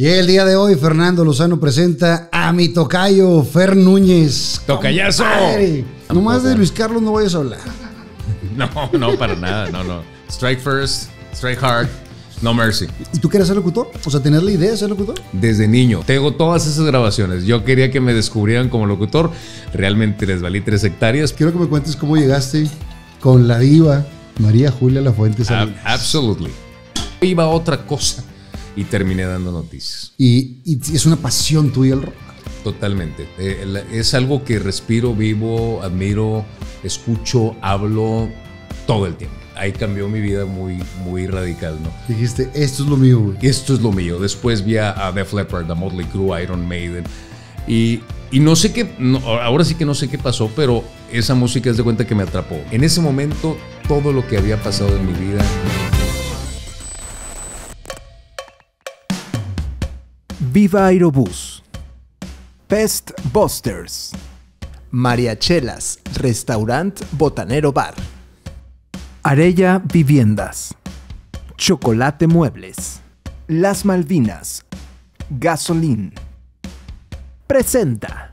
Y el día de hoy, Fernando Lozano presenta a mi tocayo, Fer Núñez. ¡Tocayazo! Compadre. Nomás de Luis Carlos no vayas a hablar. No, no, para nada, no, no. Strike first, strike hard, no mercy. ¿Y tú quieres ser locutor? O sea, ¿tenías la idea de ser locutor? Desde niño, tengo todas esas grabaciones. Yo quería que me descubrieran como locutor. Realmente les valí tres hectáreas. Quiero que me cuentes cómo llegaste con la diva María Julia Lafuente Ab- absolutely. Iba a otra cosa y terminé dando noticias. Y, y es una pasión tuya el rock. Totalmente. Eh, es algo que respiro, vivo, admiro, escucho, hablo todo el tiempo. Ahí cambió mi vida muy, muy radical, ¿no? Dijiste, esto es lo mío, güey. Esto es lo mío. Después vi a, a Def Leppard, a Motley Crue, Iron Maiden. Y, y no sé qué, no, ahora sí que no sé qué pasó, pero esa música es de cuenta que me atrapó. En ese momento, todo lo que había pasado en mi vida. Viva Aerobús. Pest Busters. Mariachelas, Restaurant Botanero Bar. Arella Viviendas. Chocolate Muebles. Las Malvinas. Gasolín. Presenta.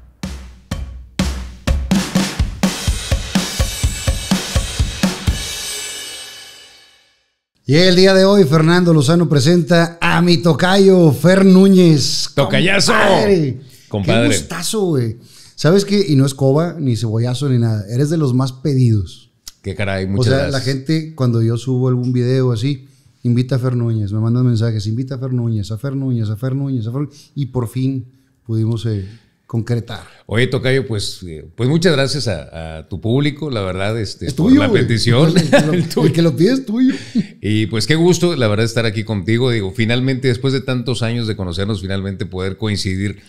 Y el día de hoy, Fernando Lozano presenta a mi tocayo, Fer Núñez. ¡Tocayazo! Compadre. Compadre. Qué gustazo, güey. ¿Sabes qué? Y no es coba, ni cebollazo, ni nada. Eres de los más pedidos. Qué caray, O muchas sea, gracias. la gente, cuando yo subo algún video así, invita a Fer Núñez, me mandan mensajes, invita a Fer Núñez, a Fer Núñez, a Fer Núñez, a Fer Y por fin pudimos eh, concretar. Oye, Tocayo, pues, eh, pues muchas gracias a, a tu público, la verdad, este, Es por tuyo, la güey. petición. El que, lo, El tuyo. el que lo pide es tuyo. Y pues qué gusto, la verdad, estar aquí contigo. Digo, finalmente, después de tantos años de conocernos, finalmente poder coincidir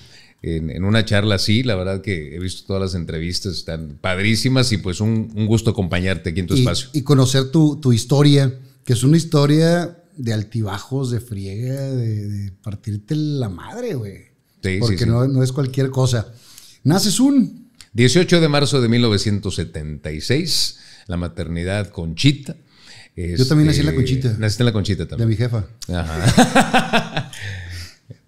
en, en una charla así. La verdad que he visto todas las entrevistas, están padrísimas y pues un, un gusto acompañarte aquí en tu y, espacio. y conocer tu, tu historia, que es una historia de altibajos, de friega, de, de partirte la madre, güey. Sí, Porque sí. No, no es cualquier cosa. Naces un 18 de marzo de 1976, la maternidad Conchita. Yo también nací en la Conchita. Naciste en la Conchita de también. mi jefa. Ajá.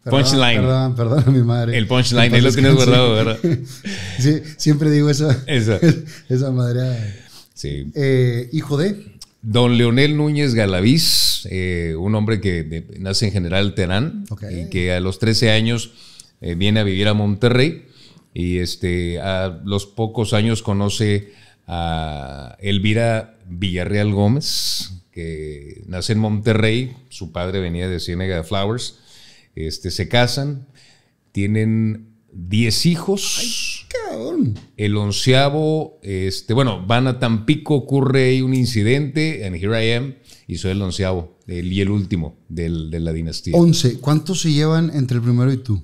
Perdón, Punchline. Perdón, perdón a mi madre. El punchline, ahí lo tienes guardado, ¿verdad? Sí, siempre digo esa, Esa. esa madre. Sí. Eh, hijo de. Don Leonel Núñez Galaviz, eh, un hombre que de- nace en General Terán Ok. y que a los 13 años eh, viene a vivir a Monterrey y este, a los pocos años conoce a Elvira Villarreal Gómez, que nace en Monterrey, su padre venía de Ciénaga de Flowers, este, se casan, tienen 10 hijos. Cabrón. El onceavo, este, bueno, van a Tampico, ocurre ahí un incidente, and here I am, y soy el onceavo, el, y el último del- de la dinastía. 11. ¿Cuántos se llevan entre el primero y tú?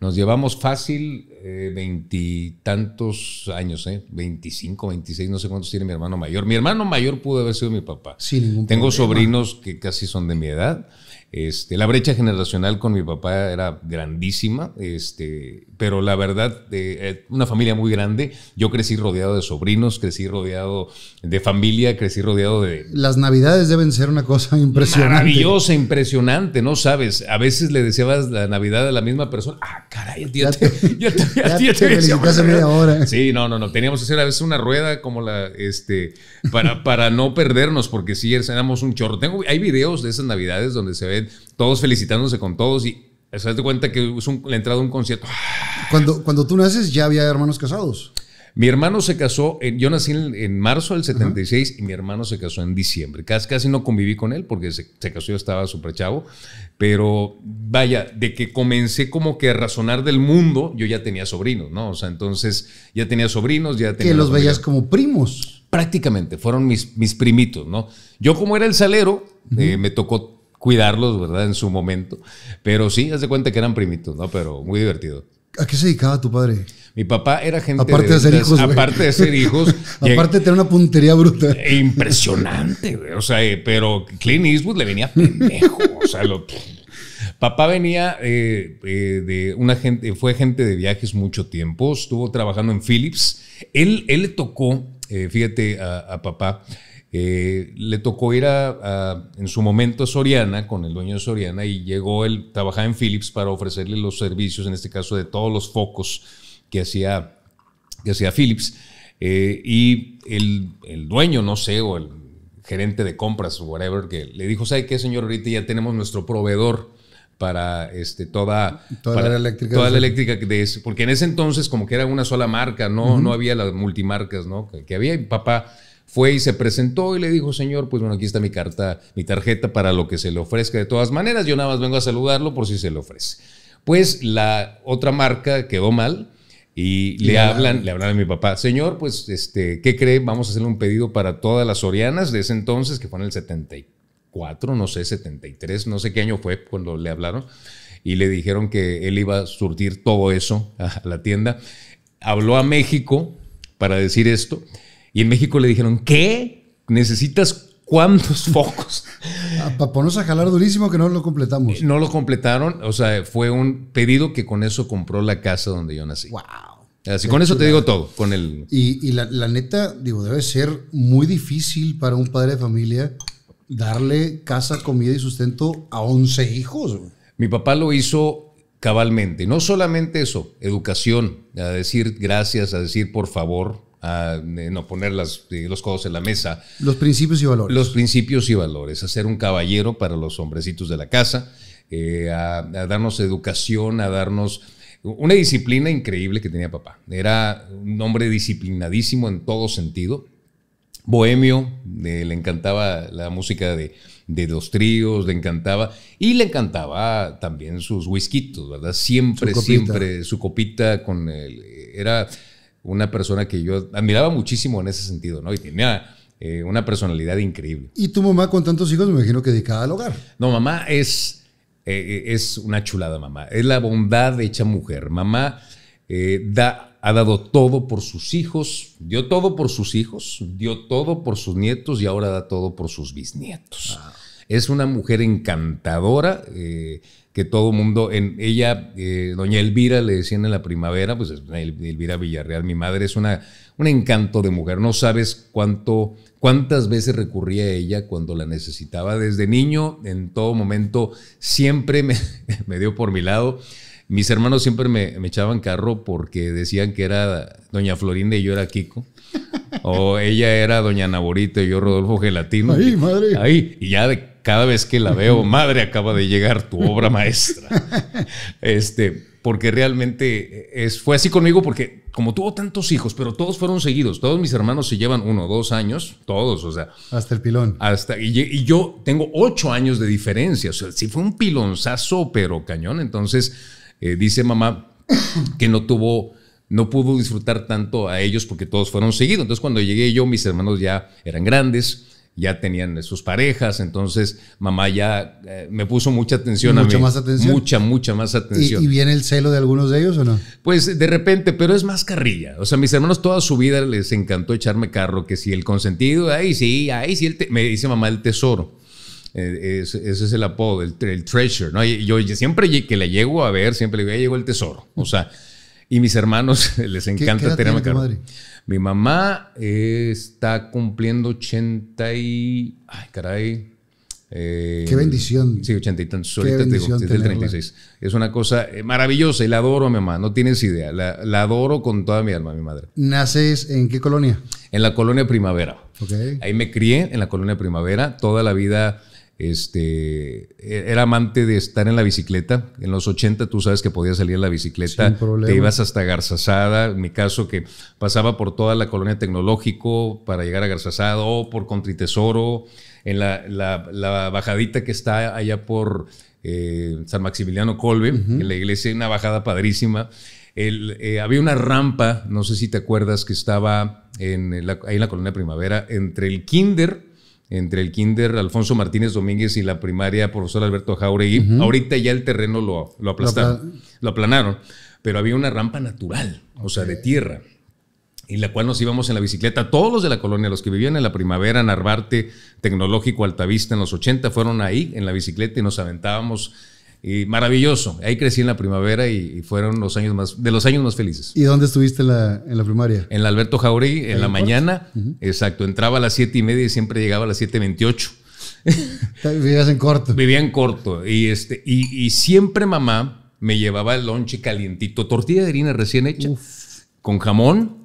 Nos llevamos fácil eh, veintitantos años, ¿eh? 25, 26, no sé cuántos tiene mi hermano mayor. Mi hermano mayor pudo haber sido mi papá. Sin ningún Tengo problema. sobrinos que casi son de mi edad. Este, la brecha generacional con mi papá era grandísima, este, pero la verdad, eh, eh, una familia muy grande. Yo crecí rodeado de sobrinos, crecí rodeado de familia, crecí rodeado de, Las navidades deben ser una cosa impresionante. Maravillosa, impresionante, ¿no sabes? A veces le deseabas la Navidad a la misma persona. Ah, caray, el día Ya te, te- ya te, ya te te felicitaste media hora. Sí, no, no, no. Teníamos que hacer a veces una rueda como la, este, para, para no perdernos, porque sí, éramos un chorro. Tengo, hay videos de esas Navidades donde se ven todos felicitándose con todos y se das cuenta que es un- la entrada de un concierto. Cuando, cuando tú naces ya había hermanos casados. Mi hermano se casó, en- yo nací en, en marzo del 76 y mi hermano se casó en diciembre. Casi, casi no conviví con él porque se, se casó, yo estaba súper chavo. Pero vaya, de que comencé como que a razonar del mundo, yo ya tenía sobrinos, ¿no? O sea, entonces ya tenía sobrinos, ya tenía. Que los veías como primos. Prácticamente, fueron mis, mis primitos, ¿no? Yo como era el salero, eh, me tocó cuidarlos, ¿verdad? En su momento. Pero sí, haz de cuenta que eran primitos, ¿no? Pero muy divertido. ¿A qué se dedicaba tu padre? Mi papá era gente Aparte de ser hijos. Aparte de ser hijos. Aparte de tener una puntería bruta. Eh, Impresionante, güey. O sea, eh, pero Clint Eastwood le venía pendejo. O sea, lo. Papá venía eh, eh, de una gente, fue gente de viajes mucho tiempo, estuvo trabajando en Philips. Él, él le tocó, eh, fíjate, a, a papá, eh, le tocó ir a, en su momento a Soriana, con el dueño de Soriana, y llegó él, trabajaba en Philips para ofrecerle los servicios, en este caso de todos los focos que hacía, que hacía Philips. Eh, y el, el, dueño, no sé, o el gerente de compras o whatever, que le dijo, ¿sabe qué, señor? Ahorita ya tenemos nuestro proveedor para este, toda, toda la eléctrica. Toda la eléctrica de porque en ese entonces como que era una sola marca, no, no había las multimarcas, ¿no? Que, que había. Y papá fue y se presentó y le dijo, señor, pues bueno, aquí está mi carta, mi tarjeta para lo que se le ofrezca de todas maneras. Yo nada más vengo a saludarlo por si se le ofrece. Pues la otra marca quedó mal y, le hablan, le hablan a mi papá, señor, pues, este, ¿qué cree? Vamos a hacerle un pedido para todas las Sorianas de ese entonces, que fue en el 74, no sé, 73, no sé qué año fue cuando le hablaron, y le dijeron que él iba a surtir todo eso a la tienda. Habló a México para decir esto y en México le dijeron, ¿qué? ¿Necesitas cuántos focos? Ah, para ponernos a jalar durísimo que no lo completamos. No lo completaron, o sea, fue un pedido que con eso compró la casa donde yo nací. ¡Wow! Así, con eso te digo todo. Con el... Y, la, la, neta, digo, debe ser muy difícil para un padre de familia darle casa, comida y sustento a 11 hijos. Mi papá lo hizo cabalmente. No solamente eso, educación, a decir gracias, a decir por favor, a no poner las, los codos en la mesa. Los principios y valores. Los principios y valores, a ser un caballero para los hombrecitos de la casa, eh, a, darnos educación, a darnos una disciplina increíble que tenía papá. Era un hombre disciplinadísimo en todo sentido. Bohemio, eh, le encantaba la música de, de los tríos, le encantaba. Y le encantaba también sus whiskitos, ¿verdad? Siempre, siempre, su copita con el. Era una persona que yo admiraba muchísimo en ese sentido, ¿no? Y tenía eh, una personalidad increíble. ¿Y tu mamá con tantos hijos me imagino que dedicada al hogar? No, mamá es, eh, es una chulada, mamá. Es la bondad hecha mujer. Mamá eh, da, ha dado todo por sus hijos, dio todo por sus hijos, dio todo por sus nietos y ahora da todo por sus bisnietos. Ah. Es una mujer encantadora que todo mundo, en ella, eh, doña Elvira, le decían en la primavera, pues Elvira Villarreal, mi madre, es una, un encanto de mujer. No sabes cuánto, cuántas veces recurría a ella cuando la necesitaba. Desde niño, en todo momento, siempre me, me dio por mi lado. Mis hermanos siempre me, me, echaban carro porque decían que era doña Florinda y yo era Kiko. O ella era doña Naborita y yo Rodolfo Gelatino. Ahí, madre. Ahí. Y ya de cada vez que la veo, madre, acaba de llegar tu obra maestra. Este, porque realmente es, fue así conmigo porque como tuvo tantos hijos, pero todos fueron seguidos, todos mis hermanos se llevan uno, dos años, todos, o sea. Hasta el pilón. Hasta, y, yo tengo ocho años de diferencia, o sea, sí fue un pilonzazo, pero cañón. Entonces, eh, dice mamá que no tuvo no pudo disfrutar tanto a ellos porque todos fueron seguidos. Entonces, cuando llegué yo, mis hermanos ya eran grandes, ya tenían sus parejas, entonces mamá ya eh, me puso mucha atención a mí. Mucha más atención. Mucha, mucha más atención. ¿Y, viene el celo de algunos de ellos o no? Pues de repente, pero es más carrilla. O sea, mis hermanos toda su vida les encantó echarme carro, que si el consentido, ahí sí, ahí sí, me dice mamá el tesoro. Eh, ese, es el apodo, el, treasure, ¿no? Y yo siempre que le llego a ver, siempre le digo, ahí llegó el tesoro. O sea, y mis hermanos les encanta tenerme carro. Mi mamá está cumpliendo 80 y... Ay, caray. Eh, Qué bendición. Sí, 80 y tantos. Ahorita digo, desde el 36. Es una cosa eh, maravillosa y la adoro a mi mamá. No tienes idea. La, adoro con toda mi alma, mi madre. ¿Naces en qué colonia? En la colonia Primavera. Okay. Ahí me crié en la colonia Primavera. Toda la vida este, e, era amante de estar en la bicicleta. En los 80 tú sabes que podías salir en la bicicleta, te ibas hasta Garzazada, en mi caso que pasaba por toda la colonia tecnológico para llegar a Garzazada o por Contritesoro, en la, bajadita que está allá por eh, San Maximiliano Colbe, en la iglesia, una bajada padrísima. Eh, había una rampa, no sé si te acuerdas, que estaba en ahí en la colonia Primavera, entre el Kinder entre el kinder Alfonso Martínez Domínguez y la primaria profesor Alberto Jauregui. Ahorita ya el terreno lo, lo aplastaron, lo, aplanaron, pero había una rampa natural, o sea, de tierra, y la cual nos íbamos en la bicicleta. Todos los de la colonia, los que vivían en la primavera, Narvarte, Tecnológico, Altavista, en los 80, fueron ahí en la bicicleta y nos aventábamos Y maravilloso. Ahí crecí en la primavera y, fueron los años más, de los años más felices. ¿Y dónde estuviste en la, en la primaria? En la Alberto Jauregui, en la mañana. Exacto. Entraba a las siete y media y siempre llegaba a las 7.28. Vivías en corto. Vivía en corto. Y, este, y, siempre mamá me llevaba el lonche calientito, tortilla de harina recién hecha, con jamón,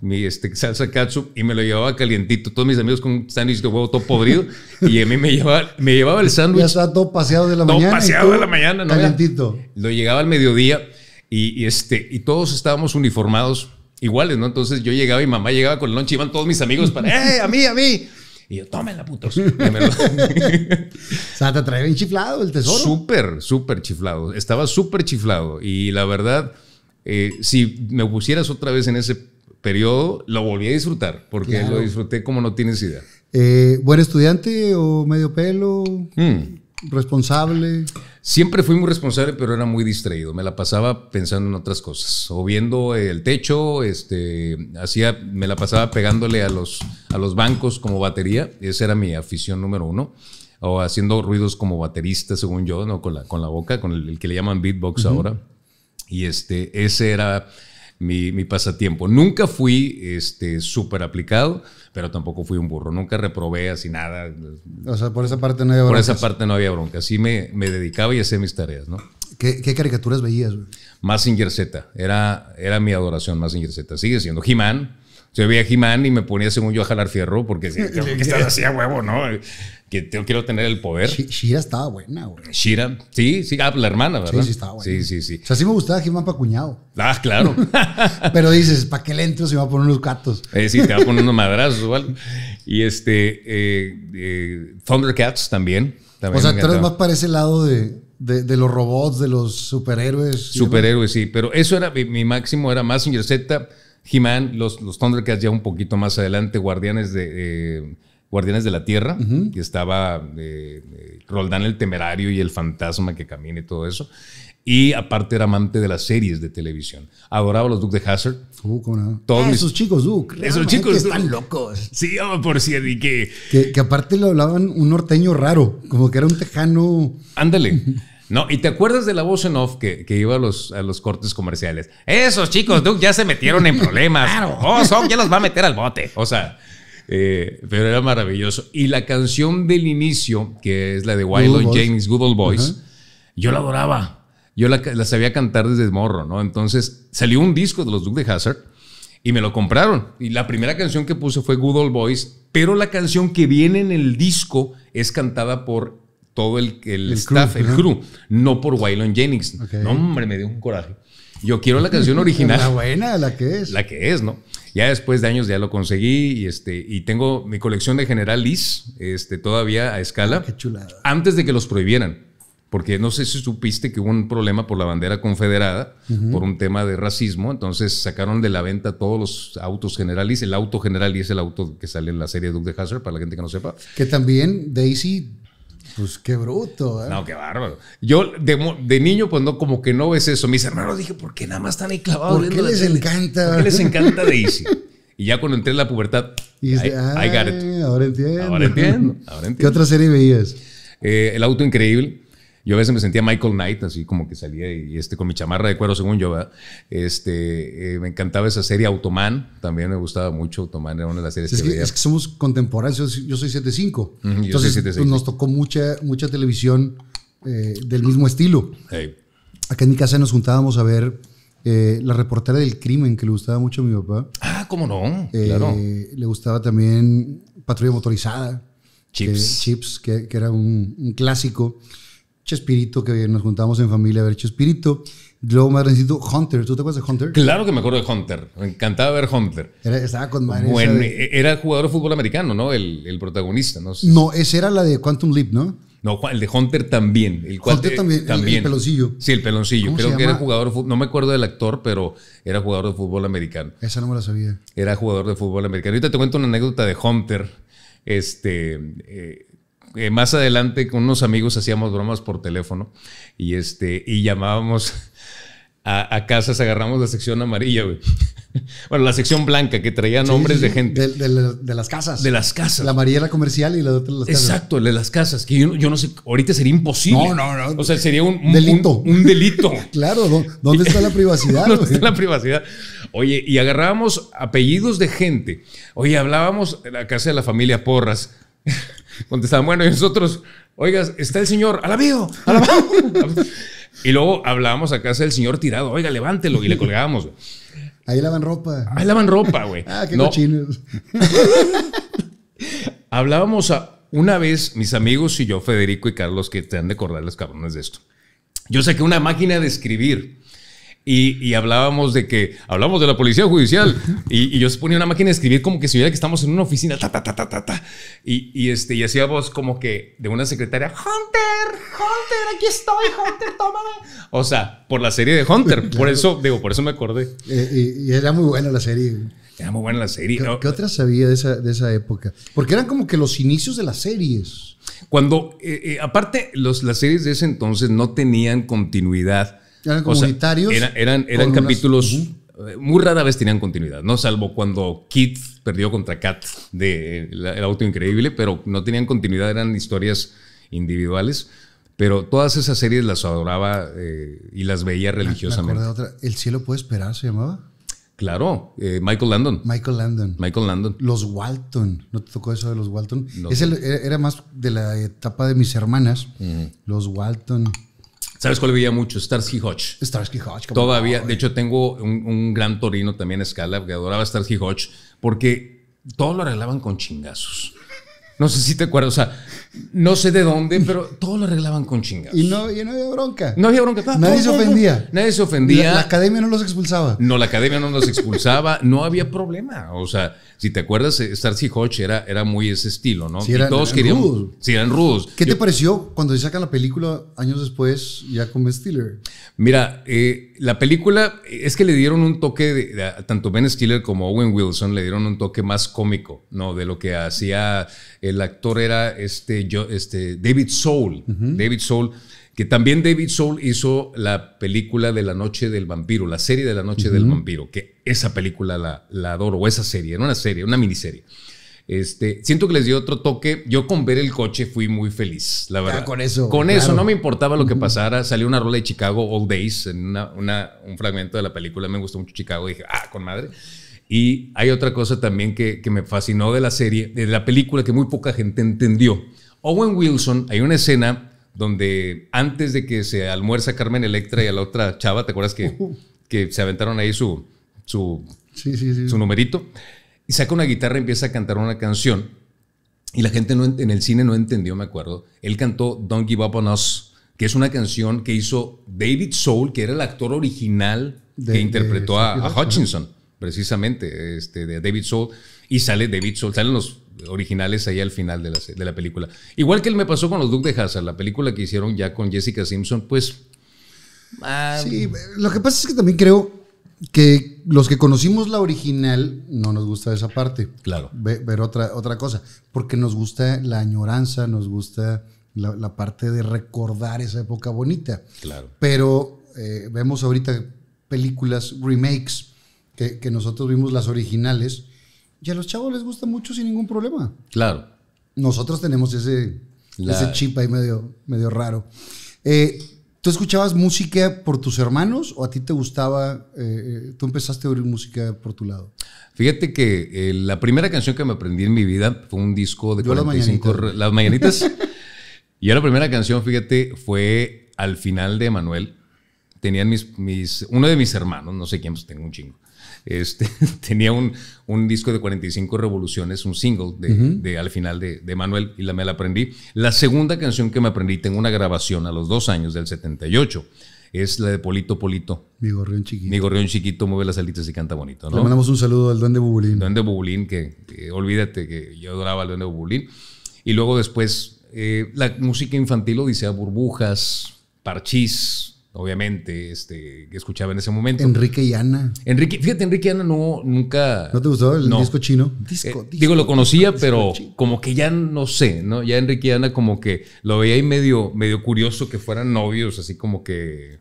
mi este, salsa katsu, y me lo llevaba calientito. Todos mis amigos con un sándwich de huevo todo podrido. y a mí me llevaba, me llevaba el sándwich. Ya estaba todo paseado de la mañana. Todo paseado de la mañana, ¿no? Calientito. Lo llegaba al mediodía y, este, y todos estábamos uniformados iguales, ¿no? Entonces yo llegaba y mamá llegaba con el lonche, iban todos mis amigos para, ¡eh, a mí, a mí! Y yo, tómenla, putos. o sea, te traía bien chiflado el tesoro. Súper, súper chiflado. Estaba súper chiflado. Y la verdad, eh, si me pusieras otra vez en ese periodo, lo volví a disfrutar, porque lo disfruté como no tienes idea. Eh, ¿Buen estudiante o medio pelo? Mm. ¿Responsable? Siempre fui muy responsable, pero era muy distraído. Me la pasaba pensando en otras cosas. O viendo el techo, este, hacía, me la pasaba pegándole a los, a los bancos como batería. Esa era mi afición número uno. O haciendo ruidos como baterista, según yo, ¿no? con, la, con la boca, con el, que le llaman beatbox ahora. Y este, ese era mi, mi, pasatiempo. Nunca fui este, súper aplicado, pero tampoco fui un burro. Nunca reprobé así nada. O sea, por esa parte no había bronca. Por esa parte no había bronca. Así me, me dedicaba y hacía mis tareas, ¿no? ¿Qué, qué caricaturas veías, güey? Massinger Z. Era, era mi adoración, Massinger Z. Sigue siendo He-Man. Yo veía He-Man y me ponía, según yo, a jalar fierro, porque ¿qué estás así a huevo, no? Que quiero tener el poder. Shira estaba buena, güey. Shira, sí, sí, ah, la hermana, ¿verdad? Sí, sí, estaba buena. Sí, sí, sí. O sea, sí me gustaba He-Man para cuñado. Ah, claro. Pero dices, ¿para qué le entro si me va a poner unos gatos? Eh, sí, te va a poner unos madrazos igual. Y este, eh, eh, Thundercats también. o sea, tú eres más para ese lado de, de, los robots, de los superhéroes. Superhéroes, sí. Pero eso era, mi, máximo era Massinger Z He-Man, los, los Thundercats ya un poquito más adelante, Guardianes de, Guardianes de la Tierra, que estaba eh, eh, Roldán el Temerario y el Fantasma que camina y todo eso. Y aparte era amante de las series de televisión. Adoraba a los Duke de Hazard. Uh, Todos ah, esos chicos Duke. Esos chicos están locos. Sí, por si y que... que... que... aparte lo hablaban un norteño raro, como que era un tejano. Ándale. No, y te acuerdas de la voz en off que, iba a los, a los cortes comerciales. Esos chicos, Duke, ya se metieron en problemas. claro. Oh, Son ya los va a meter al bote. O sea, eh, pero era maravilloso. Y la canción del inicio, que es la de Wylo James, Google Boys, yo la adoraba. Yo la, la, sabía cantar desde morro, ¿no? Entonces salió un disco de los Duke de Hazard y me lo compraron. Y la primera canción que puse fue Good Old Boys, pero la canción que viene en el disco es cantada por todo el, el, staff, el crew, no por Waylon Jennings. No, hombre, me dio un coraje. Yo quiero la canción original. la buena, la que es. La que es, ¿no? Ya después de años ya lo conseguí y, este, y tengo mi colección de General Lis este, todavía a escala. Qué chulada. Antes de que los prohibieran. Porque no sé si supiste que hubo un problema por la bandera confederada, por un tema de racismo. Entonces sacaron de la venta todos los autos Generalis. El auto General y es el auto que sale en la serie Duke de Hazard, para la gente que no sepa. Que también Daisy pues qué bruto, ¿eh? No, qué bárbaro. Yo de, niño, pues no, como que no ves eso. Mis hermanos dije, ¿por qué nada más están ahí clavados? ¿Por qué les encanta? ¿Por qué les encanta Daisy? Y ya cuando entré en la pubertad, y I, Ahora entiendo. Ahora entiendo. ¿Qué otra serie veías? Eh, el auto increíble. Yo a veces me sentía Michael Knight, así como que salía y este, con mi chamarra de cuero, según yo, Este, eh, me encantaba esa serie Automan, también me gustaba mucho. Automan era una de las series es que, veía. Es que somos contemporáneos, yo soy 7'5". Entonces pues, nos tocó mucha, mucha televisión eh, del mismo estilo. Acá en mi casa nos juntábamos a ver eh, la reportera del crimen, que le gustaba mucho a mi papá. Ah, cómo no, claro. Le gustaba también Patrulla Motorizada. Chips. Que, Chips, que, que era un, un clásico. Chespirito, que nos juntábamos en familia a ver Chespirito. Luego más necesito Hunter. ¿Tú te acuerdas de Hunter? Claro que me acuerdo de Hunter. Me encantaba ver Hunter. Era, estaba con bueno, Era jugador de fútbol americano, ¿no? El, el protagonista, ¿no? No, esa era la de Quantum Leap, ¿no? No, el de Hunter también. El Hunter también, también. El, peloncillo. Sí, el peloncillo. Creo que era jugador. No me acuerdo del actor, pero era jugador de fútbol americano. Esa no me la sabía. Era jugador de fútbol americano. Ahorita te cuento una anécdota de Hunter. Este. Eh, eh, más adelante con unos amigos hacíamos bromas por teléfono y, este, y llamábamos, a, casas, agarramos la sección amarilla, güey. Bueno, la sección blanca que traía nombres de gente. De, las casas. De las casas. La amarilla era comercial y la otra las casas. Exacto, de las casas. Que yo, no sé, ahorita sería imposible. No, no, no. O sea, sería un, delito. Un, delito. claro, ¿dónde está la privacidad? ¿Dónde está la privacidad? Oye, y agarrábamos apellidos de gente. Oye, hablábamos en la casa de la familia Porras. Contestaban, bueno, y nosotros, oiga, está el señor, alabío, alabío. Y luego hablábamos a casa del señor tirado, oiga, levántelo, y le colgábamos. Ahí lavan ropa. Ahí lavan ropa, güey. ah, qué cochinos. hablábamos a, una vez, mis amigos y yo, Federico y Carlos, que te han de acordar los cabrones de esto. Yo saqué una máquina de escribir y, hablábamos de que, hablamos de la policía judicial y, yo se ponía una máquina de escribir como que si hubiera que estamos en una oficina, ta, ta, ta, ta, ta, ta. Y, y, este, y hacíamos como que de una secretaria, Hunter, Hunter, aquí estoy, Hunter, tómame. O sea, por la serie de Hunter, por eso, digo, por eso me acordé. Eh, y, era muy buena la serie. Era muy buena la serie. ¿Qué, ¿qué otras sabía de esa, de esa época? Porque eran como que los inicios de las series. Cuando, eh, eh, aparte, los, las series de ese entonces no tenían continuidad eran comunitarios. eran, eran capítulos. Eh, muy rara vez tenían continuidad, ¿no? Salvo cuando Kit perdió contra Kat de El Auto Increíble, pero no tenían continuidad, eran historias individuales. Pero todas esas series las adoraba eh, y las veía religiosamente. otra. El cielo puede esperar, se llamaba. Claro, eh, Michael Landon. Michael Landon. Michael Landon. Los Walton. ¿No te tocó eso de los Walton? era más de la etapa de mis hermanas. Los Walton. ¿Sabes cuál veía mucho? Starsky Hodge. Starsky Hodge. Todavía, de hecho, tengo un, gran torino también a escala que adoraba Starsky Hodge porque todo lo arreglaban con chingazos. No sé si te acuerdas, o sea, no sé de dónde, pero todo lo arreglaban con chingazos. Y no, y no había bronca. No había bronca. Nadie se ofendía. Nadie se ofendía. La, academia no los expulsaba. No, la academia no los expulsaba. no había problema. O sea, si te acuerdas, eh, Starsky Hodge era, era muy ese estilo, ¿no? Sí, eran, todos querían. Rudos. Sí, eran rudos. ¿Qué te pareció cuando se sacan la película años después ya con Ben Stiller? Mira, eh, la película es que le dieron un toque, de, tanto Ben Stiller como Owen Wilson le dieron un toque más cómico, ¿no? De lo que hacía el actor era este, yo, este David Soul. David Soul que también David Soul hizo la película de la noche del vampiro, la serie de la noche del vampiro, que esa película la, la, adoro, o esa serie, era una serie, una miniserie. Este, siento que les dio otro toque. Yo con ver el coche fui muy feliz, la verdad. con eso. Con eso no me importaba lo que pasara. Salió una rola de Chicago All Days en una, un fragmento de la película. Me gustó mucho Chicago. dije, ah, con madre. Y hay otra cosa también que, que me fascinó de la serie, de la película que muy poca gente entendió. Owen Wilson, hay una escena donde antes de que se almuerza Carmen Electra y a la otra chava, ¿te acuerdas que, que se aventaron ahí su, su, su numerito? Y saca una guitarra y empieza a cantar una canción. Y la gente no, en el cine no entendió, me acuerdo. Él cantó Don't Give Up on Us, que es una canción que hizo David Soul, que era el actor original que interpretó a, a, Hutchinson, precisamente, este, de David Soul. Y sale David Soul, salen los originales ahí al final de la, de la película. Igual que él me pasó con los Duke de Hazard, la película que hicieron ya con Jessica Simpson, pues... Ah, sí, lo que pasa es que también creo que los que conocimos la original no nos gusta esa parte. Claro. Ver, otra, otra cosa, porque nos gusta la añoranza, nos gusta la, parte de recordar esa época bonita. Claro. Pero eh, vemos ahorita películas, remakes, que, que nosotros vimos las originales y a los chavos les gusta mucho sin ningún problema. Claro. Nosotros tenemos ese, ese chip ahí medio, medio raro. Eh, ¿Tú escuchabas música por tus hermanos o a ti te gustaba, eh, eh, tú empezaste a oír música por tu lado? Fíjate que la primera canción que me aprendí en mi vida fue un disco de 45 las mañanitas. y la primera canción, fíjate, fue al final de Manuel. Tenían mis, mis, uno de mis hermanos, no sé quién, pues tengo un chingo este, tenía un, un, disco de 45 revoluciones, un single de, al final de, de, Manuel y la, me la aprendí. La segunda canción que me aprendí, tengo una grabación a los dos años del 78 es la de Polito Polito. Mi gorrión chiquito. Mi gorrión chiquito mueve las alitas y canta bonito. ¿no? Le mandamos un saludo al Duende Bubulín. Duende Bubulín, que, olvídate que yo adoraba al Duende Bubulín. Y luego después, eh, la música infantil, Odisea Burbujas, Parchís, obviamente, este, que escuchaba en ese momento. Enrique y Ana. Enrique, fíjate, Enrique y Ana no, nunca. ¿No te gustó el disco chino? Disco, eh, digo, lo conocía, pero como que ya no sé, ¿no? Ya Enrique y Ana como que lo veía ahí medio, medio curioso que fueran novios, así como que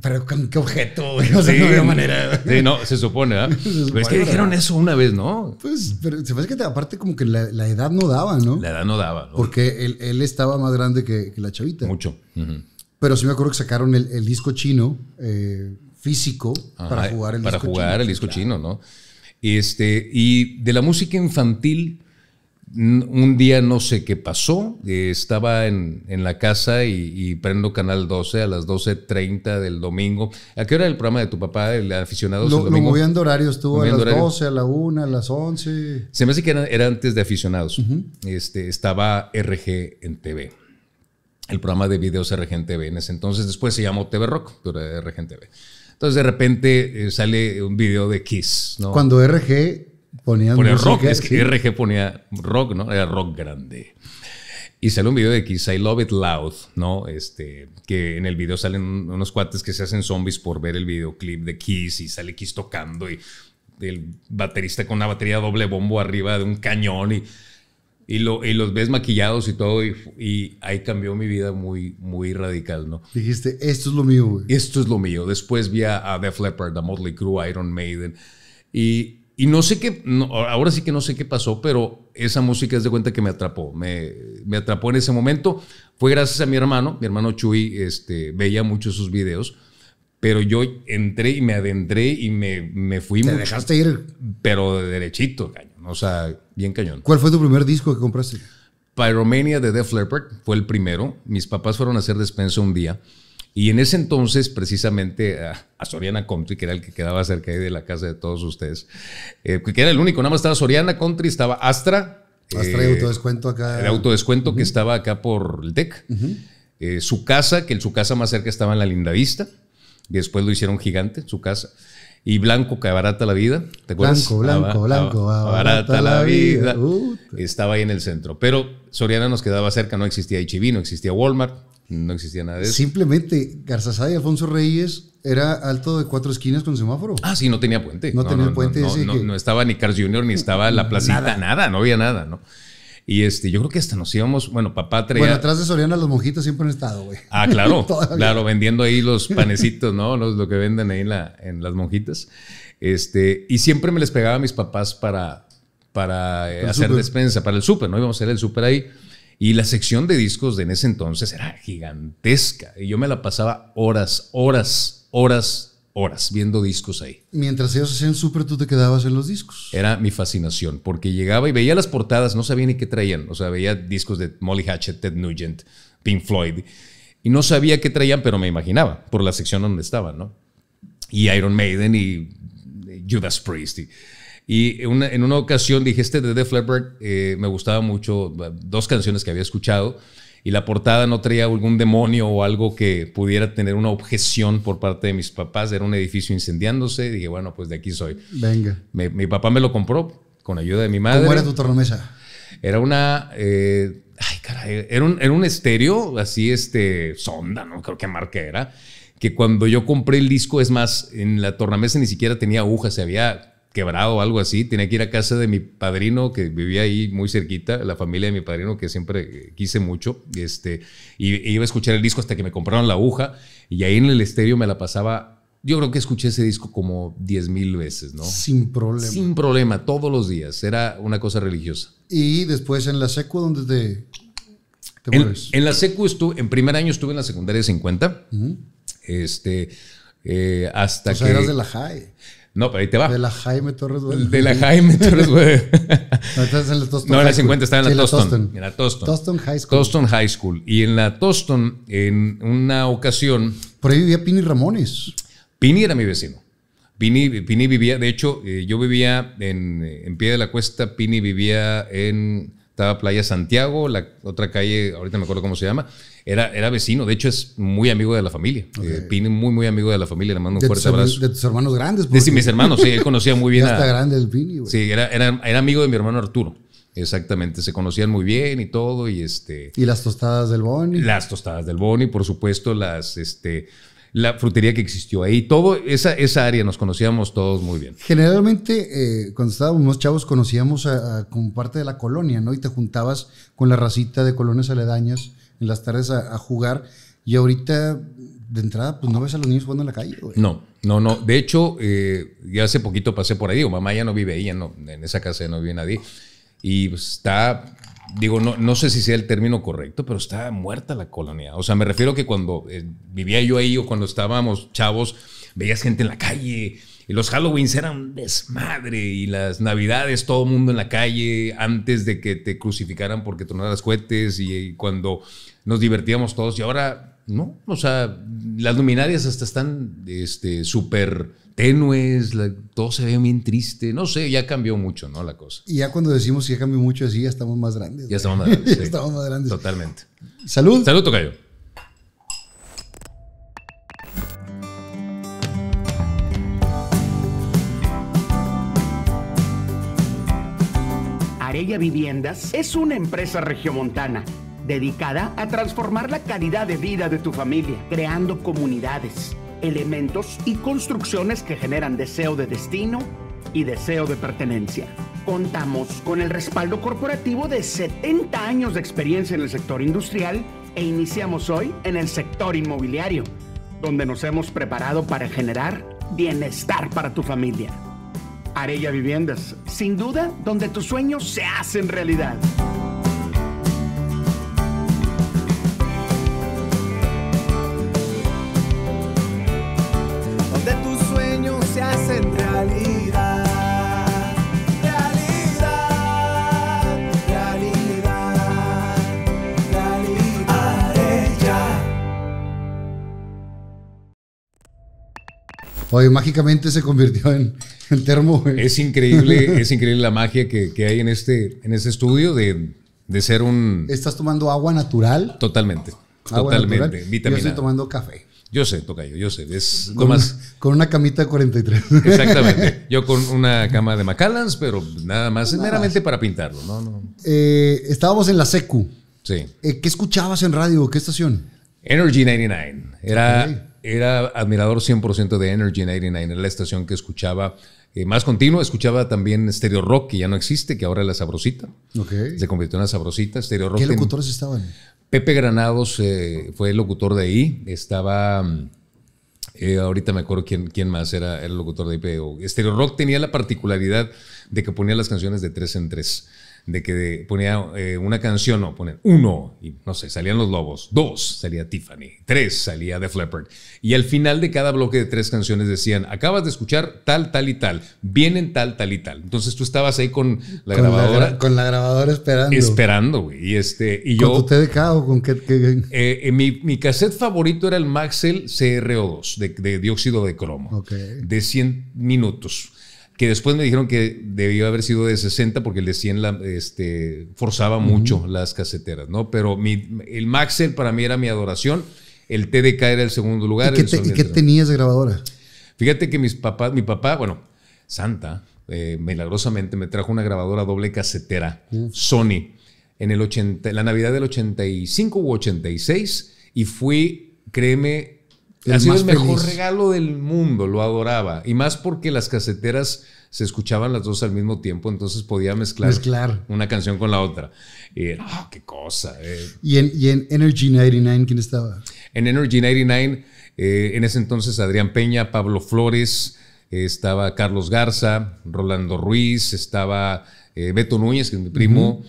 pero con qué objeto, O sea, no había manera. Sí, no, se supone, ¿ah? Pero es que dijeron eso una vez, ¿no? Pues, pero se parece que aparte como que la, edad no daba, ¿no? La edad no daba, ¿no? Porque él, él estaba más grande que, que la chavita. Mucho. Pero sí me acuerdo que sacaron el, el disco chino eh, físico para jugar el para jugar el disco chino, ¿no? Este, y de la música infantil un día no sé qué pasó, eh, estaba en, la casa y, prendo Canal 12 a las 12.30 del domingo. ¿A qué hora era el programa de tu papá, el aficionados? Lo, lo movían de horario, estuvo a las 12, a la 1, a las 11. Se me hace que era, antes de aficionados. este, estaba RG en TV. El programa de videos RG en ese entonces. Después se llamó TV Rock, pero era. Entonces de repente eh, sale un video de Kiss. ¿no? Cuando RG Ponían ponía rock, es que RG ponía rock, ¿no? Era rock grande. Y sale un video de Kiss, I Love It Loud, ¿no? Este, que en el video salen unos cuates que se hacen zombies por ver el videoclip de Kiss y sale Kiss tocando y el baterista con una batería doble bombo arriba de un cañón y, y, lo, y los ves maquillados y todo y, ahí cambió mi vida muy, muy radical, ¿no? Dijiste, esto es lo mío, güey. Esto es lo mío. Después vi a Def Leppard, a Motley Crue, Iron Maiden y y no sé qué, ahora sí que no sé qué pasó, pero esa música es de cuenta que me atrapó, me, me, atrapó en ese momento. Fue gracias a mi hermano, mi hermano Chuy este, veía mucho sus videos, pero yo entré y me adentré y me, me fui. ¿Te dejaste ir? Pero de derechito, o sea, bien cañón. ¿Cuál fue tu primer disco que compraste? Pyromania de Def Leppard fue el primero. Mis papás fueron a hacer despensa un día y en ese entonces, precisamente, a, Soriana Country, que era el que quedaba cerca de la casa de todos ustedes, eh, que era el único, nada más estaba Soriana Country, estaba Astra. Astra eh, autodescuento acá. El autodescuento que estaba acá por el TEC. Eh, su casa, que en su casa más cerca estaba en la Lindavista. Después lo hicieron gigante, su casa. Y Blanco, que abarata la vida. ¿Te acuerdas? Blanco, Blanco, Blanco. Abarata, la vida. Estaba ahí en el centro. Pero Soriana nos quedaba cerca, no existía HIV, no existía Walmart. No existía nada de eso. Simplemente Garzazada y Alfonso Reyes era alto de cuatro esquinas con semáforo. Ah, sí, no tenía puente. No, tenía puente. No, no, estaba ni Cars Junior, ni estaba la placita, nada. no había nada, ¿no? Y este, yo creo que hasta nos íbamos, bueno, papá traía... Bueno, atrás de Soriana los monjitos siempre han estado, güey. Ah, claro, claro, vendiendo ahí los panecitos, ¿no? Los, lo que venden ahí en, la, en las monjitas. Este, y siempre me les pegaba a mis papás para, para eh, hacer despensa, para el súper, ¿no? Íbamos a hacer el súper ahí. Y la sección de discos de en ese entonces era gigantesca. Y yo me la pasaba horas, horas, horas, horas viendo discos ahí. Mientras ellos hacían súper, tú te quedabas en los discos. Era mi fascinación, porque llegaba y veía las portadas, no sabía ni qué traían. O sea, veía discos de Molly Hatchet, Ted Nugent, Pink Floyd. Y no sabía qué traían, pero me imaginaba por la sección donde estaban, ¿no? Y Iron Maiden y Judas Priest. Y, y en una ocasión dije, este de Def Leppard eh, me gustaba mucho, dos canciones que había escuchado, y la portada no traía algún demonio o algo que pudiera tener una objeción por parte de mis papás. Era un edificio incendiándose. Dije, bueno, pues de aquí soy. Venga. mi papá me lo compró con ayuda de mi madre. ¿Cómo era tu tornamesa? Era una... Eh, ay, caray, era un, era un estéreo, así, este, sonda, ¿no? Creo que marca era. Que cuando yo compré el disco, es más, en la tornamesa ni siquiera tenía agujas, se había quebrado o algo así, tenía que ir a casa de mi padrino que vivía ahí muy cerquita, la familia de mi padrino que siempre quise mucho, este, y iba a escuchar el disco hasta que me compraron la aguja y ahí en el estéreo me la pasaba yo creo que escuché ese disco como 10 mil veces, ¿no? Sin problema. Sin problema, todos los días. Era una cosa religiosa. Y después en la secu, ¿dónde te, te en, en, la secu estuve, en primer año estuve en la secundaria 50. Este, eh, hasta o sea, que... eras de la high. No, pero ahí te va. De la Jaime Torres Güell. De la Jaime Torres Güell. no, estás en la Toston. No, en la 50 estaba en la, Toston, En la Toston. Toston High School. Toston High School. Y en la Toston, en una ocasión. Por ahí vivía Pini Ramones. Pini era mi vecino. Pini, Pini vivía, de hecho, eh, yo vivía en, en pie de la cuesta. Pini vivía en. Estaba Playa Santiago, la otra calle, ahorita me acuerdo cómo se llama era, era vecino, de hecho es muy amigo de la familia. Eh, Pini, muy, muy amigo de la familia, le mando un fuerte abrazo. De tus hermanos grandes. De mis hermanos, sí, él conocía muy bien. ya está grande el Pini, güey. Sí, era, era, era, amigo de mi hermano Arturo. Exactamente, se conocían muy bien y todo. Y, este, y las tostadas del Boni. Las tostadas del Boni, por supuesto, las, este, la frutería que existió ahí. Todo esa, esa área nos conocíamos todos muy bien. Generalmente, eh, cuando estábamos chavos, conocíamos a, como parte de la colonia, ¿no? Y te juntabas con la racita de colonias aledañas en las tardes a, jugar. Y ahorita, de entrada, pues no ves a los niños jugando en la calle, güey. No, no, no. De hecho, eh, ya hace poquito pasé por ahí. Digo, mamá ya no vive ahí, no, en esa casa ya no vive nadie. Y pues, está, digo, no, no sé si sea el término correcto, pero está muerta la colonia. O sea, me refiero que cuando eh, vivía yo ahí o cuando estábamos chavos, veías gente en la calle. Y los Halloweens eran desmadre y las Navidades todo el mundo en la calle antes de que te crucificaran porque tronaras cohetes y cuando nos divertíamos todos y ahora no, o sea, las luminarias hasta están este, súper tenues, todo se ve bien triste, no sé, ya cambió mucho, ¿no? La cosa. Y ya cuando decimos que ya cambió mucho así, ya estamos más grandes. Ya estamos más grandes. ya estamos más grandes. Totalmente. Salud. Salud, Tocayo. Arella Viviendas es una empresa regiomontana dedicada a transformar la calidad de vida de tu familia, creando comunidades, elementos y construcciones que generan deseo de destino y deseo de pertenencia. Contamos con el respaldo corporativo de 70 años de experiencia en el sector industrial e iniciamos hoy en el sector inmobiliario, donde nos hemos preparado para generar bienestar para tu familia. Arella Viviendas, sin duda, donde tus sueños se hacen realidad. Oye, mágicamente se convirtió en, termo. Es increíble, es increíble la magia que, hay en este, en este estudio de, ser un. ¿Estás tomando agua natural? Totalmente. totalmente. Yo estoy tomando café. Yo sé, Tocayo, yo sé. Es con, con una camita de 43. Exactamente. Yo con una cama de Macallans, pero nada más, meramente para pintarlo. No, no. Eh, estábamos en la SECU. Sí. Eh, ¿Qué escuchabas en radio? ¿Qué estación? Energy 99. Era era admirador 100% de Energy 99, era la estación que escuchaba eh, más continuo. Escuchaba también Stereo Rock, que ya no existe, que ahora es la Sabrosita. Okay. Se convirtió en la Sabrosita. Stereo Rock. ¿Qué locutores estaban? Pepe Granados eh, fue el locutor de ahí. Estaba. Eh, ahorita me acuerdo quién, quién más era, el locutor de ahí. Stereo Rock tenía la particularidad de que ponía las canciones de tres en tres de que ponía eh, una canción, no, ponen uno, y no sé, salían los lobos, dos, salía Tiffany, tres, salía The Leppard. Y al final de cada bloque de tres canciones decían, acabas de escuchar tal, tal y tal, vienen tal, tal y tal. Entonces tú estabas ahí con la grabadora. con la grabadora esperando. Esperando, güey. Y, este, y yo... ¿Con tu TDK o con qué? Eh, eh, mi, mi, cassette favorito era el Maxell CRO2, de, de dióxido de cromo, de 100 minutos que después me dijeron que debió haber sido de 60 porque el de 100 este, forzaba mucho las caseteras, ¿no? Pero mi, el Maxell para mí era mi adoración, el TDK era el segundo lugar. ¿Y qué, tenías de grabadora? Fíjate que mis papás, mi papá, bueno, Santa, eh, milagrosamente me trajo una grabadora doble casetera, Sony, en el 80, la Navidad del 85 u 86, y fui, créeme, ha sido el mejor regalo del mundo, lo adoraba. Y más porque las caseteras se escuchaban las dos al mismo tiempo, entonces podía mezclar, una canción con la otra. Y oh, qué cosa. Eh. ¿Y, en, Energy 99 quién estaba? En Energy 99, eh, en ese entonces Adrián Peña, Pablo Flores, eh, estaba Carlos Garza, Rolando Ruiz, estaba Beto Núñez, que es mi primo.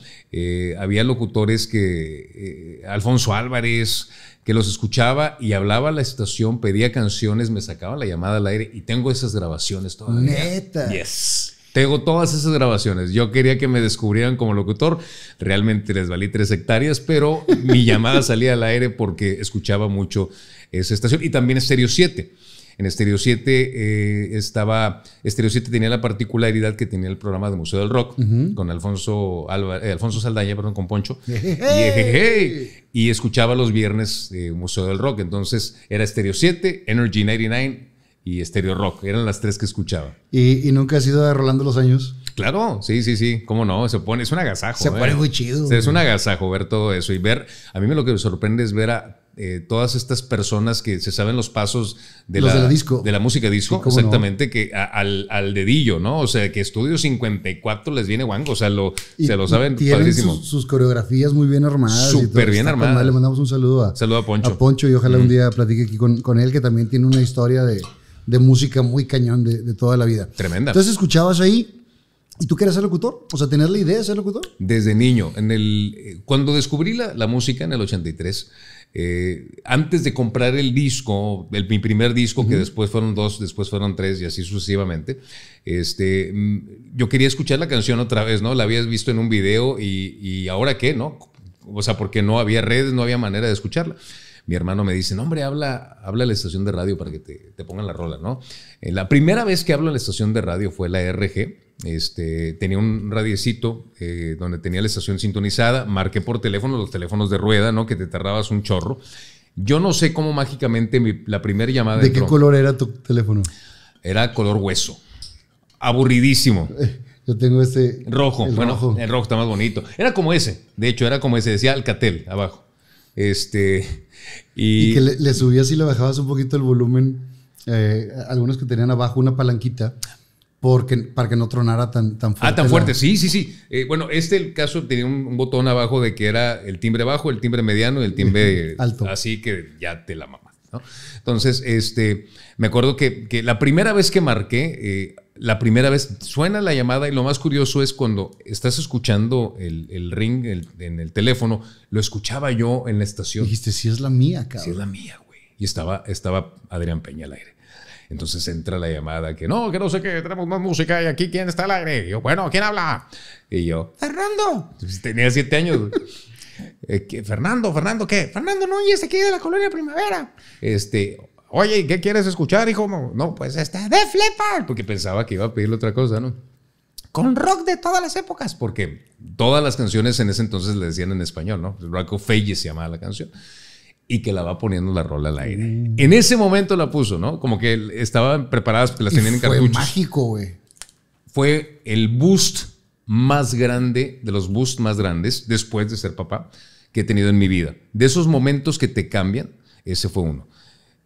había locutores que. Alfonso Álvarez que los escuchaba y hablaba a la estación, pedía canciones, me sacaba la llamada al aire y tengo esas grabaciones todavía. Neta. Yes. Tengo todas esas grabaciones. Yo quería que me descubrieran como locutor. Realmente les valí tres hectáreas, pero mi llamada salía al aire porque escuchaba mucho esa estación y también Stereo 7. En Stereo 7 eh, estaba, Stereo 7 tenía la particularidad que tenía el programa de Museo del Rock con Alfonso, eh, Alfonso Saldaña, perdón, con Poncho. y, escuchaba los viernes eh, Museo del Rock. Entonces era Stereo 7, Energy 99 y Stereo Rock. Eran las tres que escuchaba. ¿Y, nunca has ido a Rolando los años? Claro, sí, sí, sí. ¿Cómo no? Se pone, es un agasajo. Se pone muy chido. es un agasajo ver todo eso y ver. A mí me lo que me sorprende es ver a eh, todas estas personas que se saben los pasos de, la, disco. de la música disco, exactamente, que al, dedillo, ¿no? O sea, que Estudio 54 les viene guango, o sea, lo, se lo saben tienen sus, coreografías muy bien armadas. Súper bien armadas. Le mandamos un saludo a, saludo a Poncho. A Poncho y ojalá un día platique aquí con, con, él, que también tiene una historia de, de música muy cañón de, de toda la vida. Tremenda. Entonces escuchabas ahí ¿Y tú querías ser locutor? O sea, ¿tenías la idea de ser locutor? Desde niño. En el, eh, cuando descubrí la, la música en el 83, eh, antes de comprar el disco, el, mi primer disco, que después fueron dos, después fueron tres y así sucesivamente, este, mm, yo quería escuchar la canción otra vez, ¿no? La habías visto en un video y, y ahora qué, ¿no? O sea, porque no había redes, no había manera de escucharla mi hermano me dice, no, hombre, habla, habla a la estación de radio para que te, te pongan la rola, ¿no? Eh, la primera vez que hablo en la estación de radio fue la RG, este, tenía un radiecito eh, donde tenía la estación sintonizada, marqué por teléfono, los teléfonos de rueda, ¿no? Que te tardabas un chorro. Yo no sé cómo mágicamente la primera llamada... ¿De qué color era tu teléfono? Era color hueso. Aburridísimo. Yo tengo este... Rojo. bueno, el rojo está más bonito. Era como ese. De hecho, era como ese. Decía Alcatel abajo. Este... Y, que le, subías y le bajabas un poquito el volumen. Eh, algunos que tenían abajo una palanquita porque, para que no tronara tan, tan fuerte. Ah, tan fuerte, sí, sí, sí. Eh, bueno, este el caso tenía un, botón abajo de que era el timbre bajo, el timbre mediano y el timbre alto. Así que ya te la mamas, ¿no? Entonces, este, me acuerdo que, que la primera vez que marqué, eh, la primera vez suena la llamada y lo más curioso es cuando estás escuchando el, el ring en el teléfono, lo escuchaba yo en la estación. Dijiste, sí es la mía, cabrón. Sí es la mía, güey. Y estaba, estaba Adrián Peña al aire. Entonces entra la llamada que no, que no sé qué, tenemos más música y aquí quién está al aire. Y yo, bueno, ¿quién habla? Y yo, Fernando. Tenía siete años. Eh, Fernando, Fernando, ¿qué? Fernando Núñez, aquí de la colonia Primavera. Este, oye, ¿qué quieres escuchar, hijo? No, pues está de Leppard. Porque pensaba que iba a pedirle otra cosa, ¿no? Con rock de todas las épocas, porque todas las canciones en ese entonces le decían en español, ¿no? Rock of Ages se llamaba la canción y que la va poniendo la rola al aire. Mm. En ese momento la puso, ¿no? Como que estaban preparadas porque las tenían en cartuchos. Fue mágico, güey. Fue el boost más grande, de los boosts más grandes, después de ser papá, que he tenido en mi vida. De esos momentos que te cambian, ese fue uno.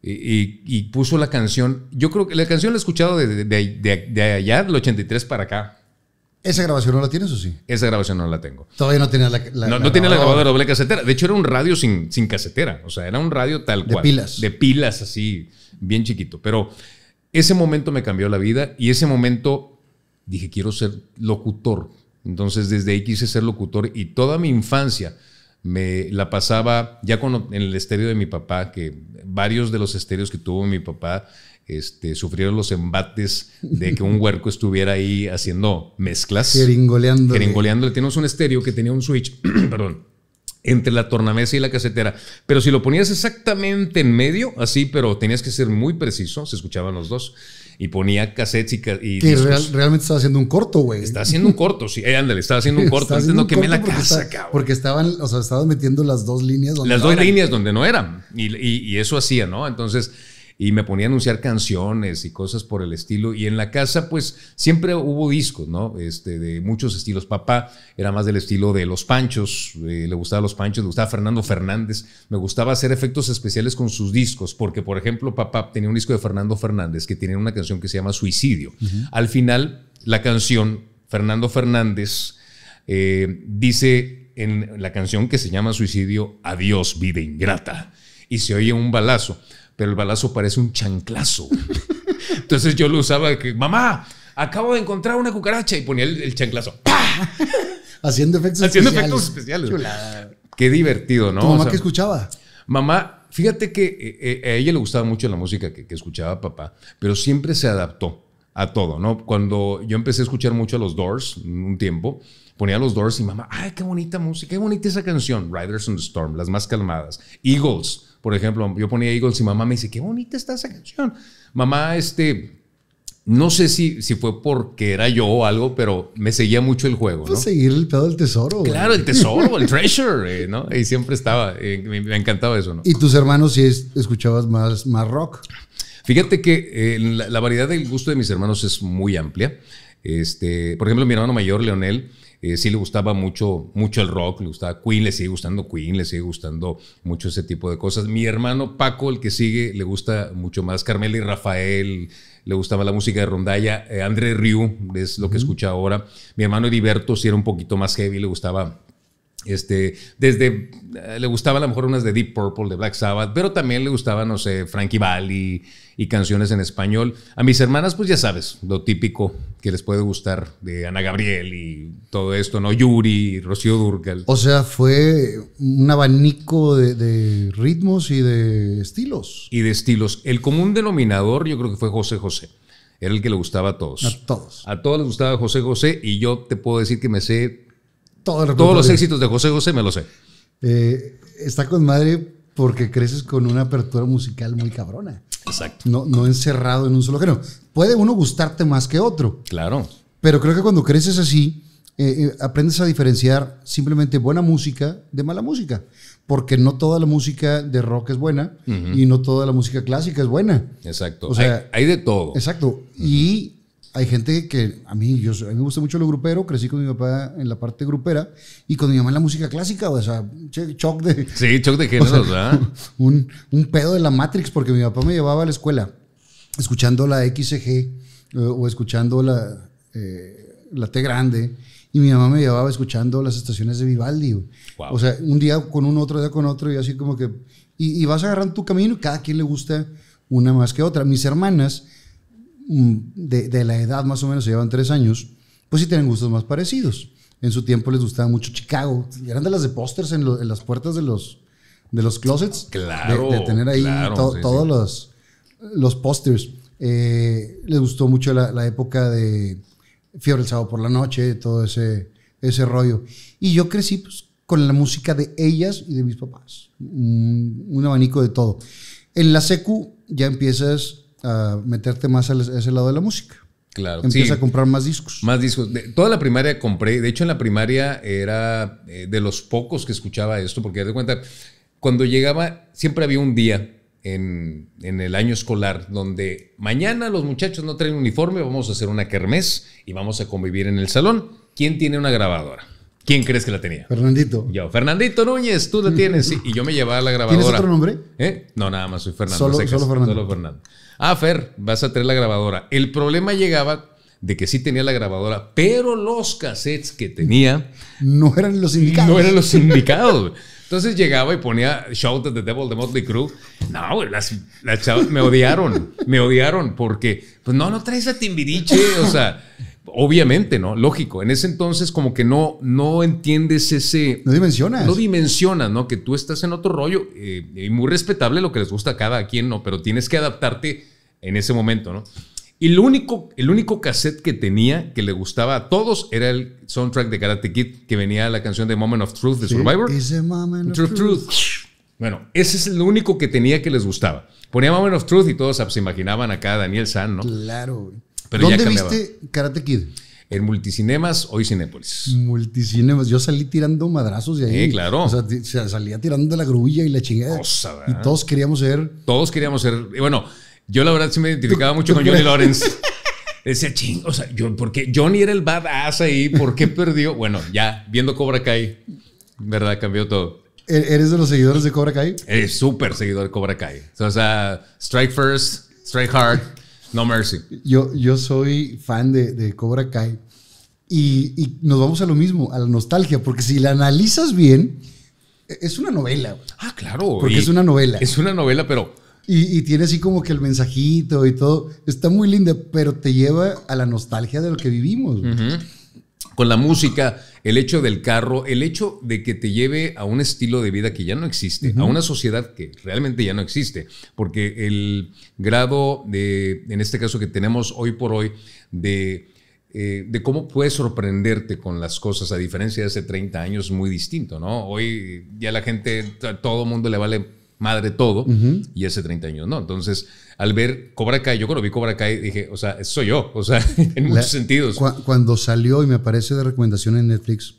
Y, puso la canción, yo creo que la canción la he escuchado de, de, de allá, del 83 para acá. ¿Esa grabación no la tienes o sí? Esa grabación no la tengo. Todavía no tenía la, No, no tenía la grabadora doble casetera. De hecho, era un radio sin, sin casetera. O sea, era un radio tal cual. De pilas. De pilas, así, bien chiquito. Pero ese momento me cambió la vida y ese momento dije, quiero ser locutor. Entonces, desde ahí quise ser locutor y toda mi infancia me la pasaba ya con, en el estéreo de mi papá, que varios de los estéreos que tuvo mi papá este, sufrieron los embates de que un huerco estuviera ahí haciendo mezclas. Jeringoleando. Jeringoleando. Tenemos un estéreo que tenía un switch, perdón, entre la tornamesa y la casetera. Pero si lo ponías exactamente en medio, así, pero tenías que ser muy preciso, se escuchaban los dos. Y ponía cassettes y, Que realmente estaba haciendo un corto, güey. Está haciendo un corto, sí. Eh, ándale, estaba haciendo un corto. Antes no quemé la casa, cabrón. Porque estaban, o sea, estaban metiendo las dos líneas donde Las dos líneas donde no eran. Y, y eso hacía, ¿no? Entonces y me ponía a anunciar canciones y cosas por el estilo. Y en la casa, pues siempre hubo discos, ¿no? Este, de muchos estilos. Papá era más del estilo de Los Panchos, eh, le gustaba Los Panchos, le gustaba Fernando Fernández. Me gustaba hacer efectos especiales con sus discos, porque, por ejemplo, papá tenía un disco de Fernando Fernández que tenía una canción que se llama Suicidio. Al final, la canción, Fernando Fernández, eh, dice en la canción que se llama Suicidio, Adiós, vida ingrata. Y se oye un balazo pero el balazo parece un chanclazo. Entonces yo lo usaba que, mamá, acabo de encontrar una cucaracha y ponía el, chanclazo. Haciendo efectos Haciendo efectos especiales. Qué divertido, ¿no? ¿Tu mamá qué escuchaba? Mamá, fíjate que eh, eh, a ella le gustaba mucho la música que, que, escuchaba papá, pero siempre se adaptó a todo, ¿no? Cuando yo empecé a escuchar mucho a los Doors un tiempo, ponía los Doors y mamá, ay, qué bonita música, qué bonita esa canción, Riders on the Storm, las más calmadas. Eagles, por ejemplo, yo ponía Eagles y mamá me dice, qué bonita está esa canción. Mamá, este, no sé si, si fue porque era yo o algo, pero me seguía mucho el juego. Pues seguir el pedo del tesoro. Claro, el tesoro, el treasure, eh, ¿no? Y siempre estaba, eh, me, encantaba eso, ¿no? ¿Y tus hermanos si escuchabas más, más rock? Fíjate que eh, la, variedad del gusto de mis hermanos es muy amplia. Este, por ejemplo, mi hermano mayor, Leonel, eh, sí le gustaba mucho, mucho el rock, le gustaba Queen, le sigue gustando Queen, le sigue gustando mucho ese tipo de cosas. Mi hermano Paco, el que sigue, le gusta mucho más Carmela y Rafael, le gustaba la música de rondalla. Eh, André Riu es lo que escucha ahora. Mi hermano Heriberto sí era un poquito más heavy, le gustaba este, desde eh, le gustaba a lo mejor unas de Deep Purple, de Black Sabbath, pero también le gustaba, no sé, Frankie Valli y canciones en español. A mis hermanas, pues ya sabes, lo típico que les puede gustar de Ana Gabriel y todo esto, ¿no? Yuri, Rocío Durcal. O sea, fue un abanico de, de, ritmos y de estilos. Y de estilos. El común denominador, yo creo que fue José José. Era el que le gustaba a todos. A todos. A todos les gustaba José José y yo te puedo decir que me sé todos los éxitos de José José me lo sé. Eh, está con madre porque creces con una apertura musical muy cabrona. Exacto. No, no encerrado en un solo género. Puede uno gustarte más que otro. Claro. Pero creo que cuando creces así, eh, eh, aprendes a diferenciar simplemente buena música de mala música. Porque no toda la música de rock es buena y no toda la música clásica es buena. Exacto. O sea, hay, de todo. Exacto. Y hay gente que a mí, yo, a mí me gusta mucho lo grupero, crecí con mi papá en la parte grupera y con mi mamá en la música clásica, o sea, shock de... Sí, shock de géneros, ¿verdad? Un, un, pedo de la Matrix, porque mi papá me llevaba a la escuela escuchando la XG eh, o escuchando la, eh, la T grande y mi mamá me llevaba escuchando las estaciones de Vivaldi. O sea, un día con uno, otro día con otro y así como que... Y, y vas agarrando tu camino y cada quien le gusta una más que otra. Mis hermanas Mm, de, la edad más o menos, se llevan tres años, pues sí tienen gustos más parecidos. En su tiempo les gustaba mucho Chicago. Eran de las de pósters en, las puertas de los, de los closets. Claro. De, tener ahí todos los, los pósters. Eh, les gustó mucho la, época de Fiebre el sábado por la noche, todo ese, ese rollo. Y yo crecí pues, con la música de ellas y de mis papás. Un, un abanico de todo. En la secu ya empiezas a meterte más a ese lado de la música. Claro. Empieza a comprar más discos. Más discos. toda la primaria compré. De hecho, en la primaria era eh, de los pocos que escuchaba esto, porque de cuenta, cuando llegaba, siempre había un día en, en, el año escolar donde mañana los muchachos no traen uniforme, vamos a hacer una kermés y vamos a convivir en el salón. ¿Quién tiene una grabadora? ¿Quién crees que la tenía? Fernandito. Yo, Fernandito Núñez, tú la tienes. Sí. Y yo me llevaba la grabadora. ¿Tienes otro nombre? ¿Eh? No, nada más soy Fernando. Solo, solo Fernando. Solo Fernando. Ah, Fer, vas a traer la grabadora. El problema llegaba de que sí tenía la grabadora, pero los cassettes que tenía no eran los indicados. No eran los indicados. Entonces llegaba y ponía Shout at the Devil de Motley Crue. No, las, las chavas me odiaron, me odiaron porque, pues no, no traes a Timbiriche, o sea, obviamente, ¿no? Lógico. En ese entonces como que no, no entiendes ese... No dimensionas. No dimensionas, ¿no? Que tú estás en otro rollo eh, y muy respetable lo que les gusta a cada quien, ¿no? Pero tienes que adaptarte en ese momento, ¿no? Y lo único, el único cassette que tenía que le gustaba a todos era el soundtrack de Karate Kid que venía la canción de Moment of Truth de Survivor. Ese Moment of Truth. Truth. Bueno, ese es el único que tenía que les gustaba. Ponía Moment of Truth y todos se imaginaban acá a Daniel San, ¿no? Claro. Pero ¿Dónde viste Karate Kid? En Multicinemas o Cinépolis. Multicinemas. Yo salí tirando madrazos de ahí. Sí, claro. O sea, salía tirando de la grulla y la chingada. Cosa, y todos queríamos ser. Todos queríamos ser. Bueno, yo la verdad sí me identificaba mucho con Johnny Lawrence. Decía, ching, o sea, yo, porque Johnny era el badass ahí, ¿por qué perdió? Bueno, ya, viendo Cobra Kai, ¿verdad? Cambió todo. ¿E-, ¿Eres de los seguidores de Cobra Kai? Eres súper seguidor de Cobra Kai. O sea, strike first, strike hard, no mercy. Yo, yo soy fan de, de Cobra Kai y, y, nos vamos a lo mismo, a la nostalgia, porque si la analizas bien, e-, es una novela. Ah, claro. Porque es una novela. Es una novela, pero y, tiene así como que el mensajito y todo. Está muy linda, pero te lleva a la nostalgia de lo que vivimos. Con la música, el hecho del carro, el hecho de que te lleve a un estilo de vida que ya no existe, a una sociedad que realmente ya no existe, porque el grado de, en este caso que tenemos hoy por hoy, de, eh, de cómo puedes sorprenderte con las cosas, a diferencia de hace 30 años, muy distinto, ¿no? Hoy ya la gente, todo el mundo le vale madre todo, y hace 30 años no. Entonces, al ver Cobra Kai, yo cuando vi Cobra Kai dije, o sea, soy yo, o sea, en muchos sentidos. cuando salió y me aparece de recomendación en Netflix,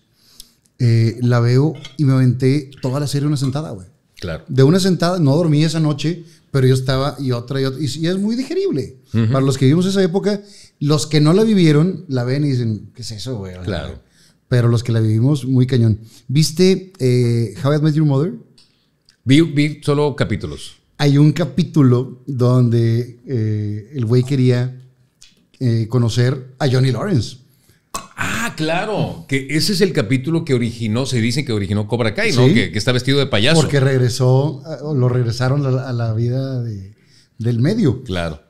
eh, la veo y me aventé toda la serie una sentada, güey. Claro. De una sentada, no dormí esa noche, pero yo estaba y otra y otra. Y, es muy digerible. Para los que vivimos esa época, los que no la vivieron, la ven y dicen, ¿qué es eso, güey? Claro. pero los que la vivimos, muy cañón. ¿Viste eh, How I Met Your Mother? Vi, vi solo capítulos. Hay un capítulo donde eh, el güey quería eh, conocer a Johnny Lawrence. Ah, claro, que ese es el capítulo que originó, se dice que originó Cobra Kai, ¿no? Que, está vestido de payaso. Porque regresó, lo regresaron a la, vida del medio. Claro.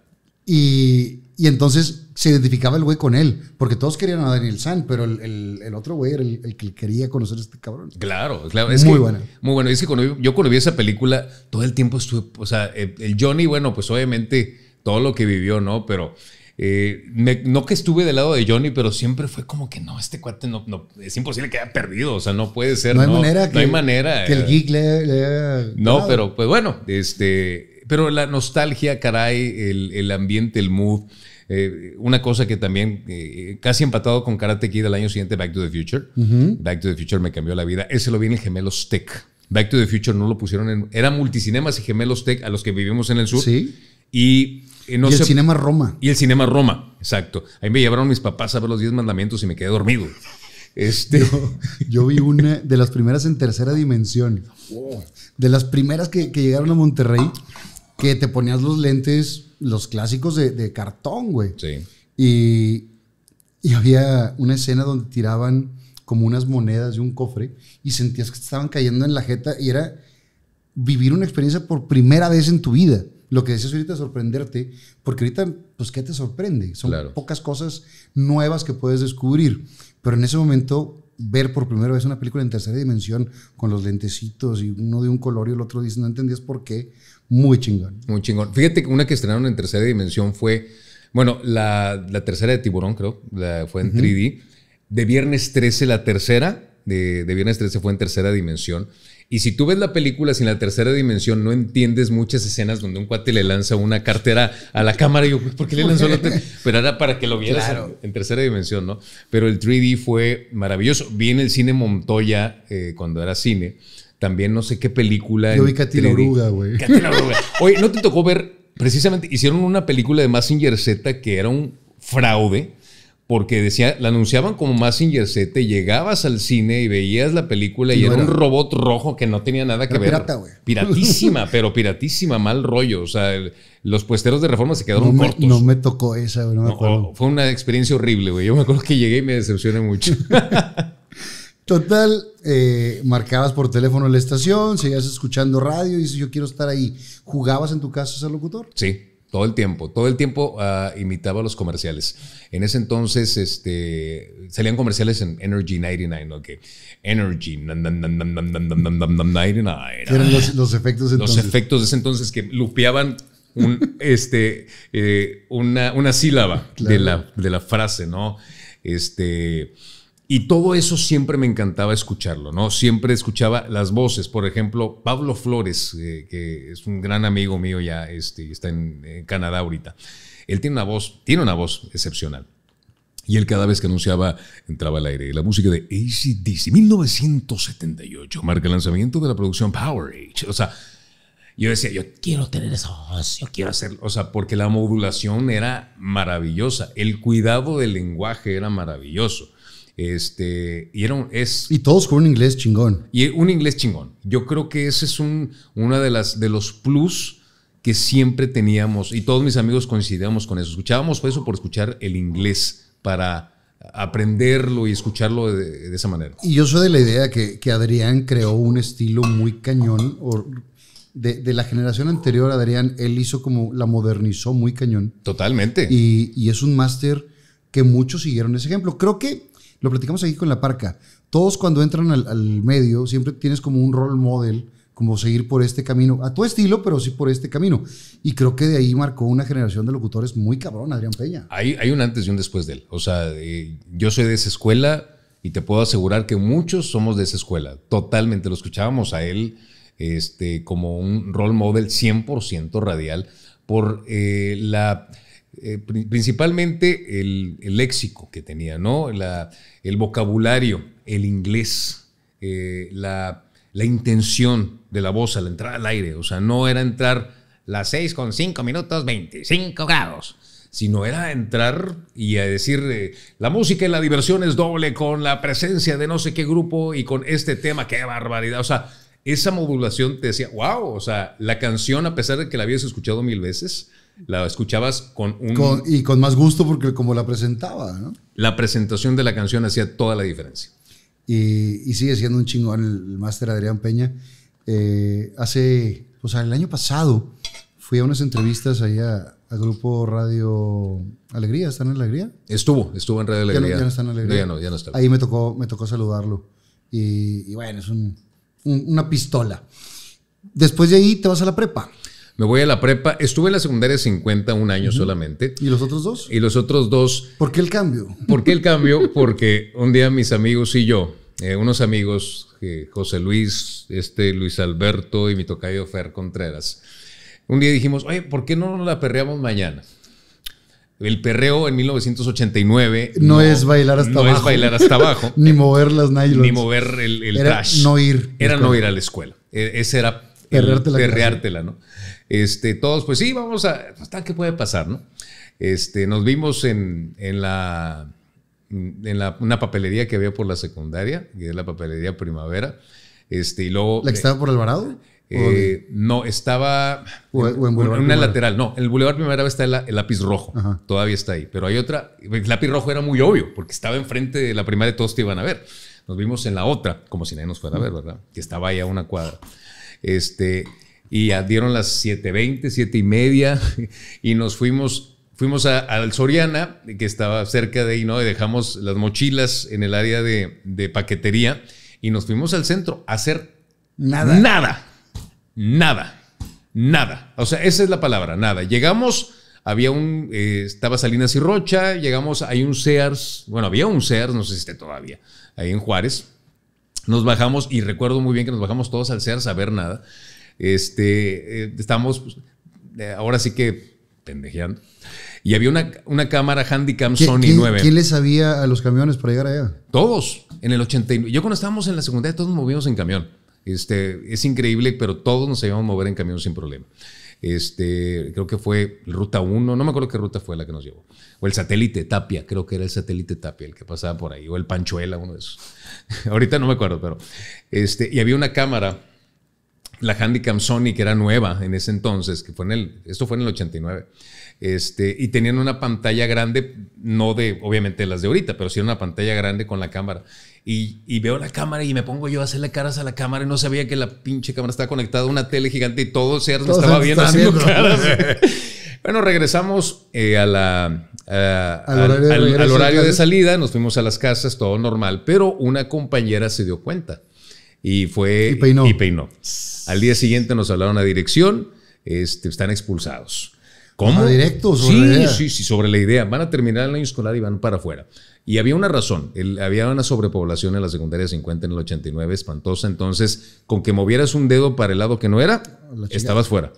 Y, entonces se identificaba el güey con él, porque todos querían a Daniel San, pero el, otro güey era el, que quería conocer a este cabrón. Claro, claro. Es muy bueno. Muy bueno. Es que cuando yo, cuando vi esa película, todo el tiempo estuve, o sea, el Johnny, bueno, pues obviamente todo lo que vivió, ¿no? Pero eh, no que estuve del lado de Johnny, pero siempre fue como que no, este cuate no, no es imposible que haya perdido, o sea, no puede ser. No hay manera, que, hay manera. Que el geek le, No, pero pues bueno, este, pero la nostalgia, caray, el, ambiente, el mood. Eh, una cosa que también eh, casi empatado con Karate Kid el año siguiente, Back to the Future. Back to the Future me cambió la vida. Ese lo vi en el Gemelos Tech. Back to the Future no lo pusieron en. Era multicinemas y Gemelos Tech a los que vivimos en el sur. Sí. Y y el Cinema Roma. Y el Cinema Roma, exacto. Ahí me llevaron mis papás a ver los 10 mandamientos y me quedé dormido. Este... Yo, vi una de las primeras en tercera dimensión. De las primeras que, llegaron a Monterrey, que te ponías los lentes, los clásicos de, cartón, güey. Sí. Y, y había una escena donde tiraban como unas monedas de un cofre y sentías que te estaban cayendo en la jeta y era vivir una experiencia por primera vez en tu vida lo que decías ahorita, sorprenderte, porque ahorita, pues, ¿qué te sorprende? Son pocas cosas nuevas que puedes descubrir, pero en ese momento ver por primera vez una película en tercera dimensión con los lentecitos y uno de un color y el otro dice, no entendías por qué, muy chingón. Muy chingón. Fíjate que una que estrenaron en tercera dimensión fue, bueno, la, tercera de Tiburón, creo, fue en 3D. De Viernes 13, la tercera, de, de Viernes 13 fue en tercera dimensión. Y si tú ves la película sin la tercera dimensión, no entiendes muchas escenas donde un cuate le lanza una cartera a la cámara y yo, ¿por qué le lanzó la Pero era para que lo vieras en, tercera dimensión, ¿no? Pero el 3D fue maravilloso. Vi en el cine Montoya eh, cuando era cine. También no sé qué película. Yo vi Katy la Oruga, güey. Katy la Oruga. Oye, ¿no te tocó ver? Precisamente hicieron una película de Massinger Z que era un fraude porque decía, la anunciaban como Massinger Z, llegabas al cine y veías la película y, era, un robot rojo que no tenía nada que ver. Pirata, güey. Piratísima, pero piratísima, mal rollo. O sea, los puesteros de reforma se quedaron cortos. no me tocó esa, güey, no me acuerdo. fue una experiencia horrible, güey. Yo me acuerdo que llegué y me decepcioné mucho. Total, eh, marcabas por teléfono la estación, seguías escuchando radio y dices, yo quiero estar ahí. ¿Jugabas en tu casa ser locutor? Sí. Todo el tiempo, todo el tiempo imitaba los comerciales. En ese entonces este, salían comerciales en Energy 99, ¿no? Que Energy 99. Eran los, los efectos entonces. Los efectos de ese entonces que lupeaban un, este, una, una sílaba de, la, de la frase, ¿no? Este y todo eso siempre me encantaba escucharlo, ¿no? Siempre escuchaba las voces. Por ejemplo, Pablo Flores, eh, que es un gran amigo mío ya, este, está en, Canadá ahorita. Él tiene una voz, tiene una voz excepcional. Y él cada vez que anunciaba entraba al aire. La música de ACDC, 1978, marca el lanzamiento de la producción Power Age. O sea, yo decía, yo quiero tener esa voz, yo quiero hacerlo. O sea, porque la modulación era maravillosa. El cuidado del lenguaje era maravilloso. Este, y, era es, y todos con un inglés chingón. Y un inglés chingón. Yo creo que ese es un, una de, las, de los plus que siempre teníamos, y todos mis amigos coincidíamos con eso. Escuchábamos eso por escuchar el inglés, para aprenderlo y escucharlo de, esa manera. Y yo soy de la idea que, que Adrián creó un estilo muy cañón. De, de, la generación anterior, Adrián, él hizo como, la modernizó muy cañón. Totalmente. Y, y es un máster que muchos siguieron ese ejemplo. Creo que lo platicamos aquí con la parca. Todos cuando entran al, medio siempre tienes como un role model, como seguir por este camino, a tu estilo, pero sí por este camino. Y creo que de ahí marcó una generación de locutores muy cabrón, Adrián Peña. Hay, hay un antes y un después de él. O sea, eh, yo soy de esa escuela y te puedo asegurar que muchos somos de esa escuela. Totalmente. Lo escuchábamos a él este, como un role model 100% radial por eh, la eh, principalmente el, léxico que tenía, ¿no? el vocabulario, el inglés, eh, la, intención de la voz al entrar al aire. O sea, no era entrar las 6 con 5 minutos, 25 grados. sino era entrar y a decir, eh, la música y la diversión es doble con la presencia de no sé qué grupo y con este tema, qué barbaridad. O sea, esa modulación te decía, wow, o sea, la canción, a pesar de que la habías escuchado mil veces, la escuchabas con un... y con más gusto porque como la presentaba, ¿no? La presentación de la canción hacía toda la diferencia. Y, sigue siendo un chingón el, máster Adrián Peña. Eh, hace, o sea, el año pasado fui a unas entrevistas ahí a, Grupo Radio Alegría. ¿Está en Alegría? Estuvo, estuvo en Radio Alegría. Ya no, está en Alegría. Ya no, ya no está. Ahí me tocó, me tocó saludarlo. Y, bueno, es una pistola. Después de ahí te vas a la prepa. Me voy a la prepa. Estuve en la secundaria 50, un año solamente. ¿Y los otros dos? Y los otros dos. ¿Por qué el cambio? ¿Por qué el cambio? Porque un día mis amigos y yo, eh, unos amigos, José Luis, este Luis Alberto y mi tocayo Fer Contreras, un día dijimos, oye, ¿por qué no nos la perreamos mañana? El perreo en 1989 no, es bailar hasta abajo. No es bailar hasta abajo. ni mover las nylons. Ni mover el, el era No ir. Era no ir a la escuela. E, ese era perreártela, ¿no? Este, todos, pues sí, vamos a. Hasta pues, qué puede pasar, ¿no? Este, nos vimos en, en la. En la, una papelería que había por la secundaria, que es la papelería Primavera. Este, y luego. ¿La que estaba por Alvarado? Eh, no, estaba en, una lateral. No, en el Boulevard Primavera está el, lápiz rojo. Todavía está ahí. Pero hay otra. El lápiz rojo era muy obvio, porque estaba enfrente de la primaria, todos te iban a ver. Nos vimos en la otra, como si nadie nos fuera a ver, ¿verdad? Que estaba ahí a una cuadra. Este, y dieron las 7.20, 7 y media, y nos fuimos, fuimos al Soriana, que estaba cerca de ahí, ¿no? Y dejamos las mochilas en el área de, de paquetería, y nos fuimos al centro a hacer nada. Nada. Nada. Nada. O sea, esa es la palabra, nada. Llegamos, había un, eh, estaba Salinas y Rocha, llegamos, hay un Sears, bueno, había un Sears, no sé si esté todavía, ahí en Juárez, nos bajamos y recuerdo muy bien que nos bajamos todos al ser saber nada. Este, eh, estamos, pues, eh, ahora sí que pendejeando. Y había una, una cámara Handycam Sony 9. ¿Quién les sabía a los camiones para llegar allá? Todos. En el 89. Yo cuando estábamos en la secundaria, todos nos movíamos en camión. Este, es increíble, pero todos nos sabíamos mover en camión sin problema. Este, creo que fue Ruta 1, no me acuerdo qué ruta fue la que nos llevó. O el satélite Tapia, creo que era el satélite Tapia el que pasaba por ahí, o el Panchuela, uno de esos. Ahorita no me acuerdo, pero. Este, y había una cámara, la Handycam Sony, que era nueva en ese entonces, que fue en el. Esto fue en el 89. Este, y tenían una pantalla grande, no de, obviamente, las de ahorita, pero sí una pantalla grande con la cámara. Y, veo la cámara y me pongo yo a hacerle caras a la cámara y no sabía que la pinche cámara estaba conectada a una tele gigante y todo se me estaba viendo haciendo caras. bueno, regresamos eh, a la, al, horario, de, salida, nos fuimos a las casas, todo normal, pero una compañera se dio cuenta y fue y peinó. Y peinó. Al día siguiente nos hablaron a dirección, este, están expulsados. ¿Cómo? directo sobre sí, la idea. Sí, sí, sobre la idea. Van a terminar el año escolar y van para afuera. Y había una razón, había una sobrepoblación en la secundaria 50 en el 89 espantosa, entonces con que movieras un dedo para el lado que no era, estabas fuera.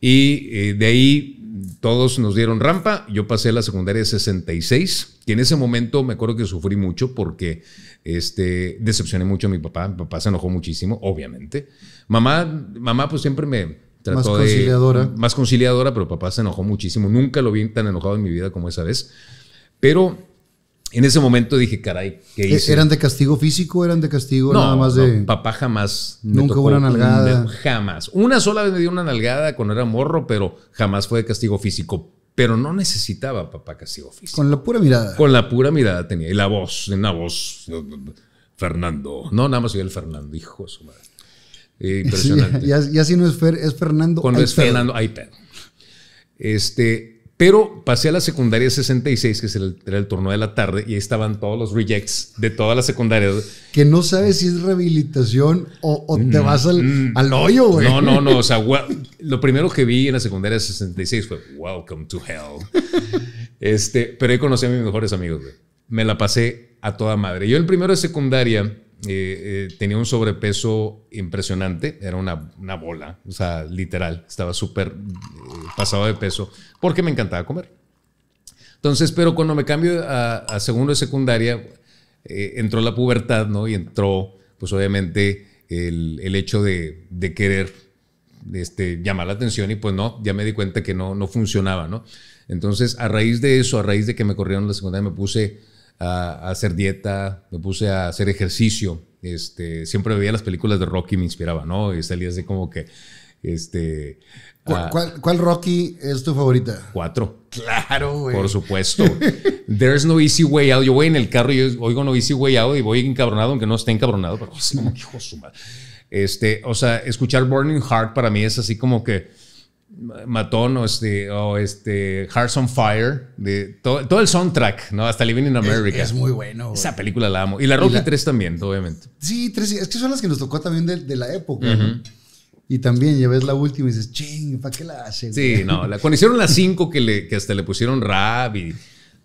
Y eh, de ahí todos nos dieron rampa, yo pasé a la secundaria 66, que en ese momento me acuerdo que sufrí mucho porque este, decepcioné mucho a mi papá, mi papá se enojó muchísimo, obviamente. Mamá, mamá pues siempre me, Trató más conciliadora. más conciliadora, pero papá se enojó muchísimo. Nunca lo vi tan enojado en mi vida como esa vez. Pero en ese momento dije, caray, ¿qué hice? ¿Eran de castigo físico eran de castigo nada más de.? papá jamás. Nunca hubo una nalgada. jamás. Una sola vez me dio una nalgada cuando era morro, pero jamás fue de castigo físico. Pero no necesitaba papá castigo físico. Con la pura mirada. Con la pura mirada tenía. Y la voz, una voz. Fernando. No, nada más soy el Fernando, hijo de su madre. Eh, impresionante. ya, si no es, es Fernando. Cuando es Fernando, hay pedo. Este, pero pasé a la secundaria 66, que era el turno de la tarde, y ahí estaban todos los rejects de todas las secundarias. Que no sabes si es rehabilitación o, te mm, vas mm. al, hoyo, güey. No, no, no. O sea, lo primero que vi en la secundaria 66 fue Welcome to Hell. este, pero ahí conocí a mis mejores amigos, güey. Me la pasé a toda madre. Yo el primero de secundaria eh, eh, tenía un sobrepeso impresionante, era una, una bola, o sea, literal, estaba súper eh, pasado de peso, porque me encantaba comer. Entonces, pero cuando me cambio a, segundo de secundaria, entró la pubertad, ¿no? Y entró, pues obviamente, el, el hecho de, de, querer este, llamar la atención y pues no, ya me di cuenta que no, no funcionaba, ¿no? Entonces, a raíz de eso, a raíz de que me corrieron la secundaria, me puse a, hacer dieta, me puse a hacer ejercicio. Este, siempre veía las películas de Rocky me inspiraba, ¿no? Y salía así como que, este... ¿Cuál, Rocky es tu favorita? Cuatro. Claro, güey. Por supuesto. There's no easy way out. Yo voy en el carro y oigo no easy way out y voy encabronado, aunque no esté encabronado, pero como hijo su madre. Este, o sea, escuchar Burning Heart para mí es así como que matón o este, o este Hearts on Fire, de todo, el soundtrack, ¿no? Hasta Living in America. Es, muy bueno. Esa película la amo. Y la Rocky 3 también, obviamente. Sí, 3, es que son las que nos tocó también de, la época. Y también ya ves la última y dices, ching, ¿para qué la hace? Sí, no, la, cuando hicieron las 5 que, le, que hasta le pusieron rap y...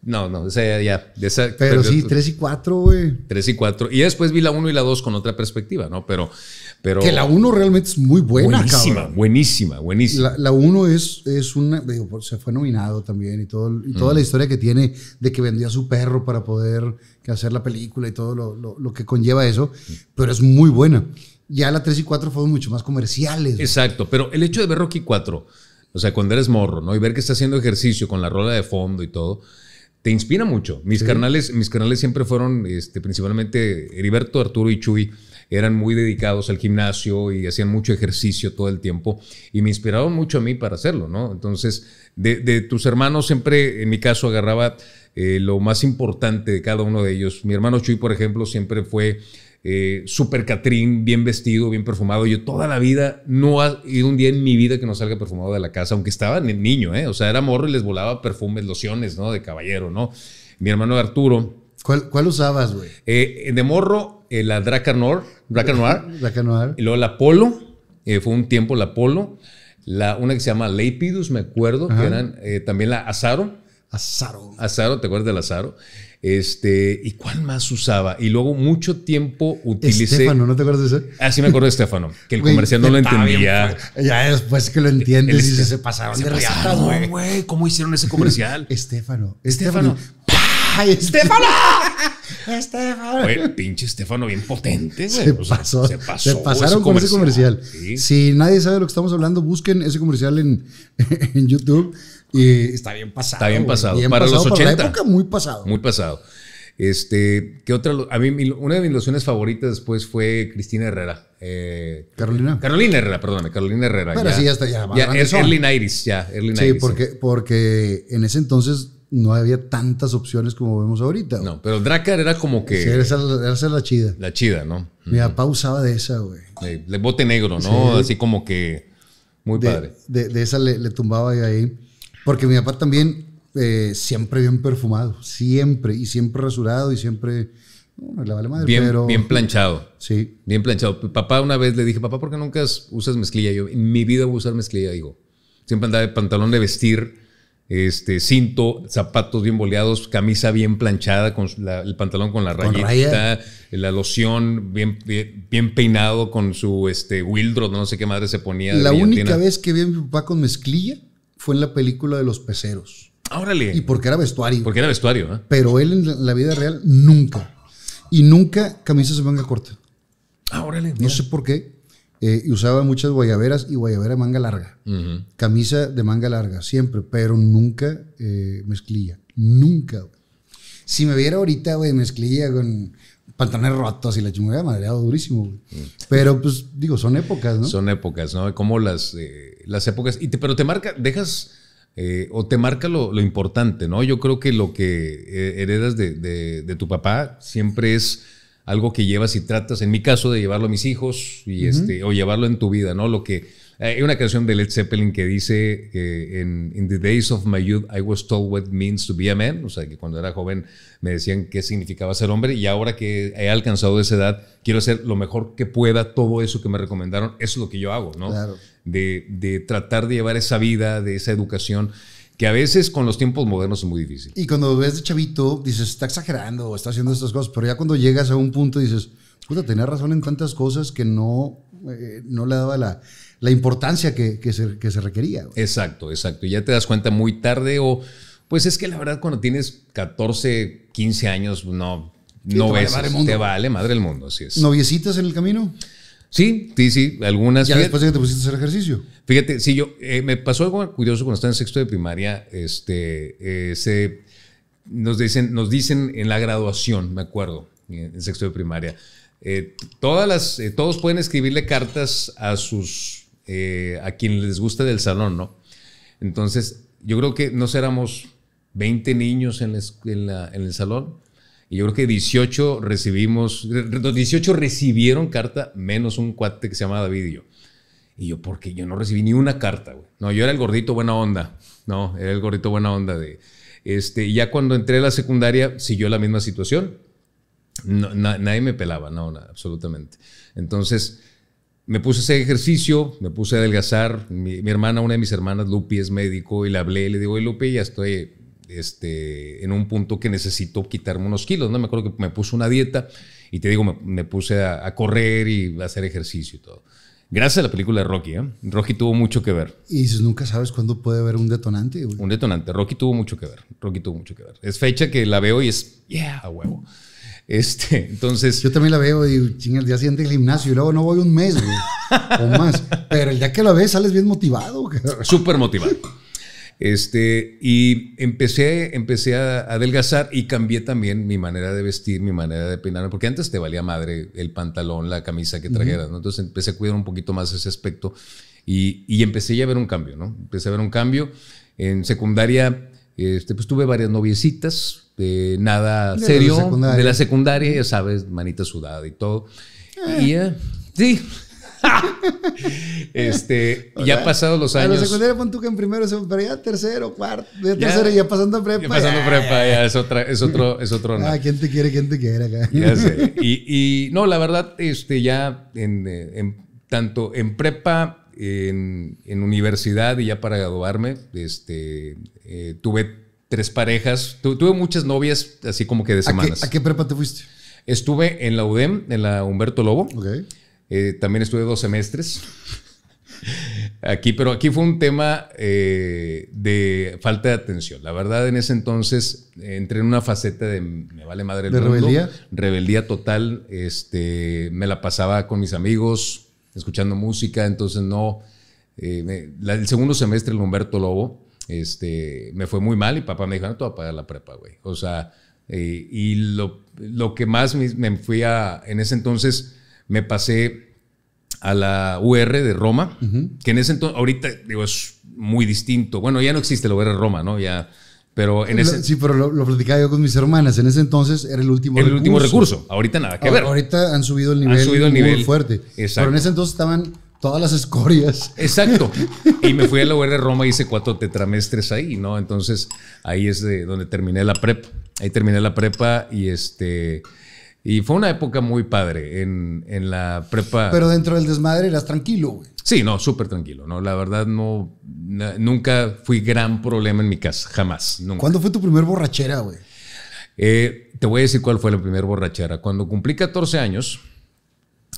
No, no, o sea, ya. De esa, pero, sí, 3 y 4, güey. 3 y 4. Y después vi la 1 y la 2 con otra perspectiva, ¿no? Pero que la 1 realmente es muy buena, Buenísima, buenísima, buenísima. La 1 es, es una, digo, se fue nominado también y, todo, y toda la historia que tiene de que vendió a su perro para poder hacer la película y todo lo, lo, que conlleva eso, pero es muy buena. Ya la 3 y 4 fueron mucho más comerciales. Exacto, pero el hecho de ver Rocky 4, o sea, cuando eres morro, ¿no? Y ver que está haciendo ejercicio con la rola de fondo y todo, te inspira mucho. Mis, carnales, mis carnales siempre fueron, este, principalmente Heriberto, Arturo y Chuy, eran muy dedicados al gimnasio y hacían mucho ejercicio todo el tiempo y me inspiraron mucho a mí para hacerlo, ¿no? Entonces, de, tus hermanos siempre, en mi caso, agarraba eh, lo más importante de cada uno de ellos. Mi hermano Chuy, por ejemplo, siempre fue eh, super Catrín, bien vestido, bien perfumado. Yo toda la vida no ha ido un día en mi vida que no salga perfumado de la casa, aunque estaba niño, ¿eh? O sea, era morro y les volaba perfumes, lociones, ¿no? De caballero, ¿no? Mi hermano Arturo. ¿Cuál, cuál usabas, güey? Eh, de morro, eh, la Dracanor, Dracanor. Dracanor. Y luego la Polo, eh, fue un tiempo la Polo. La, una que se llama Leipidus, me acuerdo, que eran también la Azaro. Azaro. Azaro, ¿te acuerdas del Azaro? Este, ¿y cuál más usaba? Y luego mucho tiempo utilicé. Estefano, ¿no te acuerdas de eso? Ah, sí me acuerdo de Estefano, que el comercial no lo entendía. ya después que lo entiendes y se pasaron de riatas, güey. ¿Cómo hicieron ese comercial? Estefano. Estefano. ¡Ay, Estefano! Estefano. Oye, pinche Estefano bien potente, Se, pasó, se, pasó, se pasaron con ese comercial. Si nadie sabe de lo que estamos hablando, busquen ese comercial en, en YouTube. Y está bien pasado. Está bien pasado. para los 80. Para la época, muy pasado. Muy pasado. Este, ¿qué otra? A mí, una de mis ilusiones favoritas después fue Cristina Herrera. Eh, Carolina. Carolina Herrera, perdóname, Carolina Herrera. Pero sí, ya está, ya. Ya, early 90s, ya, early 90s. Sí, porque, porque en ese entonces no había tantas opciones como vemos ahorita. No, pero Dracar era como que. Sí, esa era la chida. La chida, ¿no? Mi papá usaba de esa, güey. De, bote negro, ¿no? Así como que. Muy padre. De, de esa le, le, tumbaba ahí. Porque mi papá también eh, siempre bien perfumado. Siempre. Y siempre rasurado y siempre. No, le vale madre, bien, pero... bien planchado. Sí. Bien planchado. Papá una vez le dije, papá, ¿por qué nunca usas mezclilla? Yo, en mi vida voy a usar mezclilla, digo. Siempre andaba de pantalón de vestir este, cinto, zapatos bien boleados, camisa bien planchada, con el pantalón con la rayita, la loción bien, bien, peinado con su este, Wildrop, no sé qué madre se ponía. La única vez que vi a mi papá con mezclilla fue en la película de los peceros. Órale. Y porque era vestuario. Porque era vestuario, ¿eh? Pero él en la vida real nunca. Y nunca camisa de manga corta. Ah, órale. No sé por qué. Eh, y usaba muchas guayaberas y guayabera de manga larga. Camisa de manga larga, siempre, pero nunca eh, mezclilla. Nunca. Si me viera ahorita, güey, mezclilla con pantalones rotos y la chingada, madreado durísimo. Mm. Pero pues digo, son épocas, ¿no? Son épocas, ¿no? Como las, eh, las épocas. Y pero te marca, dejas. o te marca lo, importante, ¿no? Yo creo que lo que heredas de, de tu papá siempre es algo que llevas y tratas, en mi caso, de llevarlo a mis hijos y este, o llevarlo en tu vida, ¿no? Lo que eh, hay una canción de Led Zeppelin que dice en In the days of my youth I was told what it means to be a man, o sea, que cuando era joven me decían qué significaba ser hombre y ahora que he alcanzado esa edad quiero hacer lo mejor que pueda todo eso que me recomendaron, eso es lo que yo hago, ¿no? De, de tratar de llevar esa vida, de esa educación que a veces con los tiempos modernos es muy difícil. Y cuando ves de chavito, dices, está exagerando, está haciendo estas cosas, pero ya cuando llegas a un punto dices, puta, tenía razón en tantas cosas que no, eh, no le daba la, la importancia que, que, se, que se requería. Exacto, exacto. Y ya te das cuenta muy tarde o, pues es que la verdad cuando tienes 14, 15 años, no, no ves, te vale madre el mundo, así es. ¿Noviecitas en el camino? Sí, sí, sí, algunas. Ya después de que te pusiste a hacer ejercicio. Fíjate, sí, yo, eh, me pasó algo curioso cuando estaba en sexto de primaria, este, eh, se, nos, dicen, nos dicen en la graduación, me acuerdo, en sexto de primaria, eh, todas las, todos pueden escribirle cartas a sus, a quien les guste del salón, ¿no? Entonces, yo creo que no éramos 20 niños en, en el salón, y yo creo que 18 recibimos, los 18 recibieron carta, menos un cuate que se llama David y yo. Y yo, porque yo no recibí ni una carta. No, yo era el gordito buena onda. No, era el gordito buena onda de. Este, ya cuando entré a la secundaria, siguió la misma situación. nadie me pelaba, no, absolutamente. Entonces, me puse a hacer ejercicio, me puse a adelgazar. Mi, mi, hermana, una de mis hermanas, Lupi, es médico, y le hablé, le digo, oye, Lupi, ya estoy este, en un punto que necesito quitarme unos kilos, ¿no? Me acuerdo que me puse una dieta y te digo, me, puse a, correr y a hacer ejercicio y todo. Gracias a la película de Rocky, ¿eh? Rocky tuvo mucho que ver. Y dices, nunca sabes cuándo puede haber un detonante. Un detonante. Rocky tuvo mucho que ver. Rocky tuvo mucho que ver. Es fecha que la veo y es, yeah, a huevo. Este, entonces. Yo también la veo y ching, el día siguiente el gimnasio y luego no voy un mes, güey. o más. Pero el día que la ves sales bien motivado. Súper motivado. Este, y empecé, empecé a adelgazar y cambié también mi manera de vestir, mi manera de peinarme, porque antes te valía madre el pantalón, la camisa que trajeras, ¿no? Entonces empecé a cuidar un poquito más ese aspecto y, y, empecé ya a ver un cambio, ¿no? Empecé a ver un cambio. En secundaria, este, pues tuve varias noviecitas, nada serio, de la secundaria, ya sabes, manita sudada y todo. Eh. Y uh, sí, este, ya pasados los años. A la secundaria pon tú que en primero, pero ya tercero, cuarto, ya, tercero, ya pasando prepa. Ya pasando prepa, ya es, otra, es otro, es otro. Ah, ¿quién te quiere, quién te quiere acá? Ya sé. Y, y no, la verdad, este, ya en, en tanto en prepa, en, en, universidad y ya para graduarme, este, eh, tuve tres parejas, tuve muchas novias, así como que de semanas. ¿A qué, prepa te fuiste? Estuve en la UDEM, en la Humberto Lobo. Okay. Eh, también estuve dos semestres. Aquí, pero aquí fue un tema eh, de falta de atención. La verdad, en ese entonces entré en una faceta de me vale madre el ¿De rebeldía? Rebeldía total. Este, me la pasaba con mis amigos, escuchando música. Entonces, no. Eh, el segundo semestre, el Humberto Lobo, este, me fue muy mal y papá me dijo: No te voy a pagar la prepa, güey. O sea, y lo, lo, que más me, me fui a. En ese entonces me pasé a la UR de Roma, que en ese entonces, ahorita digo, es muy distinto. Bueno, ya no existe la UR de Roma, ¿no? Ya, pero en ese... Sí, pero lo, platicaba yo con mis hermanas. En ese entonces era el último recurso. El último recurso. Ahorita nada que ver. Ahorita han subido el nivel, han subido el nivel muy fuerte. Exacto. Pero en ese entonces estaban todas las escorias. Exacto. Y me fui a la UR de Roma, hice cuatro tetramestres ahí, ¿no? Entonces ahí es de donde terminé la prepa. Ahí terminé la prepa y este... Y fue una época muy padre en, en la prepa. Pero dentro del desmadre eras tranquilo, güey. Sí, no, súper tranquilo. No, la verdad no, nunca fui gran problema en mi casa, jamás. Nunca. ¿Cuándo fue tu primer borrachera, güey? Eh, te voy a decir cuál fue la primera borrachera. Cuando cumplí 14 años,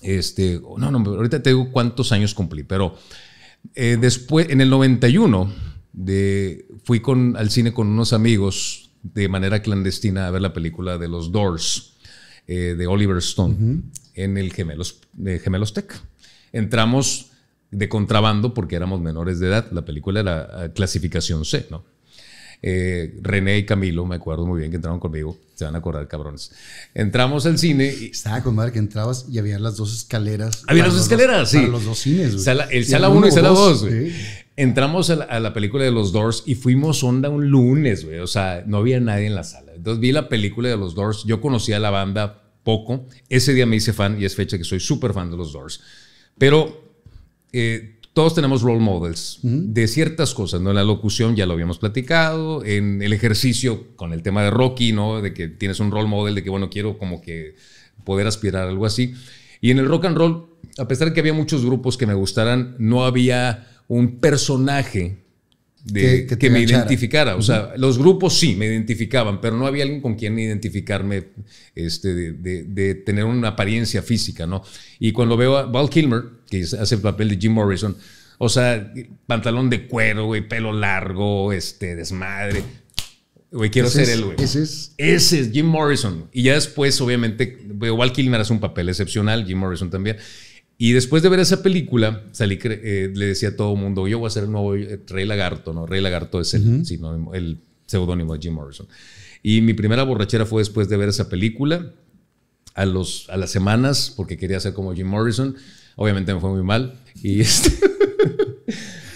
este, no, no, ahorita te digo cuántos años cumplí, pero eh, después, en el 91, de, fui con, al cine con unos amigos de manera clandestina a ver la película de los Doors. Eh, de Oliver Stone en el Gemelos, de Gemelos Tech. Entramos de contrabando porque éramos menores de edad. La película era ah, clasificación C, ¿no? Eh, René y Camilo, me acuerdo muy bien que entraron conmigo, se van a acordar, cabrones. Entramos al cine y. Estaba con madre que entrabas y había las dos escaleras. Había las dos escaleras, sí. Para los dos cines, el sala 1 y sala 2, Entramos a la, a la, película de los Doors y fuimos onda un lunes, güey. O sea, no había nadie en la sala. Entonces vi la película de los Doors. Yo conocía la banda poco. Ese día me hice fan y es fecha que soy súper fan de los Doors. Pero eh, todos tenemos role models de ciertas cosas, ¿no? En la locución ya lo habíamos platicado, en el ejercicio con el tema de Rocky, ¿no? De que tienes un role model de que, bueno, quiero como que poder aspirar a algo así. Y en el rock and roll, a pesar de que había muchos grupos que me gustaran, no había un personaje que, me identificara. O sea, los grupos sí me identificaban, pero no había alguien con quien identificarme, este, de, tener una apariencia física, ¿no? Y cuando veo a Val Kilmer, que hace el papel de Jim Morrison, o sea, pantalón de cuero, güey, pelo largo, este, desmadre. Güey, quiero ser él, güey. Ese es. Ese es Jim Morrison. Y ya después, obviamente, Val Kilmer hace un papel excepcional, Jim Morrison también. Y después de ver esa película, salí, eh, le decía a todo el mundo, yo voy a ser el nuevo Rey Lagarto, ¿no? Rey Lagarto es el, el seudónimo de Jim Morrison. Y mi primera borrachera fue después de ver esa película, a, los, a las semanas, porque quería ser como Jim Morrison. Obviamente me fue muy mal. Y este,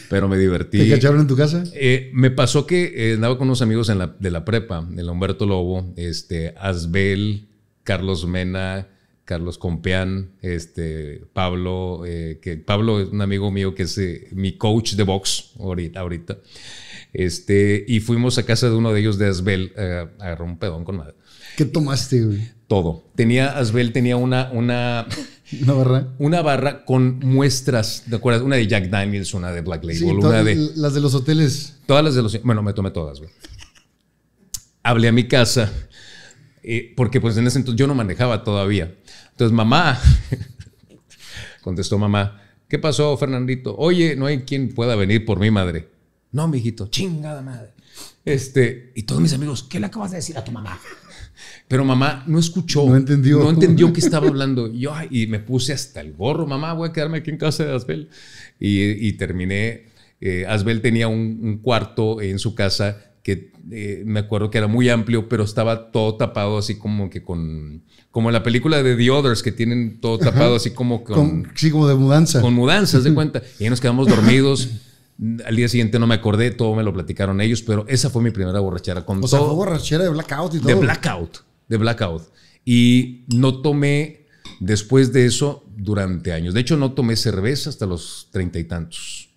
pero me divertí. ¿Te cacharon en tu casa? Eh, me pasó que eh, andaba con unos amigos en la, de la prepa, el Humberto Lobo, este, Asbel, Carlos Mena, Carlos Compeán, este, Pablo, eh, que Pablo es un amigo mío que es mi coach de box ahorita. ahorita. Este, y fuimos a casa de uno de ellos de Asbel a agarrar un pedón con madre. ¿Qué tomaste, güey? Todo. Tenía, Asbel tenía una, una, ¿Una barra? Una barra con muestras, ¿de acuerdas? Una de Jack Daniels, una de Black Label, una de... Las de los hoteles. Todas las de los... Bueno, me tomé todas, güey. Hablé a mi casa, eh, porque pues en ese entonces yo no manejaba todavía. Entonces, mamá, contestó mamá, ¿qué pasó, Fernandito? Oye, no hay quien pueda venir por mi madre. No, mijito, chingada madre. Este, y todos mis amigos, ¿qué le acabas de decir a tu mamá? Pero mamá no escuchó. No entendió. No entendió que estaba hablando. Yo, y me puse hasta el gorro, mamá, voy a quedarme aquí en casa de Asbel. Y, terminé. Eh, Asbel tenía un, cuarto en su casa que eh, me acuerdo que era muy amplio, pero estaba todo tapado así como que con... Como en la película de The Others, que tienen todo tapado así como con, Sí, como de mudanza. Con mudanzas, de cuenta. Y ahí nos quedamos dormidos. Al día siguiente no me acordé, todo me lo platicaron ellos, pero esa fue mi primera borrachera. Con o sea, fue borrachera de blackout y todo. De blackout, de blackout. Y no tomé después de eso durante años. De hecho, no tomé cerveza hasta los treinta y tantos.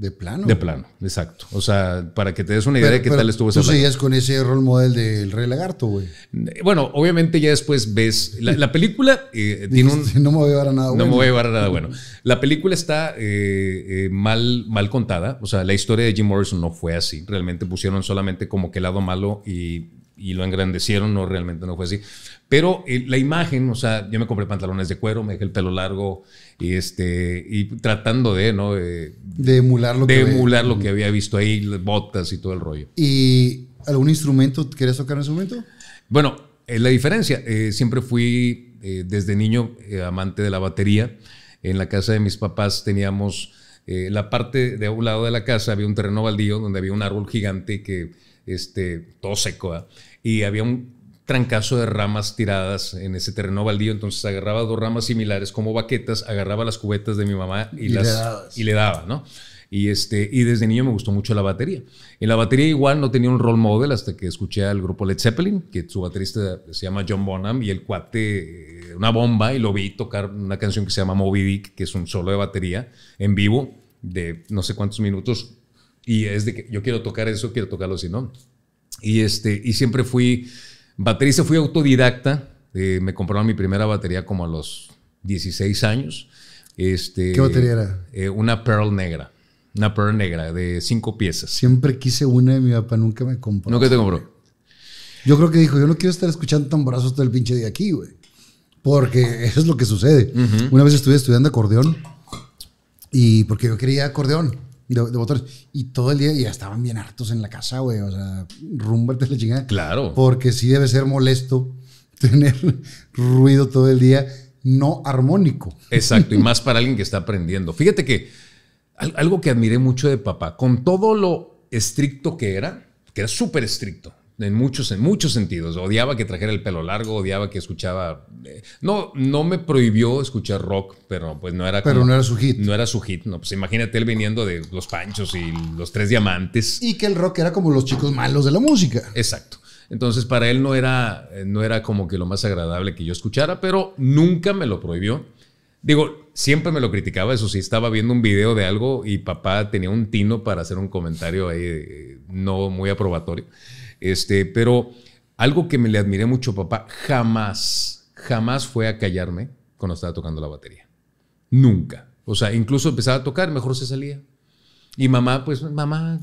De plano. De plano, exacto. O sea, para que te des una idea de qué tal estuvo ese Tú seguías con ese rol model del Rey Lagarto, güey. Bueno, obviamente ya después ves. La, película eh, tiene un. No me voy a llevar a nada bueno. No me voy a llevar a nada bueno. La película está eh, eh, mal, mal contada. O sea, la historia de Jim Morrison no fue así. Realmente pusieron solamente como que el lado malo y, y lo engrandecieron. No, realmente no fue así. Pero la imagen, o sea, yo me compré pantalones de cuero, me dejé el pelo largo y este y tratando de, ¿no? de emular lo de que emular lo que había visto ahí, botas y todo el rollo. ¿Y algún instrumento querías tocar en ese momento? Bueno, es la diferencia. Eh, siempre fui eh, desde niño eh, amante de la batería. En la casa de mis papás teníamos la parte de un lado de la casa había un terreno baldío donde había un árbol gigante que este todo seco y había un trancazo de ramas tiradas en ese terreno baldío, entonces agarraba dos ramas similares como baquetas, agarraba las cubetas de mi mamá y, las, y le daba, ¿no? Y, este, y desde niño me gustó mucho la batería. En la batería igual no tenía un role model hasta que escuché al grupo Led Zeppelin, que su baterista se llama John Bonham y el cuate, eh, una bomba, y lo vi tocar una canción que se llama Moby Dick, que es un solo de batería en vivo de no sé cuántos minutos. Y es de que yo quiero tocar eso, quiero tocarlo si no. Y, este, y siempre fui Baterista fui autodidacta. Eh, me compraron mi primera batería como a los 16 años. Este, ¿Qué batería era? Eh, una Pearl negra. Una Pearl negra de cinco piezas. Siempre quise una y mi papá nunca me compró. ¿Nunca te compró? Yo creo que dijo, yo no quiero estar escuchando tamborazos todo el pinche día aquí, güey. Porque eso es lo que sucede. Una vez estuve estudiando acordeón y porque yo quería acordeón de, de Y todo el día ya estaban bien hartos en la casa, güey. O sea, rúmbate la chingada. Claro. Porque sí debe ser molesto tener ruido todo el día no armónico. Exacto, y más para alguien que está aprendiendo. Fíjate que algo que admiré mucho de papá, con todo lo estricto que era, que era súper estricto, en muchos, en muchos sentidos. Odiaba que trajera el pelo largo, odiaba que escuchaba. Eh, no, no me prohibió escuchar rock, pero pues no era. Pero no era su hit. No era su hit. No, pues imagínate él viniendo de los Panchos y los Tres Diamantes. Y que el rock era como los chicos malos de la música. Exacto. Entonces para él no era, no era como que lo más agradable que yo escuchara, pero nunca me lo prohibió. Digo, siempre me lo criticaba, eso sí, estaba viendo un video de algo y papá tenía un tino para hacer un comentario ahí eh, no muy aprobatorio. Este, pero algo que me le admiré mucho, papá, jamás, jamás fue a callarme cuando estaba tocando la batería. Nunca. O sea, incluso empezaba a tocar, mejor se salía. Y mamá, pues, mamá.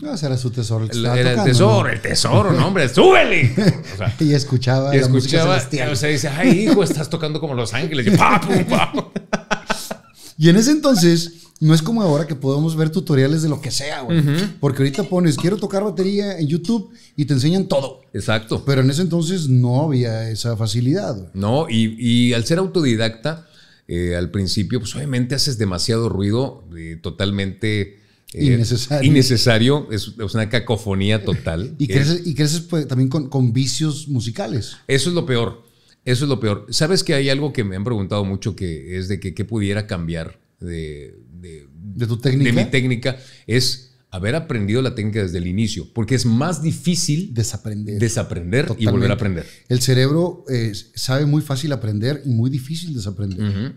No, ese era su tesoro. El era el tesoro, el tesoro, no, hombre, súbele. y escuchaba. Y escuchaba. o sea, dice, ay, hijo, estás tocando como Los Ángeles. Y, y en ese entonces, no es como ahora que podemos ver tutoriales de lo que sea, güey. Porque ahorita pones, quiero tocar batería en YouTube y te enseñan todo. Exacto. Pero en ese entonces no había esa facilidad. No, y, al ser autodidacta, eh, al principio, pues obviamente haces demasiado ruido, eh, totalmente eh, innecesario. innecesario. Es, una cacofonía total. y creces, y creces pues, también con, vicios musicales. Eso es lo peor. Eso es lo peor. Sabes que hay algo que me han preguntado mucho que es de que qué pudiera cambiar de, de, tu técnica. De mi técnica. Es haber aprendido la técnica desde el inicio, porque es más difícil desaprender, desaprender y volver a aprender. El cerebro eh, sabe muy fácil aprender y muy difícil desaprender.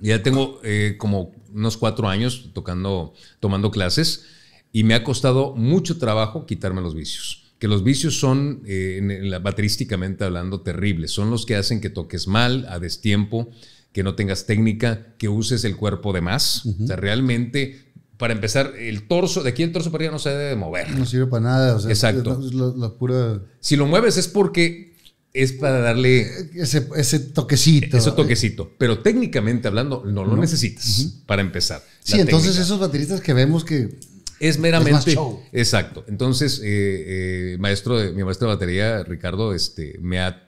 Ya tengo eh, como unos cuatro años tocando, tomando clases y me ha costado mucho trabajo quitarme los vicios. Que los vicios son, eh, en la, baterísticamente hablando, terribles. Son los que hacen que toques mal, a destiempo, que no tengas técnica, que uses el cuerpo de más. O sea, realmente para empezar, el torso, de aquí el torso para arriba no se debe mover. No sirve para nada. Exacto. la, pura... Si lo mueves es porque es para darle... Ese, ese toquecito. Ese toquecito. Pero técnicamente hablando, no lo necesitas para empezar. Sí, entonces esos bateristas que vemos que... Es meramente... Exacto. Entonces, eh, eh, maestro de, mi maestro de batería, Ricardo, este, me ha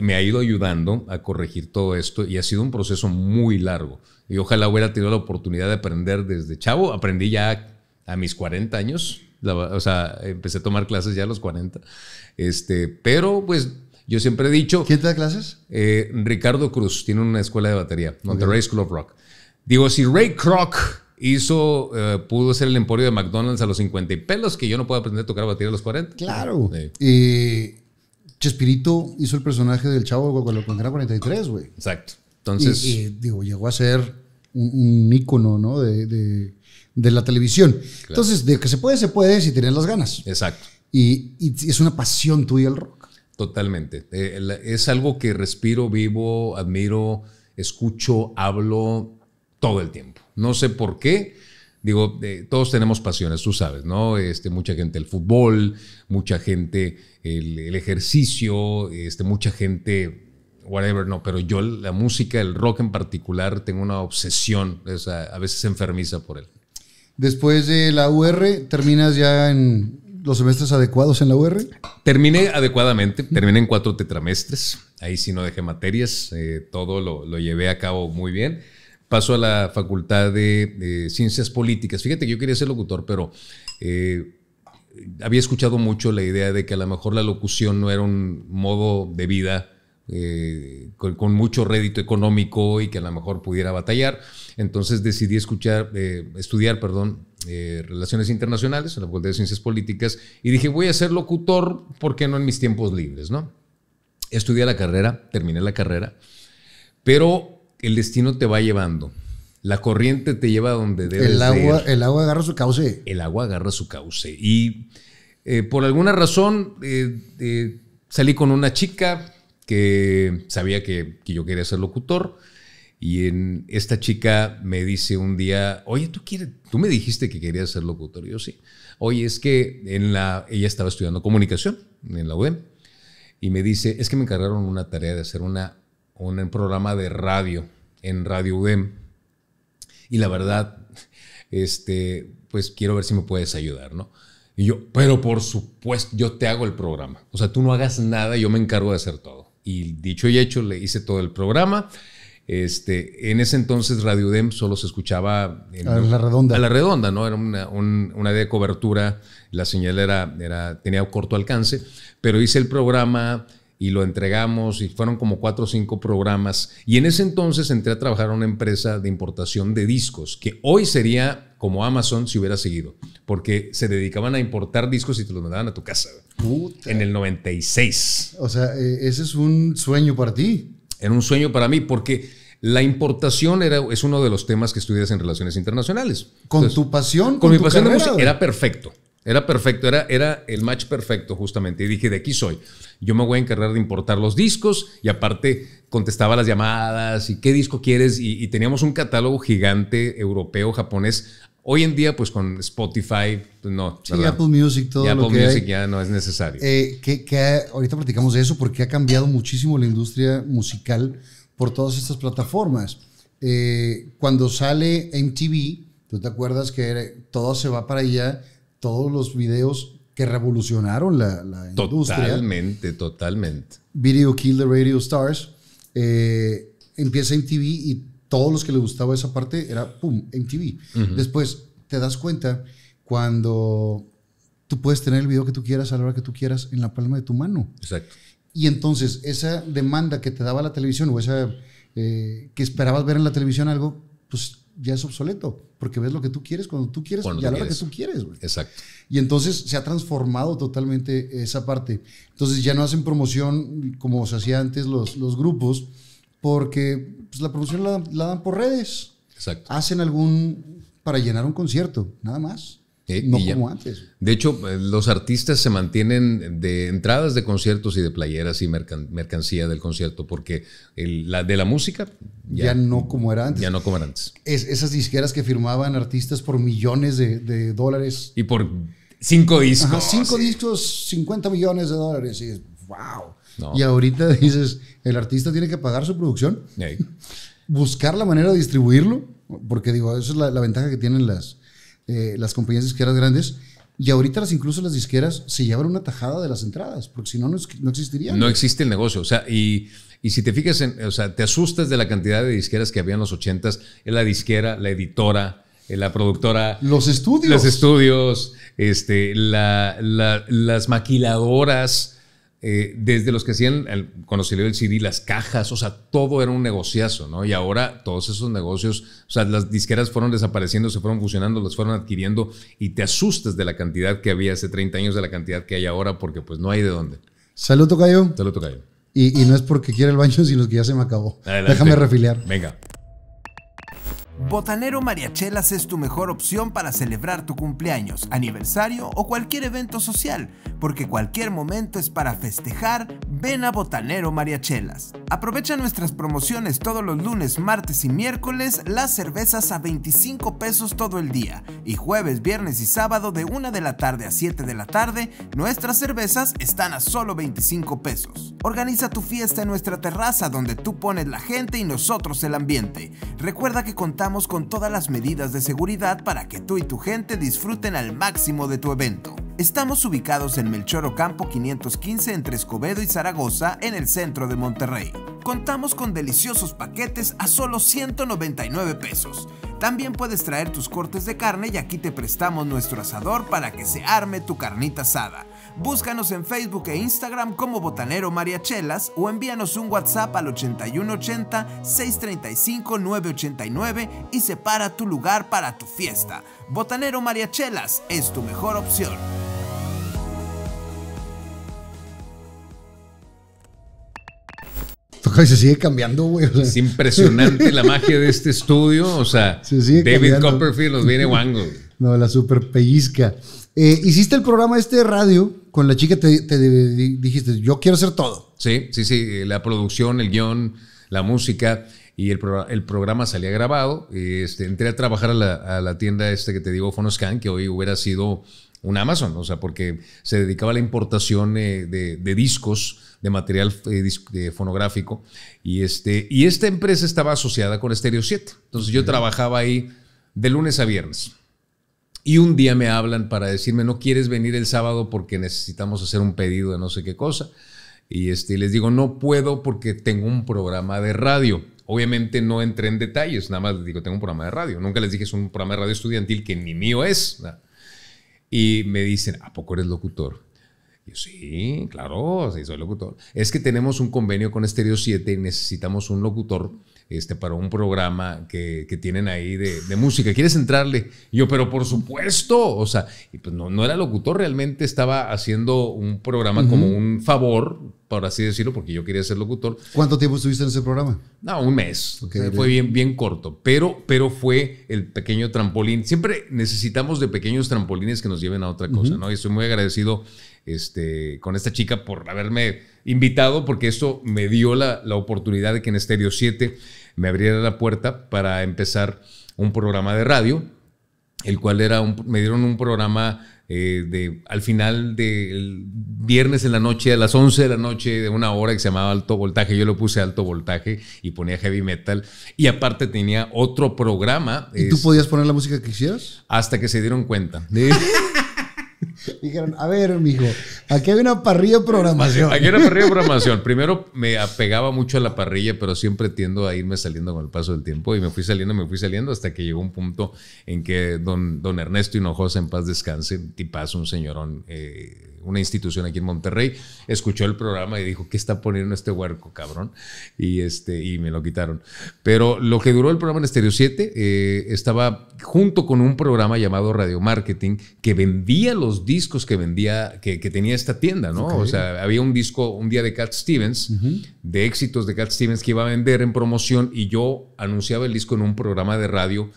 me ha ido ayudando a corregir todo esto y ha sido un proceso muy largo. Y ojalá hubiera tenido la oportunidad de aprender desde chavo. Aprendí ya a mis 40 años. o sea, empecé a tomar clases ya a los 40. Este, pero pues yo siempre he dicho... ¿Quién te da clases? Eh, Ricardo Cruz, tiene una escuela de batería, Monterrey School of Rock. Digo, si Ray Kroc hizo, eh, pudo ser el emporio de McDonald's a los 50 y pelos, que yo no puedo aprender a tocar batería a los 40. Claro. Y Chespirito hizo el personaje del chavo cuando era 43, güey. Exacto. Entonces. Y, digo, llegó a ser un, ícono, ¿no? De, la televisión. Entonces, de que se puede, se puede si tienes las ganas. Exacto. Y, es una pasión tuya el rock. Totalmente. Eh, es algo que respiro, vivo, admiro, escucho, hablo todo el tiempo. No sé por qué. Digo, eh, todos tenemos pasiones, tú sabes, ¿no? Este, mucha gente el fútbol, mucha gente el, ejercicio, este, mucha gente whatever, no, pero yo la música, el rock en particular, tengo una obsesión, a veces enfermiza por él. Después de la UR, ¿terminas ya en los semestres adecuados en la UR? Terminé adecuadamente, terminé en cuatro tetramestres, ahí sí no dejé materias, eh, todo lo, lo, llevé a cabo muy bien. Paso a la Facultad de, Ciencias Políticas. Fíjate que yo quería ser locutor, pero eh, había escuchado mucho la idea de que a lo mejor la locución no era un modo de vida eh, con, mucho rédito económico y que a lo mejor pudiera batallar. Entonces decidí escuchar, eh, estudiar perdón, Relaciones Internacionales en la Facultad de Ciencias Políticas y dije, voy a ser locutor, ¿por qué no en mis tiempos libres? ¿no? Estudié la carrera, terminé la carrera, pero el destino te va llevando. La corriente te lleva a donde debe el agua, El agua agarra su cauce. El agua agarra su cauce. Y por alguna razón salí con una chica, que sabía que, yo quería ser locutor. Y en, esta chica me dice un día, oye, ¿tú, quieres, tú me dijiste que querías ser locutor. Y yo sí. Oye, es que en la, ella estaba estudiando comunicación en la UEM. Y me dice, es que me encargaron una tarea de hacer una, un programa de radio en Radio UEM. Y la verdad, este, pues quiero ver si me puedes ayudar, ¿no? Y yo, pero por supuesto, yo te hago el programa. O sea, tú no hagas nada, yo me encargo de hacer todo. Y dicho y hecho, le hice todo el programa. Este, en ese entonces Radio Dem solo se escuchaba en, a la redonda. A la redonda, ¿no? Era una, una de cobertura, la señal era, era, tenía corto alcance, pero hice el programa y lo entregamos y fueron como cuatro o cinco programas. Y en ese entonces entré a trabajar en una empresa de importación de discos, que hoy sería como Amazon si hubiera seguido, porque se dedicaban a importar discos y te los mandaban a tu casa. En el 96. O sea, eh, ese es un sueño para ti. Era un sueño para mí porque la importación era, es uno de los temas que estudias en relaciones internacionales. ¿Con tu pasión? Con, mi pasión de música. Era perfecto. Era perfecto, era, era el match perfecto justamente. Y dije, de aquí soy. Yo me voy a encargar de importar los discos y aparte contestaba las llamadas y qué disco quieres. Y, y teníamos un catálogo gigante europeo, japonés, Hoy en día, pues con Spotify, pues, no. Sí, Apple Music, todo Apple lo que Music ya no es necesario. Eh, que, ahorita platicamos de eso porque ha cambiado muchísimo la industria musical por todas estas plataformas. Eh, cuando sale MTV, tú te acuerdas que todo se va para allá, todos los videos que revolucionaron la, la industria. Totalmente, totalmente. Video Kill the Radio Stars. Eh, empieza MTV y todos los que les gustaba esa parte era, ¡pum!, MTV. Después te das cuenta cuando tú puedes tener el video que tú quieras a la hora que tú quieras en la palma de tu mano. Exacto. Y entonces esa demanda que te daba la televisión o esa eh, que esperabas ver en la televisión algo, pues ya es obsoleto, porque ves lo que tú quieres cuando tú quieres y a la hora que tú quieres. Exacto. Y entonces se ha transformado totalmente esa parte. Entonces ya no hacen promoción como se hacía antes los, los grupos, porque pues, la promoción la, la, dan por redes. Exacto. Hacen algún para llenar un concierto, nada más. Eh, no como antes. De hecho, eh, los artistas se mantienen de entradas de conciertos y de playeras y mercancía del concierto, porque la de la música ya, no como era antes. Ya no como era antes. Es, esas disqueras que firmaban artistas por millones de, dólares. Y por cinco discos. cinco discos, 50 millones de dólares. Y wow. Y ahorita dices, el artista tiene que pagar su producción, buscar la manera de distribuirlo, porque digo, esa es la ventaja que tienen las eh, las compañías disqueras grandes. Y ahorita las, incluso las disqueras se llevan una tajada de las entradas, porque si no, no existiría. No existe el negocio. O sea, y, y, si te fijas, en, o sea, te asustas de la cantidad de disqueras que había en los ochentas. La disquera, la editora, eh, la productora. Los estudios. Los estudios, este, la, las maquiladoras eh, desde los que hacían, el, cuando salió el CD, las cajas, o sea, todo era un negociazo, ¿no? Y ahora todos esos negocios, o sea, las disqueras fueron desapareciendo, se fueron fusionando, los fueron adquiriendo y te asustas de la cantidad que había hace 30 años, de la cantidad que hay ahora, porque pues no hay de dónde. Salud, Tocayo. Salud, Tocayo. Y, y no es porque quiera el baño, sino que ya se me acabó. Déjame refiliar. Venga. Botanero Mariachelas es tu mejor opción para celebrar tu cumpleaños, aniversario o cualquier evento social, porque cualquier momento es para festejar, ven a Botanero Mariachelas. Aprovecha nuestras promociones todos los lunes, martes y miércoles, las cervezas a 25 pesos todo el día, y jueves, viernes y sábado de 1 de la tarde a 7 de la tarde, nuestras cervezas están a solo 25 pesos. Organiza tu fiesta en nuestra terraza donde tú pones la gente y nosotros el ambiente. Recuerda que contamos con todas las medidas de seguridad para que tú y tu gente disfruten al máximo de tu evento. Estamos ubicados en Melchor Ocampo 515 entre Escobedo y Zaragoza, en el centro de Monterrey. Contamos con deliciosos paquetes a solo 199 pesos. También puedes traer tus cortes de carne y aquí te prestamos nuestro asador para que se arme tu carnita asada. Búscanos en Facebook e Instagram como Botanero Mariachelas o envíanos un WhatsApp al 8180-635-989 y separa tu lugar para tu fiesta. Botanero Mariachelas es tu mejor opción. se sigue cambiando, güey. Es impresionante la magia de este estudio. O sea, David Copperfield nos viene guango. No, la super pellizca. Eh, hiciste el programa este de radio con la chica, te, dijiste, yo quiero hacer todo. Sí, sí, sí, la producción, el guion, la música y el, el programa salía grabado. Este, entré a trabajar a la, tienda este que te digo, Fonoscan, que hoy hubiera sido un Amazon, o sea, porque se dedicaba a la importación eh, de, discos, de material eh, fonográfico, y, este, y esta empresa estaba asociada con Stereo 7. Entonces yo trabajaba ahí de lunes a viernes. Y un día me hablan para decirme, no quieres venir el sábado porque necesitamos hacer un pedido de no sé qué cosa. Y este, les digo, no puedo porque tengo un programa de radio. Obviamente no entré en detalles, nada más les digo, tengo un programa de radio. Nunca les dije, es un programa de radio estudiantil que ni mío es. Y me dicen, ¿a poco eres locutor? yo, sí, claro, sí, soy locutor. Es que tenemos un convenio con Stereo 7 y necesitamos un locutor este, para un programa que, tienen ahí de, música. ¿Quieres entrarle? yo, pero por supuesto. O sea, y pues no, no era locutor, realmente estaba haciendo un programa como un favor, por así decirlo, porque yo quería ser locutor. ¿Cuánto tiempo estuviste en ese programa? No, un mes. fue bien, bien corto, pero, pero fue el pequeño trampolín. Siempre necesitamos de pequeños trampolines que nos lleven a otra cosa, ¿no? Y estoy muy agradecido este, con esta chica por haberme invitado, porque esto me dio la, la oportunidad de que en Stereo 7 me abriera la puerta para empezar un programa de radio, el cual era un, me dieron un programa eh, de, al final del viernes en la noche, a las 11 de la noche, de una hora que se llamaba Alto Voltaje. Yo lo puse Alto Voltaje y ponía heavy metal. Y aparte tenía otro programa. ¿Y tú podías poner la música que quisieras? Hasta que se dieron cuenta. Dijeron, a ver, mijo, aquí hay una parrilla de programación. Aquí hay una parrilla de programación. Primero me apegaba mucho a la parrilla, pero siempre tiendo a irme saliendo con el paso del tiempo. Y me fui saliendo, me fui saliendo hasta que llegó un punto en que don, don Ernesto Hinojosa, en paz descanse, tipazo, un señorón, eh, una institución aquí en Monterrey, escuchó el programa y dijo, ¿qué está poniendo este huerco, cabrón? Y, este, y me lo quitaron. Pero lo que duró el programa en Estéreo 7 eh, estaba junto con un programa llamado Radio Marketing que vendía los discos que vendía, que, tenía esta tienda, ¿no? O sea, había un disco un día de Cat Stevens, de éxitos de Cat Stevens que iba a vender en promoción y yo anunciaba el disco en un programa de radio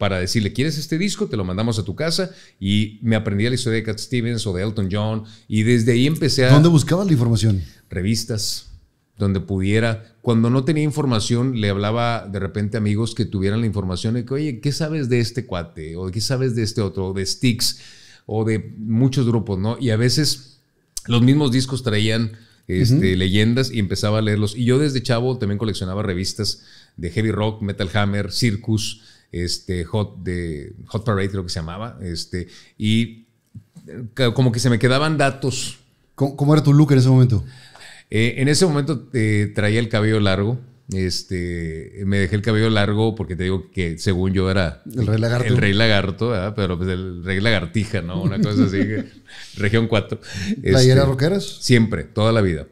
para decirle, ¿quieres este disco? Te lo mandamos a tu casa. Y me aprendí la historia de Cat Stevens o de Elton John. Y desde ahí empecé a... ¿Dónde buscabas la información? Revistas, donde pudiera. Cuando no tenía información, le hablaba de repente a amigos que tuvieran la información de que, oye, ¿qué sabes de este cuate? O ¿qué sabes de este otro? O de Sticks, o de muchos grupos, ¿no? Y a veces los mismos discos traían este, leyendas y empezaba a leerlos. Y yo desde chavo también coleccionaba revistas de heavy rock, metal hammer, circus, este, Hot, de, Hot Parade creo que se llamaba, este, y eh, como que se me quedaban datos. ¿Cómo, era tu look en ese momento? Eh, en ese momento eh, traía el cabello largo. Este, me dejé el cabello largo porque te digo que según yo era el rey lagarto, el rey lagarto pero pues el rey lagartija, ¿no? Una cosa así, región 4. ¿Playeras este, rockeras? Siempre, toda la vida.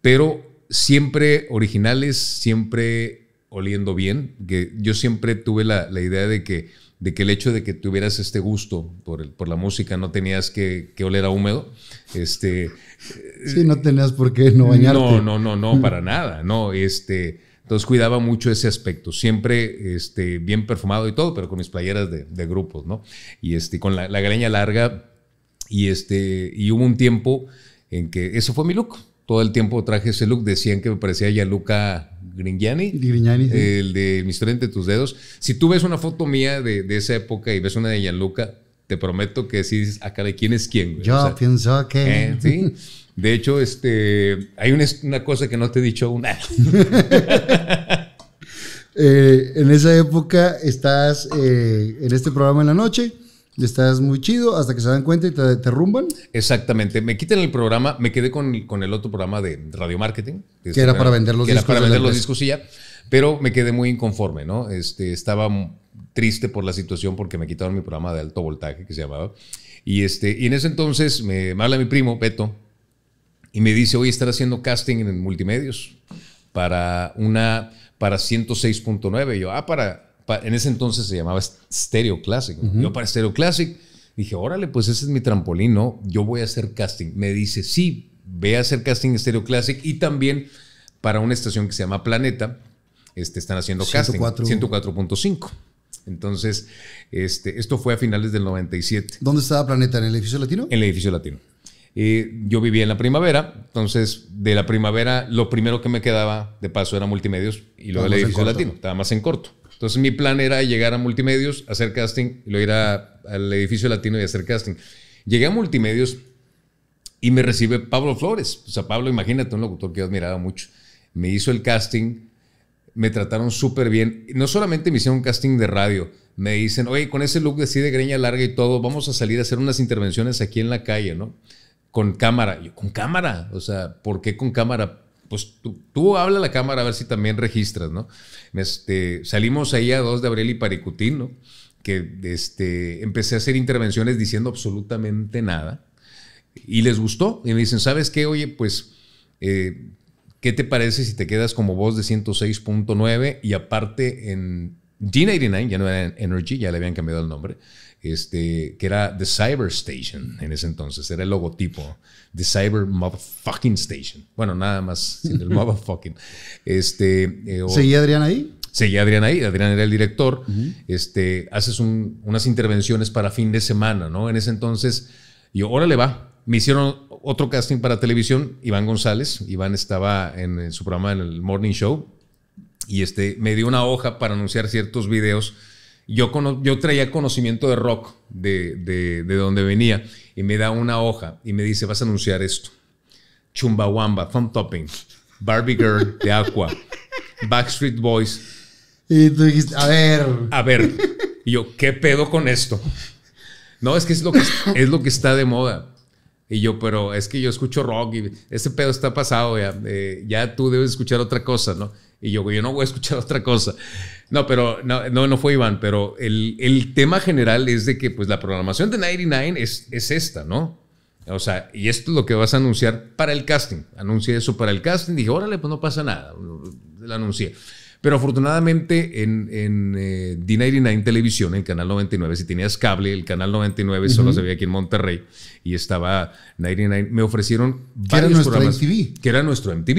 Pero siempre originales, siempre oliendo bien, que yo siempre tuve la, idea de que, de que el hecho de que tuvieras este gusto por, el, por la música no tenías que, oler a húmedo. Este, sí, no tenías por qué no bañarte. No, no, no, no, para nada, no, este... Entonces cuidaba mucho ese aspecto, siempre este, bien perfumado y todo, pero con mis playeras de, grupos, ¿no? Y este, con la, la greña larga y, este, y hubo un tiempo en que eso fue mi look. Todo el tiempo traje ese look, decían que me parecía ya Luca Grignani, el de Mi historia entre tus dedos. Si tú ves una foto mía de, esa época y ves una de Gianluca, te prometo que dices, acá de quién es quién. Yo pienso que... Eh, sí. De hecho, este, hay una, cosa que no te he dicho aún. Eh, en esa época estás eh, en este programa en la noche estás muy chido hasta que se dan cuenta y te, rumban. Exactamente. Me quitan el programa, me quedé con, con el otro programa de radio marketing. Que, era para vender los discos. Era para vender los discos y ya. Pero me quedé muy inconforme, ¿no? Este, estaba triste por la situación porque me quitaron mi programa de alto voltaje que se llamaba. Y, este, y en ese entonces me, me habla mi primo, Beto, y me dice, oye, estar haciendo casting en multimedios para una, para 106.9. Y yo, ah, para en ese entonces se llamaba Stereo Classic. Yo para Stereo Classic dije, órale, pues ese es mi trampolín, ¿no? Yo voy a hacer casting. Me dice, sí, ve a hacer casting Stereo Classic y también para una estación que se llama Planeta, este, están haciendo casting. 104.5. Entonces, este, esto fue a finales del 97. ¿Dónde estaba Planeta? ¿En el edificio latino? En el edificio latino. Eh, yo vivía en la primavera, entonces de la primavera lo primero que me quedaba de paso era multimedios y luego el edificio latino, estaba más en corto. Entonces mi plan era llegar a multimedios, hacer casting y luego ir al edificio latino y hacer casting. Llegué a multimedios y me recibe Pablo Flores. O sea, Pablo, imagínate, un locutor que yo admiraba mucho. Me hizo el casting, me trataron súper bien. No solamente me hicieron un casting de radio, me dicen, oye, con ese look así de greña larga y todo, vamos a salir a hacer unas intervenciones aquí en la calle, ¿no? Con cámara. Yo, ¿con cámara? O sea, ¿por qué con cámara? Pues tú, tú habla la cámara a ver si también registras, ¿no? Este, salimos ahí a dos de Abril y Paricutín, ¿no? que este, empecé a hacer intervenciones diciendo absolutamente nada. Y les gustó. Y me dicen, ¿sabes qué? Oye, pues, eh, ¿qué te parece si te quedas como voz de 106.9 y aparte en D99, ya no era Energy, ya le habían cambiado el nombre, este, que era The Cyber Station en ese entonces, era el logotipo, The Cyber Motherfucking Station. Bueno, nada más el motherfucking. Este, eh, ¿Seguía Adrián ahí? Seguía Adrián ahí, Adrián era el director. este, haces unas intervenciones para fin de semana, ¿no? En ese entonces, yo, órale va. Me hicieron otro casting para televisión, Iván González. Iván estaba en, su programa en el Morning Show y este, me dio una hoja para anunciar ciertos videos yo, yo traía conocimiento de rock de, de, de, donde venía y me da una hoja y me dice, vas a anunciar esto. Chumbawamba, Thumb Topping, Barbie Girl de Aqua, Backstreet Boys. Y tú dijiste, a ver. A ver. Y yo, ¿qué pedo con esto? No, es que es lo que, es lo que está de moda. Y yo, pero es que yo escucho rock y ese pedo está pasado, ya, eh, ya tú debes escuchar otra cosa, ¿no? Y yo, yo no voy a escuchar otra cosa. No, pero no, no, no fue Iván, pero el, el, tema general es de que pues la programación de 99 es, es esta, ¿no? O sea, y esto es lo que vas a anunciar para el casting. Anuncié eso para el casting, dije, órale, pues no pasa nada, lo anuncié. Pero afortunadamente en, en eh, D99 Televisión, el canal 99, si tenías cable, el canal 99 solo se veía aquí en Monterrey y estaba 99, me ofrecieron varios era programas. MTV. Que era nuestro MTV.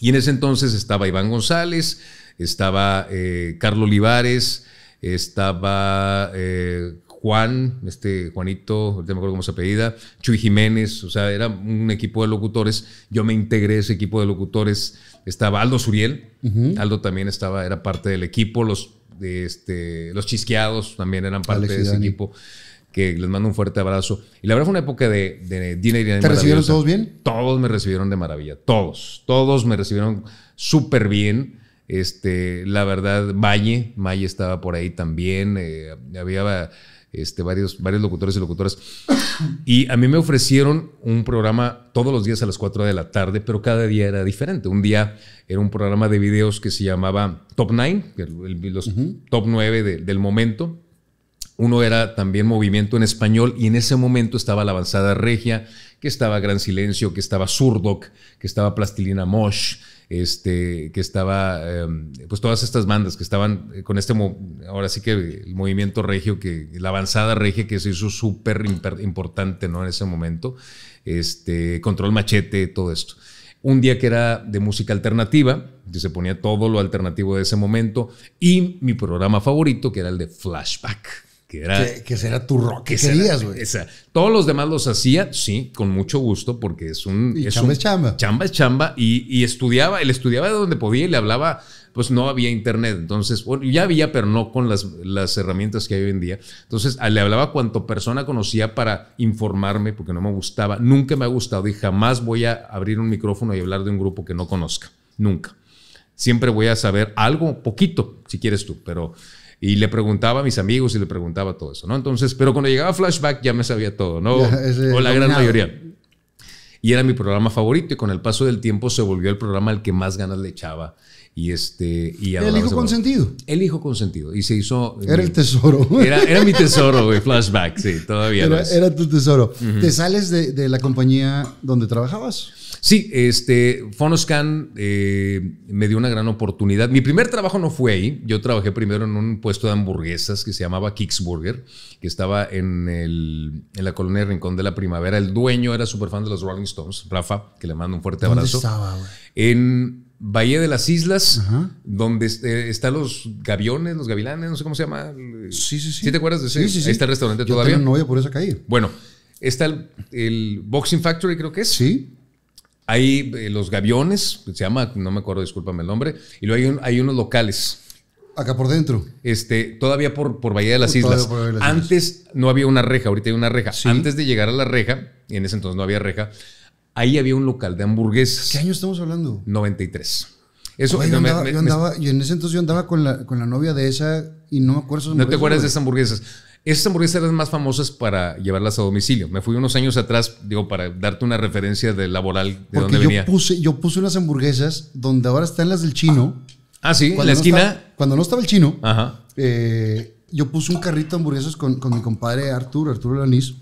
Y en ese entonces estaba Iván González, estaba eh, Carlos Olivares, estaba eh, Juan, este Juanito, no me acuerdo cómo se apellida, Chuy Jiménez, o sea, era un equipo de locutores. Yo me integré a ese equipo de locutores estaba Aldo Suriel, Aldo también estaba, era parte del equipo, los, este, los chisqueados también eran parte de ese equipo, que les mando un fuerte abrazo. Y la verdad fue una época de, de dinero. ¿Te recibieron todos bien? Todos me recibieron de maravilla, todos, todos me recibieron súper bien. Este, la verdad, Valle, Valle estaba por ahí también, eh, había este, varios, varios locutores y locutoras. Y a mí me ofrecieron un programa todos los días a las 4 de la tarde, pero cada día era diferente. Un día era un programa de videos que se llamaba Top 9, los top 9 del momento. Uno era también movimiento en español y en ese momento estaba la avanzada regia, que estaba Gran Silencio, que estaba Surdoc, que estaba Plastilina Mosh, este, que estaba, em, pues todas estas bandas que estaban eh, con este, ahora sí que el movimiento regio, que la avanzada regia que se hizo súper importante ¿no? en ese momento, este, Control Machete, todo esto. Un día que era de música alternativa, que se ponía todo lo alternativo de ese momento, y mi programa favorito, que era el de Flashback que era... Que, será tu rock que querías, güey. Todos los demás los hacía, sí, con mucho gusto, porque es un... es chamba es chamba. Chamba es chamba, y, estudiaba, él estudiaba de donde podía y le hablaba, pues no había internet, entonces, bueno, ya había, pero no con las, las herramientas que hay hoy en día. Entonces, le hablaba cuanto persona conocía para informarme, porque no me gustaba, nunca me ha gustado y jamás voy a abrir un micrófono y hablar de un grupo que no conozca, nunca. Siempre voy a saber algo, poquito, si quieres tú, pero y le preguntaba a mis amigos y le preguntaba todo eso, ¿no? Entonces, pero cuando llegaba Flashback ya me sabía todo, ¿no? o la gran mayoría. Y era mi programa favorito y con el paso del tiempo se volvió el programa al que más ganas le echaba. Y este, y el hijo consentido. El hijo consentido. Y se hizo. Era el tesoro. Era, era mi tesoro, güey. Flashback, sí, todavía. Era, era tu tesoro. ¿Te sales de, de la compañía donde trabajabas? Sí, este, Fonoscan eh, me dio una gran oportunidad. Mi primer trabajo no fue ahí. Yo trabajé primero en un puesto de hamburguesas que se llamaba Kicksburger, que estaba en, el, en la colonia Rincón de la Primavera. El dueño era súper fan de los Rolling Stones, Rafa, que le mando un fuerte abrazo. ¿Dónde estaba, güey? En Bahía de las Islas, donde eh, están los gaviones, los gavilanes, no sé cómo se llama. Sí, sí, sí. ¿Sí te acuerdas de ese? Sí, sí, sí. Ahí está el restaurante Yo todavía. Novia por esa calle. Bueno, está el, el Boxing Factory, creo que es. Sí. Hay eh, los gaviones, se llama, no me acuerdo, discúlpame el nombre, y luego hay, unos locales. Acá por dentro. Este, todavía por, por Bahía de las Islas. Antes no había una reja, ahorita hay una reja. Antes de llegar a la reja, y en ese entonces no había reja, ahí había un local de hamburguesas. ¿Qué año estamos hablando? 93. Eso, yo, andaba, y en ese entonces yo andaba con la, con la novia de esa y no me acuerdo. No te acuerdas de esas hamburguesas. Esas hamburguesas eran más famosas para llevarlas a domicilio. Me fui unos años atrás, digo, para darte una referencia de laboral de dónde yo venía. Puse, yo puse unas hamburguesas donde ahora están las del chino. Ah, sí, en la esquina. cuando no estaba el chino, eh, yo puse un carrito de hamburguesas con, mi compadre Arturo, Arturo Lanís,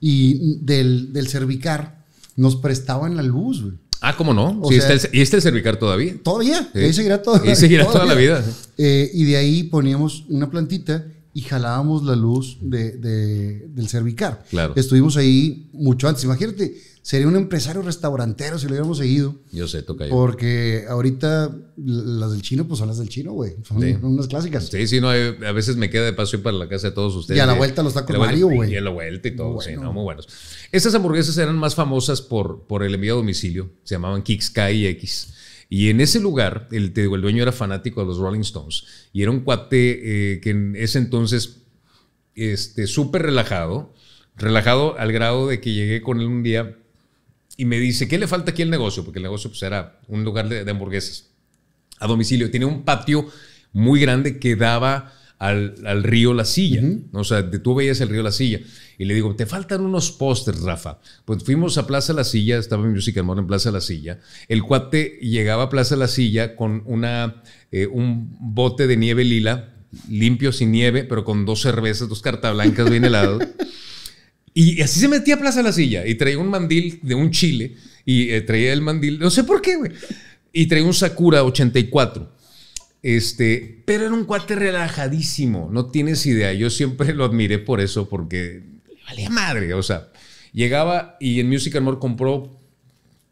y del, del cervicar nos prestaban la luz, güey. Ah, ¿cómo no? Sí, está el, ¿Y está el cervicar todavía? Todavía, ahí seguirá, toda, seguirá toda la vida. Eh, y de ahí poníamos una plantita y jalábamos la luz de, del cervicar. Claro. Estuvimos ahí mucho antes. Imagínate, sería un empresario restaurantero si lo hubiéramos seguido. Yo sé, toca yo. Porque ahorita las del chino, pues son las del chino, güey. Son unas clásicas. Sí, sí, no, a veces me queda de paso para la casa de todos ustedes. Y a la vuelta los tacos Mario, güey. Y a la vuelta y todo, sí, no, muy buenos. Estas hamburguesas eran más famosas por, por el envío a domicilio. Se llamaban Kicks K y X. Y en ese lugar, el, el dueño era fanático de los Rolling Stones y era un cuate eh, que en ese entonces este, súper relajado, relajado al grado de que llegué con él un día y me dice, ¿qué le falta aquí al negocio? Porque el negocio pues, era un lugar de, hamburguesas a domicilio. Tiene un patio muy grande que daba al, río La Silla. O sea, tú veías el río La Silla. Y le digo, te faltan unos pósters, Rafa. Pues fuimos a Plaza La Silla, estaba en Music Amor en Plaza La Silla. El cuate llegaba a Plaza La Silla con una, eh, un bote de nieve lila, limpio sin nieve, pero con dos cervezas, dos cartas blancas bien heladas. Y así se metía a Plaza La Silla y traía un mandil de un chile y eh, traía el mandil, no sé por qué, güey. Y traía un Sakura 84. Este, pero era un cuate relajadísimo, no tienes idea. Yo siempre lo admiré por eso, porque valía madre. O sea, llegaba y en Music More compró,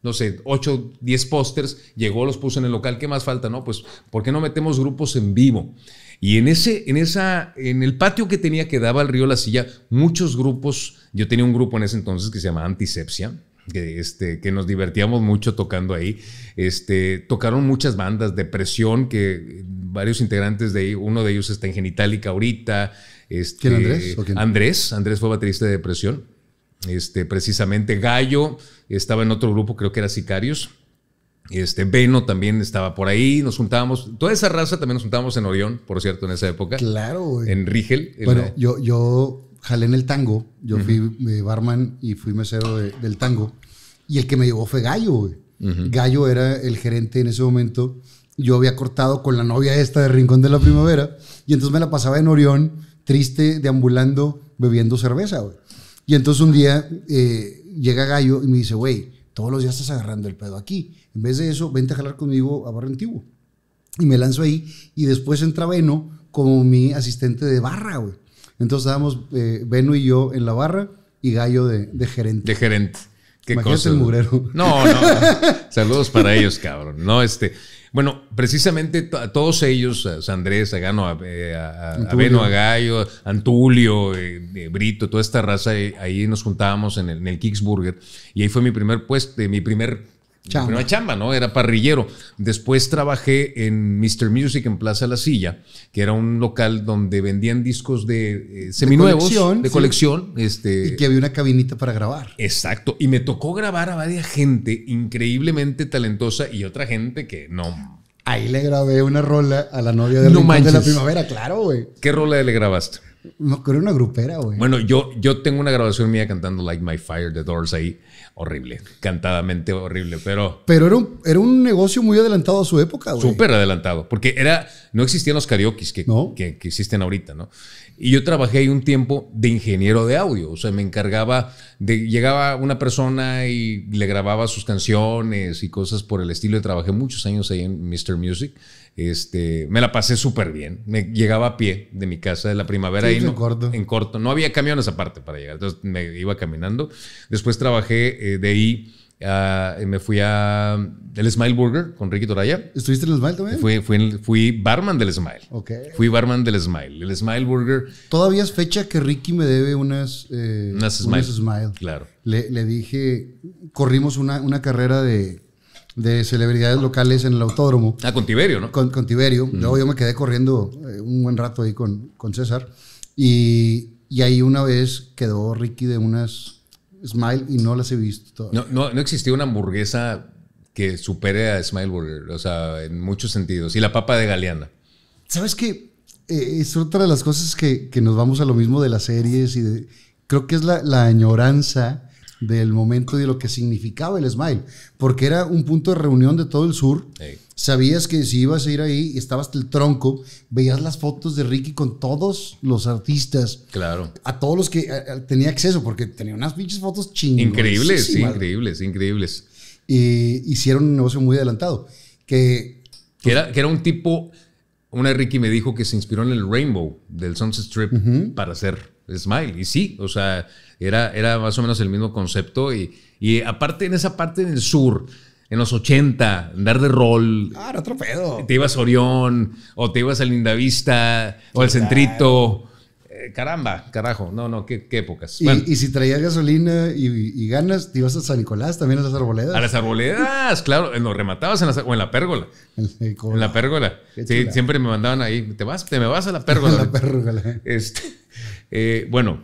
no sé, 8, 10 pósters, llegó, los puso en el local. ¿Qué más falta? No, pues, ¿por qué no metemos grupos en vivo? Y en ese, en esa, en el patio que tenía que daba al río La Silla, muchos grupos, yo tenía un grupo en ese entonces que se llamaba Antisepsia, que, este, que nos divertíamos mucho tocando ahí. Este, tocaron muchas bandas, de presión que varios integrantes de ahí, uno de ellos está en Genitalica ahorita. Este, ¿Quién Andrés? Andrés, Andrés fue baterista de depresión. Este, precisamente Gallo estaba en otro grupo, creo que era Sicarios. Este, Beno también estaba por ahí, nos juntábamos, toda esa raza también nos juntábamos en Orión, por cierto, en esa época. Claro, En Rigel. Bueno, yo, yo jalé en el tango, yo fui eh, barman y fui mesero del tango, y el que me llevó fue Gallo, Gallo era el gerente en ese momento, yo había cortado con la novia esta de Rincón de la Primavera, y entonces me la pasaba en Orión, triste, deambulando, bebiendo cerveza, Y entonces un día eh, llega Gallo y me dice, güey, todos los días estás agarrando el pedo aquí. En vez de eso, vente a jalar conmigo a Barrio Antiguo. Y me lanzo ahí y después entra Beno como mi asistente de barra, güey. Entonces estábamos eh, Beno y yo en la barra y Gallo de, gerente. De gerente. ¿Qué cosa? el mugrero. No, no. Saludos para ellos, cabrón. No, este. Bueno, precisamente todos ellos, a Andrés, a Gano, a, eh, a, Beno, a Gallo, Antulio, eh, Brito, toda esta raza, eh, ahí nos juntábamos en el, en el Kicksburger. Y ahí fue mi primer puesto, mi primer Chamba. Primera chamba, ¿no? Era parrillero. Después trabajé en Mr. Music en Plaza La Silla, que era un local donde vendían discos de seminuevos, de colección. este, y que había una cabinita para grabar. Exacto. Y me tocó grabar a varias gente increíblemente talentosa y otra gente que no. Ahí le grabé una rola a la novia de, no de la primavera, claro, güey. ¿Qué rola le grabaste? No, creo una grupera, güey. Bueno, yo, yo tengo una grabación mía cantando Like My Fire, The Doors ahí horrible, cantadamente horrible, pero... Pero era un, era un negocio muy adelantado a su época, güey. Súper adelantado, porque era, no existían los karaoke que, que, que, existen ahorita, ¿no? Y yo trabajé ahí un tiempo de ingeniero de audio, o sea, me encargaba de, llegaba una persona y le grababa sus canciones y cosas por el estilo, y trabajé muchos años ahí en Mr. Music, este, me la pasé súper bien. Me llegaba a pie de mi casa de la primavera. y en corto. En corto. No había camiones aparte para llegar. Entonces me iba caminando. Después trabajé eh, de ahí. me fui a el Smile Burger con Ricky Toraya. ¿Estuviste en el Smile también? Fui, fui, fui barman del Smile. Ok. Fui barman del Smile. El Smile Burger. Todavía es fecha que Ricky me debe unas, eh, unas, smile. smile. Claro. Le, le dije, corrimos una, una carrera de de celebridades locales en el autódromo. Ah, con Tiberio, ¿no? Con, Tiberio. Luego yo me quedé corriendo eh, un buen rato ahí con, con César. Y, y, ahí una vez quedó Ricky de unas Smile y no las he visto. No, no, no existía una hamburguesa que supere a Smile Burger, o sea, en muchos sentidos. Y la papa de Galeana. ¿Sabes qué? Eh, es otra de las cosas que, que, nos vamos a lo mismo de las series y de, creo que es la, la añoranza del momento y de lo que significaba el Smile, porque era un punto de reunión de todo el sur. Sabías que si ibas a ir ahí y estabas el tronco, veías las fotos de Ricky con todos los artistas. Claro. A todos los que tenía acceso, porque tenía unas pinches fotos chingadas. Increíbles, increíbles, increíbles. Y hicieron un negocio muy adelantado. Que, que, era, que era un tipo, una Ricky me dijo que se inspiró en el Rainbow del Sunset Strip para hacer Smile. Y sí, o sea, era, era más o menos el mismo concepto. Y, y aparte, en esa parte del sur, en los 80, andar de rol. Ah, era otro pedo. Te ibas a Orión, o te ibas a Lindavista, o al Centrito. Eh, caramba, carajo, no, no, qué, épocas. Y, si traías gasolina y, ganas, te ibas a San Nicolás, también a las arboledas. A las arboledas, claro, lo rematabas en o en la pérgola. en la pérgola. Sí, siempre me mandaban ahí, te vas, te me vas a la pérgola. a la pérgola. Este, eh, bueno,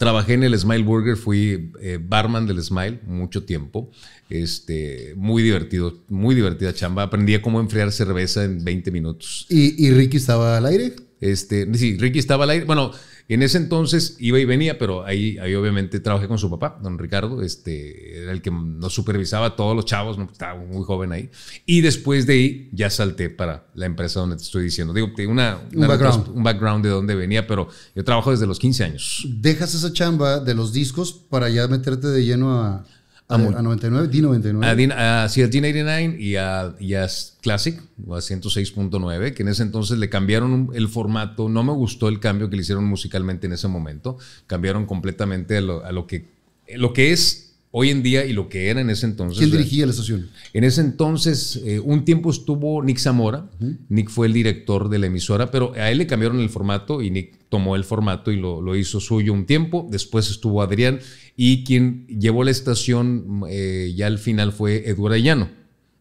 trabajé en el Smile Burger, fui eh, barman del Smile mucho tiempo. Este, muy divertido, muy divertida chamba. Aprendí a cómo enfriar cerveza en 20 minutos. ¿Y, Ricky estaba al aire? Este, sí, Ricky estaba al aire. Bueno, en ese entonces iba y venía, pero ahí, ahí obviamente trabajé con su papá, don Ricardo, este, era el que nos supervisaba a todos los chavos, ¿no? estaba muy joven ahí. Y después de ahí ya salté para la empresa donde te estoy diciendo. Digo, una, un, background. un background de dónde venía, pero yo trabajo desde los 15 años. Dejas esa chamba de los discos para ya meterte de lleno a, a, 99, D99. A, sí, al D99 y a, y a Classic, o a 106.9, que en ese entonces le cambiaron el formato. No me gustó el cambio que le hicieron musicalmente en ese momento. Cambiaron completamente a lo, a lo que, lo que es hoy en día y lo que era en ese entonces. ¿Quién dirigía la estación? En ese entonces, eh, un tiempo estuvo Nick Zamora. Nick fue el director de la emisora, pero a él le cambiaron el formato y Nick tomó el formato y lo, lo hizo suyo un tiempo. Después estuvo Adrián y quien llevó la estación eh, ya al final fue Edu Arellano.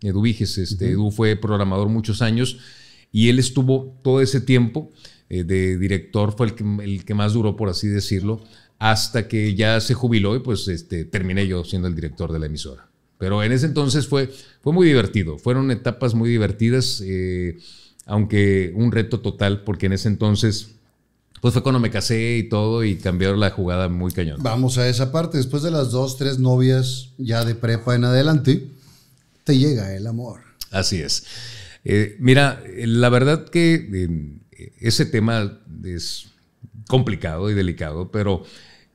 Edu Viges, este, Edu fue programador muchos años y él estuvo todo ese tiempo eh, de director, fue el que, el que más duró, por así decirlo hasta que ya se jubiló y pues este, terminé yo siendo el director de la emisora. Pero en ese entonces fue, fue muy divertido, fueron etapas muy divertidas, eh, aunque un reto total, porque en ese entonces pues fue cuando me casé y todo y cambió la jugada muy cañón. Vamos a esa parte, después de las dos, tres novias ya de prepa en adelante, te llega el amor. Así es. Eh, mira, la verdad que eh, ese tema es complicado y delicado, pero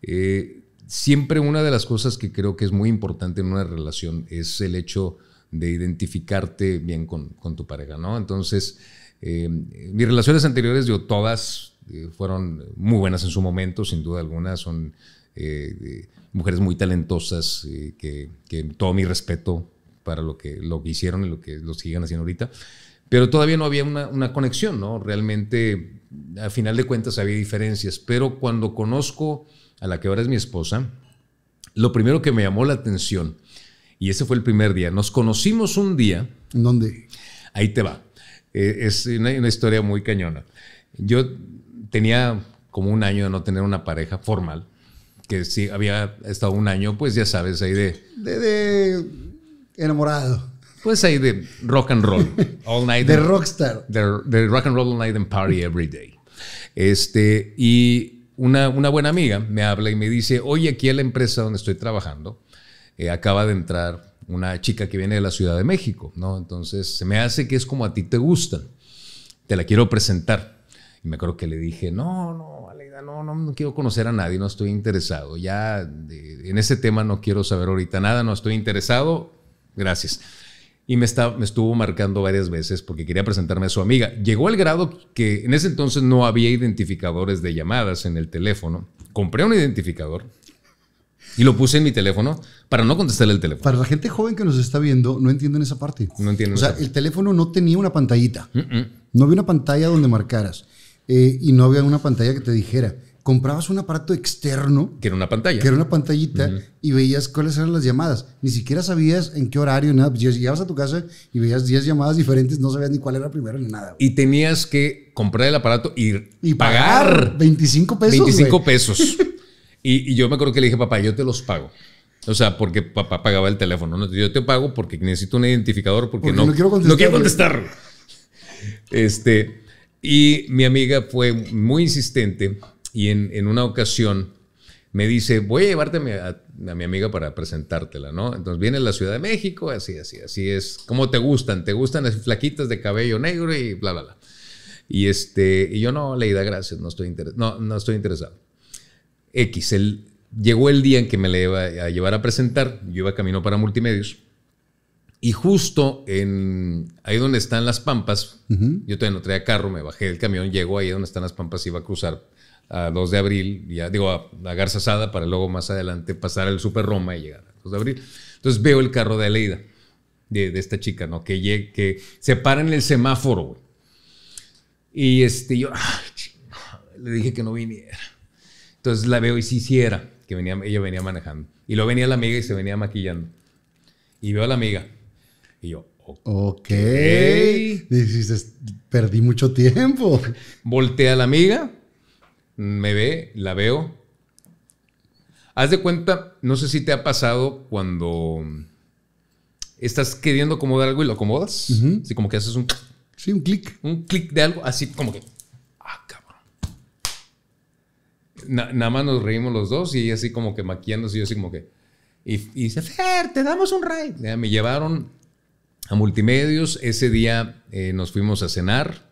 eh, siempre una de las cosas que creo que es muy importante en una relación es el hecho de identificarte bien con, tu pareja, ¿no? Entonces, eh, mis relaciones anteriores, yo todas eh, fueron muy buenas en su momento, sin duda alguna, son mujeres muy talentosas, que, todo mi respeto para lo que, lo que hicieron y lo que lo siguen haciendo ahorita. Pero todavía no había una, una, conexión, ¿no? Realmente, a final de cuentas, había diferencias. Pero cuando conozco a la que ahora es mi esposa, lo primero que me llamó la atención, y ese fue el primer día, nos conocimos un día. ¿En dónde? Ahí te va. Eh, es una, historia muy cañona. Yo tenía como un año de no tener una pareja formal, que sí había estado un año, pues ya sabes, ahí de... De, enamorado. Pues ahí de rock and roll. All night. de rockstar. De, rock and roll all night and party every day. Este, y una, buena amiga me habla y me dice, oye, aquí en la empresa donde estoy trabajando, eh, acaba de entrar una chica que viene de la Ciudad de México, ¿no? Entonces se me hace que es como a ti te gustan. Te la quiero presentar. Y me acuerdo que le dije, no, no, Aleida, no, no, no quiero conocer a nadie, no estoy interesado. Ya en ese tema no quiero saber ahorita nada, no estoy interesado. Gracias y me, está, me estuvo marcando varias veces porque quería presentarme a su amiga. Llegó al grado que en ese entonces no había identificadores de llamadas en el teléfono. Compré un identificador y lo puse en mi teléfono para no contestarle el teléfono. Para la gente joven que nos está viendo, no entienden esa parte. No entienden. O sea, el teléfono no tenía una pantallita. No había una pantalla donde marcaras. Eh, y no había una pantalla que te dijera comprabas un aparato externo. Que era una pantalla. Que era una pantallita y veías cuáles eran las llamadas. Ni siquiera sabías en qué horario, nada. Pues llegabas a tu casa y veías 10 llamadas diferentes, no sabías ni cuál era primero ni nada. Y tenías que comprar el aparato y, y pagar, 25 pesos. 25 pesos. y, yo me acuerdo que le dije, papá, yo te los pago. O sea, porque papá pagaba el teléfono. Yo te pago porque necesito un identificador, porque, no, quiero contestar. No quiero contestar. Este, y mi amiga fue muy insistente y en, una ocasión me dice, voy a llevarte a mi, amiga para presentártela, ¿no? Entonces viene a la Ciudad de México, así, así, así es. ¿Cómo te gustan? ¿Te gustan las flaquitas de cabello negro y bla, bla, bla? Y, este, y yo no, Leida, gracias, no estoy, no, no estoy interesado. X, el, llegó el día en que me le iba a llevar a presentar, yo iba camino para multimedios, y justo en ahí donde están las pampas, yo todavía no traía carro, me bajé del camión, llego ahí donde están las pampas, iba a cruzar a 2 de abril, ya digo, a, Garza Sada para luego más adelante pasar al Super Roma y llegar a 2 de abril. Entonces veo el carro de Aleida, de, de esta chica, ¿no? Que, que se para en el semáforo, güey. Y este, yo, le dije que no viniera. Entonces la veo y sí, sí era, que venía, ella venía manejando. Y luego venía la amiga y se venía maquillando. Y veo a la amiga. Y yo, ok. okay. perdí mucho tiempo. Voltea a la amiga me ve, la veo. Haz de cuenta, no sé si te ha pasado cuando estás queriendo acomodar algo y lo acomodas. Así como que haces un... Sí, un clic. Un clic de algo, así como que... Ah, nada más nos reímos los dos y ella así como que maquillándose y yo así como que... Y, y dice, Fer, te damos un ride. me llevaron a multimedios. Ese día eh, nos fuimos a cenar.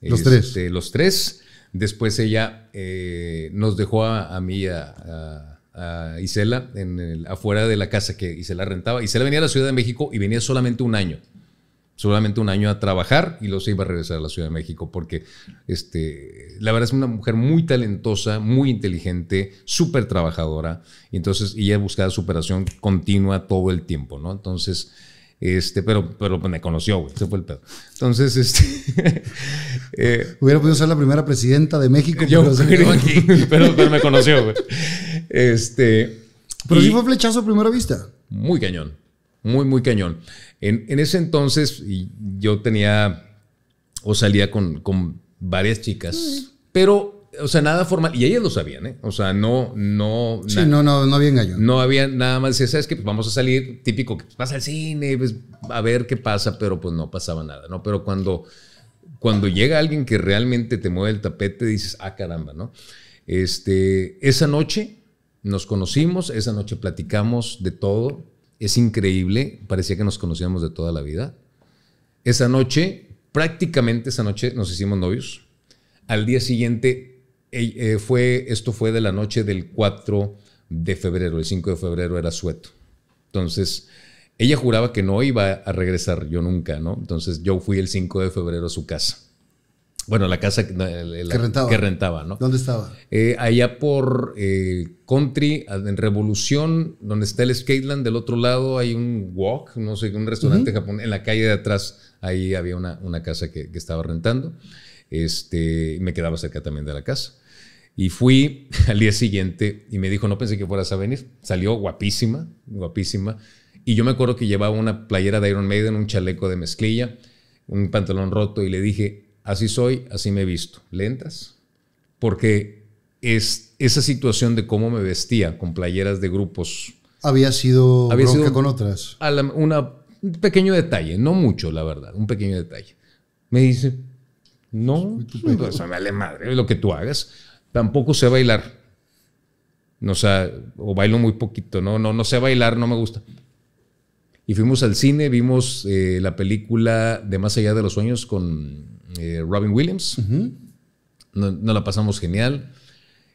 Los tres. Este, los tres. Después ella eh, nos dejó a, mí, a, Isela, en afuera de la casa que Isela rentaba. Isela venía a la Ciudad de México y venía solamente un año solamente un año a trabajar y luego se iba a regresar a la Ciudad de México porque este, la verdad es una mujer muy talentosa, muy inteligente, súper trabajadora y entonces ella buscaba superación continua todo el tiempo, ¿no? Entonces, este, pero, pero me conoció, güey, ese fue el pedo. Entonces, este... Eh, Hubiera podido ser la primera presidenta de México. Yo pero, aquí, pero, pero, me conoció, güey. Este... Pero sí fue flechazo a primera vista. Muy cañón, muy, muy cañón. En, ese entonces yo tenía o salía con, varias chicas, pero, o sea, nada formal. Y ellas lo sabían, ¿eh? O sea, no, no. Sí, no, no, no había engaño. No había nada más. ¿Sabes que Pues vamos a salir, típico, que vas al cine, pues, a ver qué pasa, pero pues no pasaba nada, ¿no? Pero cuando, cuando llega alguien que realmente te mueve el tapete, dices, ah, caramba, ¿no? Este, esa noche nos conocimos, esa noche platicamos de todo es increíble, parecía que nos conocíamos de toda la vida. Esa noche, prácticamente esa noche nos hicimos novios. Al día siguiente, eh, fue, esto fue de la noche del 4 de febrero, el 5 de febrero era sueto. Entonces, ella juraba que no iba a regresar yo nunca, ¿no? Entonces yo fui el 5 de febrero a su casa. Bueno, la casa que, rentaba. ¿no? ¿Dónde estaba? Eh, allá por eh, Country, en Revolución, donde está el Skateland, del otro lado hay un walk, no sé, un restaurante japonés. En la calle de atrás, ahí había una, una casa que, estaba rentando. Este, me quedaba cerca también de la casa. Y fui al día siguiente y me dijo, no pensé que fueras a venir. Salió guapísima, guapísima. Y yo me acuerdo que llevaba una playera de Iron Maiden, un chaleco de mezclilla, un pantalón roto y le dije, así soy, así me he visto. ¿Lentas? Porque es esa situación de cómo me vestía con playeras de grupos. Había sido había sido con otras. un pequeño detalle, no mucho, la verdad, un pequeño detalle. Me dice, no, pues, me vale madre lo que tú hagas. Tampoco sé bailar. O sea, o bailo muy poquito, no, no, no sé bailar, no me gusta. Y fuimos al cine, vimos eh, la película de Más allá de los sueños con eh, Robin Williams. nos, la pasamos genial.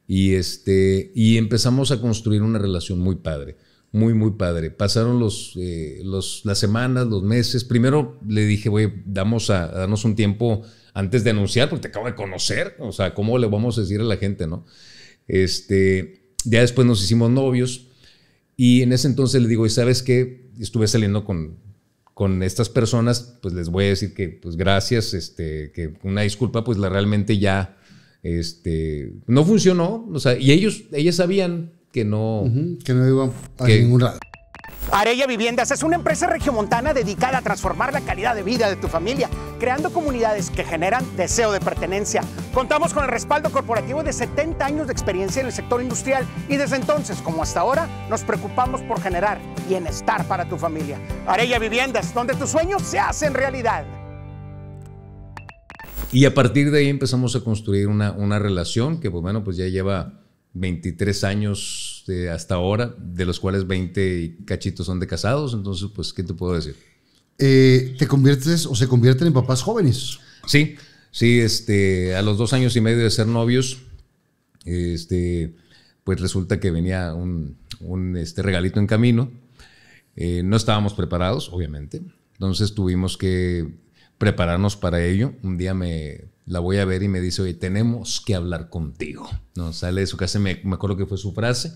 Y, este, y empezamos a construir una relación muy padre, muy, muy padre. Pasaron los, eh, los, las semanas, los meses. Primero le dije, güey, damos a, darnos un tiempo antes de anunciar, porque te acabo de conocer. O sea, ¿cómo le vamos a decir a la gente, no? Este, ya después nos hicimos novios. Y en ese entonces le digo, ¿sabes qué? Estuve saliendo con, con estas personas, pues les voy a decir que, pues gracias, este, que una disculpa, pues la realmente ya, este, no funcionó, o sea, y ellos, ellas sabían que no, que no iban a ningún lado. Arella Viviendas es una empresa regiomontana dedicada a transformar la calidad de vida de tu familia, creando comunidades que generan deseo de pertenencia. Contamos con el respaldo corporativo de 70 años de experiencia en el sector industrial y desde entonces, como hasta ahora, nos preocupamos por generar bienestar para tu familia. Arella Viviendas, donde tus sueños se hacen realidad. Y a partir de ahí empezamos a construir una, una relación que, pues bueno, pues ya lleva 23 años hasta ahora, de los cuales 20 cachitos son de casados. Entonces, pues, ¿qué te puedo decir? Eh, ¿Te conviertes o se convierten en papás jóvenes? Sí, sí, este, a los dos años y medio de ser novios, este, pues resulta que venía un, este, regalito en camino. Eh, no estábamos preparados, obviamente. Entonces tuvimos que prepararnos para ello. Un día me la voy a ver y me dice, oye, tenemos que hablar contigo. No, sale de su casa, me, acuerdo que fue su frase,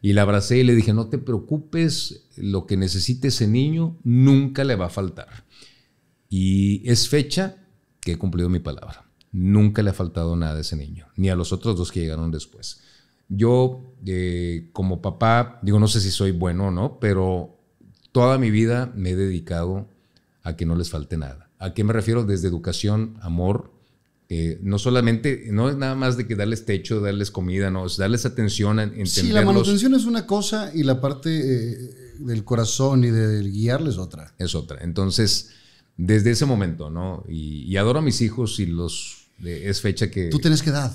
y la abracé y le dije, no te preocupes, lo que necesite ese niño nunca le va a faltar. Y es fecha que he cumplido mi palabra. Nunca le ha faltado nada a ese niño, ni a los otros dos que llegaron después. Yo, eh, como papá, digo, no sé si soy bueno o no, pero toda mi vida me he dedicado a que no les falte nada. ¿A qué me refiero? Desde educación, amor, eh, no solamente, no es nada más de que darles techo, darles comida, no, es darles atención, entenderlos. Sí, la manutención es una cosa y la parte eh, del corazón y del guiarles otra. Es otra. Entonces, desde ese momento, ¿no? Y, adoro a mis hijos y los, es fecha que... ¿Tú tienes qué edad?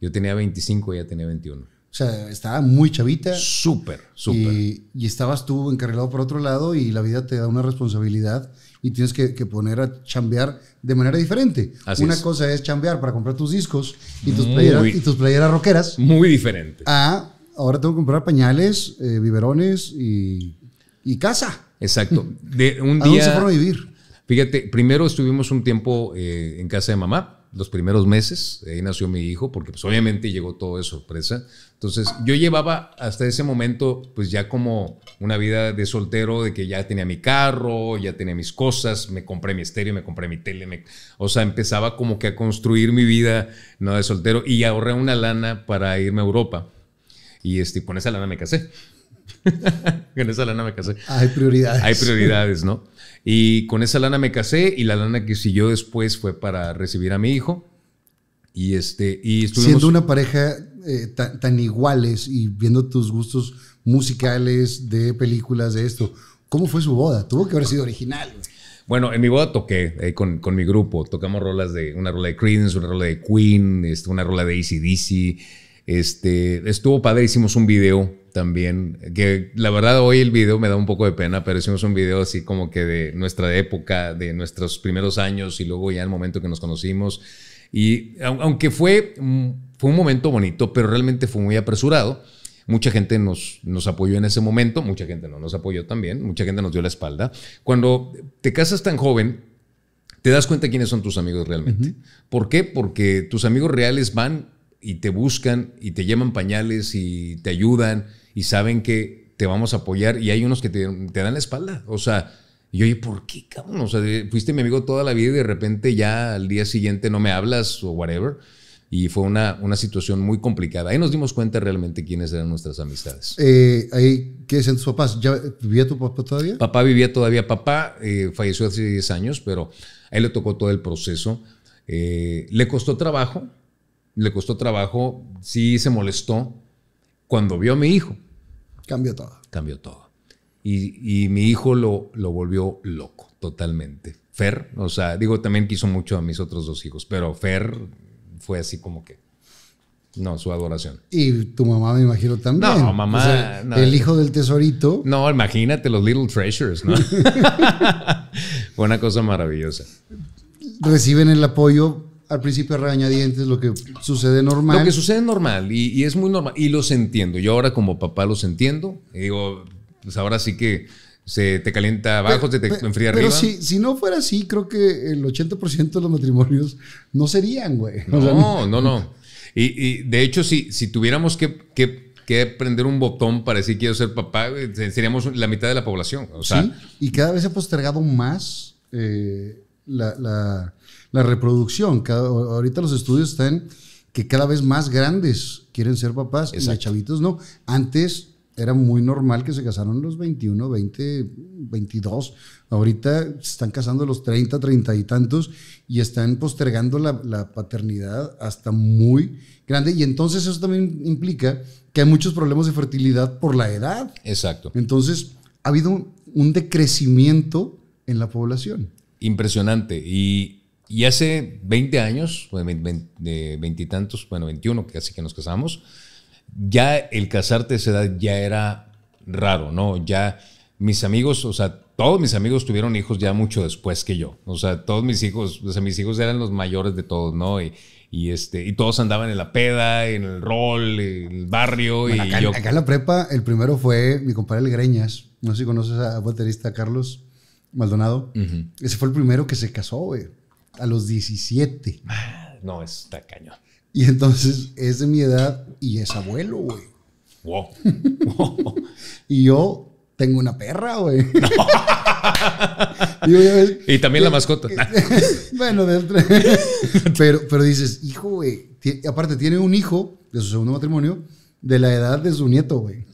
Yo tenía 25, ella tenía 21. O sea, estaba muy chavita. Súper, súper. Y, estabas tú encarrilado por otro lado y la vida te da una responsabilidad y tienes que, poner a chambear de manera diferente. una cosa es chambear para comprar tus discos y tus, playeras, y tus playeras rockeras. Muy diferente. A ahora tengo que comprar pañales, eh, biberones y, casa. Exacto. De un ¿A dónde se fueron a vivir? Fíjate, primero estuvimos un tiempo eh, en casa de mamá los primeros meses, ahí nació mi hijo, porque pues obviamente llegó todo de sorpresa. Entonces yo llevaba hasta ese momento pues ya como una vida de soltero, de que ya tenía mi carro, ya tenía mis cosas, me compré mi estéreo, me compré mi tele, o sea, empezaba como que a construir mi vida no de soltero y ahorré una lana para irme a Europa. Y este, con esa lana me casé. con esa lana me casé. Hay prioridades. Hay prioridades, ¿no? Y con esa lana me casé y la lana que siguió después fue para recibir a mi hijo. Y este, y Siendo una pareja eh, tan, iguales y viendo tus gustos musicales, de películas, de esto, ¿cómo fue su boda? Tuvo que haber sido original. Bueno, en mi boda toqué eh, con, con, mi grupo. Tocamos rolas de una rola de Creedence, una rola de Queen, este, una rola de ACDC. Este, estuvo padre, hicimos un video también, que la verdad hoy el video me da un poco de pena, pero hicimos un video así como que de nuestra época, de nuestros primeros años y luego ya el momento que nos conocimos. Y aunque fue, fue un momento bonito, pero realmente fue muy apresurado. Mucha gente nos, nos apoyó en ese momento, mucha gente no nos apoyó también, mucha gente nos dio la espalda. Cuando te casas tan joven, te das cuenta quiénes son tus amigos realmente. ¿Por qué? Porque tus amigos reales van y te buscan y te llevan pañales y te ayudan y saben que te vamos a apoyar y hay unos que te, dan la espalda. O sea, yo, oye, ¿por qué, cabrón? O sea, fuiste mi amigo toda la vida y de repente ya al día siguiente no me hablas o whatever. Y fue una, una situación muy complicada. Ahí nos dimos cuenta realmente quiénes eran nuestras amistades. Eh, ahí, ¿Qué decían tus papás? ¿Ya vivía tu papá todavía? Papá vivía todavía. Papá eh, falleció hace 10 años, pero a él le tocó todo el proceso. Eh, le costó trabajo, le costó trabajo, sí se molestó, cuando vio a mi hijo. Cambió todo. Cambió todo. Y, mi hijo lo, lo volvió loco, totalmente. Fer, o sea, digo, también quiso mucho a mis otros dos hijos, pero Fer fue así como que. No, su adoración. Y tu mamá me imagino también. No, mamá. el hijo del tesorito. No, imagínate los Little Treasures, ¿no? fue una cosa maravillosa. Reciben el apoyo al principio regañadientes, lo que sucede normal. Lo que sucede normal y, es muy normal y los entiendo. Yo ahora como papá los entiendo. Y digo, pues ahora sí que se te calienta abajo, se te enfría arriba. Pero si, si no fuera así, creo que el 80% de los matrimonios no serían, güey. No, no, no, Y, de hecho, si, si tuviéramos que, que, prender un botón para decir quiero ser papá, seríamos la mitad de la población. O sea, sí, y cada vez se ha postergado más eh, la la reproducción. ahorita los estudios están que cada vez más grandes quieren ser papás y los chavitos no. Antes era muy normal que se casaron los 21, 20, 22. Ahorita se están casando los 30, 30 y tantos y están postergando la, la, paternidad hasta muy grande. Y entonces eso también implica que hay muchos problemas de fertilidad por la edad. Exacto. Entonces ha habido un decrecimiento en la población. Impresionante. Y y hace 20 años, de veintitantos, bueno, 21, casi que nos casamos, ya el casarte a esa edad ya era raro, ¿no? Ya mis amigos, o sea, todos mis amigos tuvieron hijos ya mucho después que yo. O sea, todos mis hijos, o sea, mis hijos eran los mayores de todos, ¿no? Y, y este, y todos andaban en la peda, en el rol, en el barrio. acá, yo... acá, en la prepa, el primero fue mi compadre Legreñas. No sé si conoces a baterista Carlos Maldonado. Ese fue el primero que se casó, güey a los 17. No, está cañón. Y entonces es de mi edad y es abuelo, güey. Wow. y yo tengo una perra, güey. y, también la mascota. bueno, pero, pero dices, hijo, güey. Aparte, tiene un hijo de su segundo matrimonio de la edad de su nieto, güey.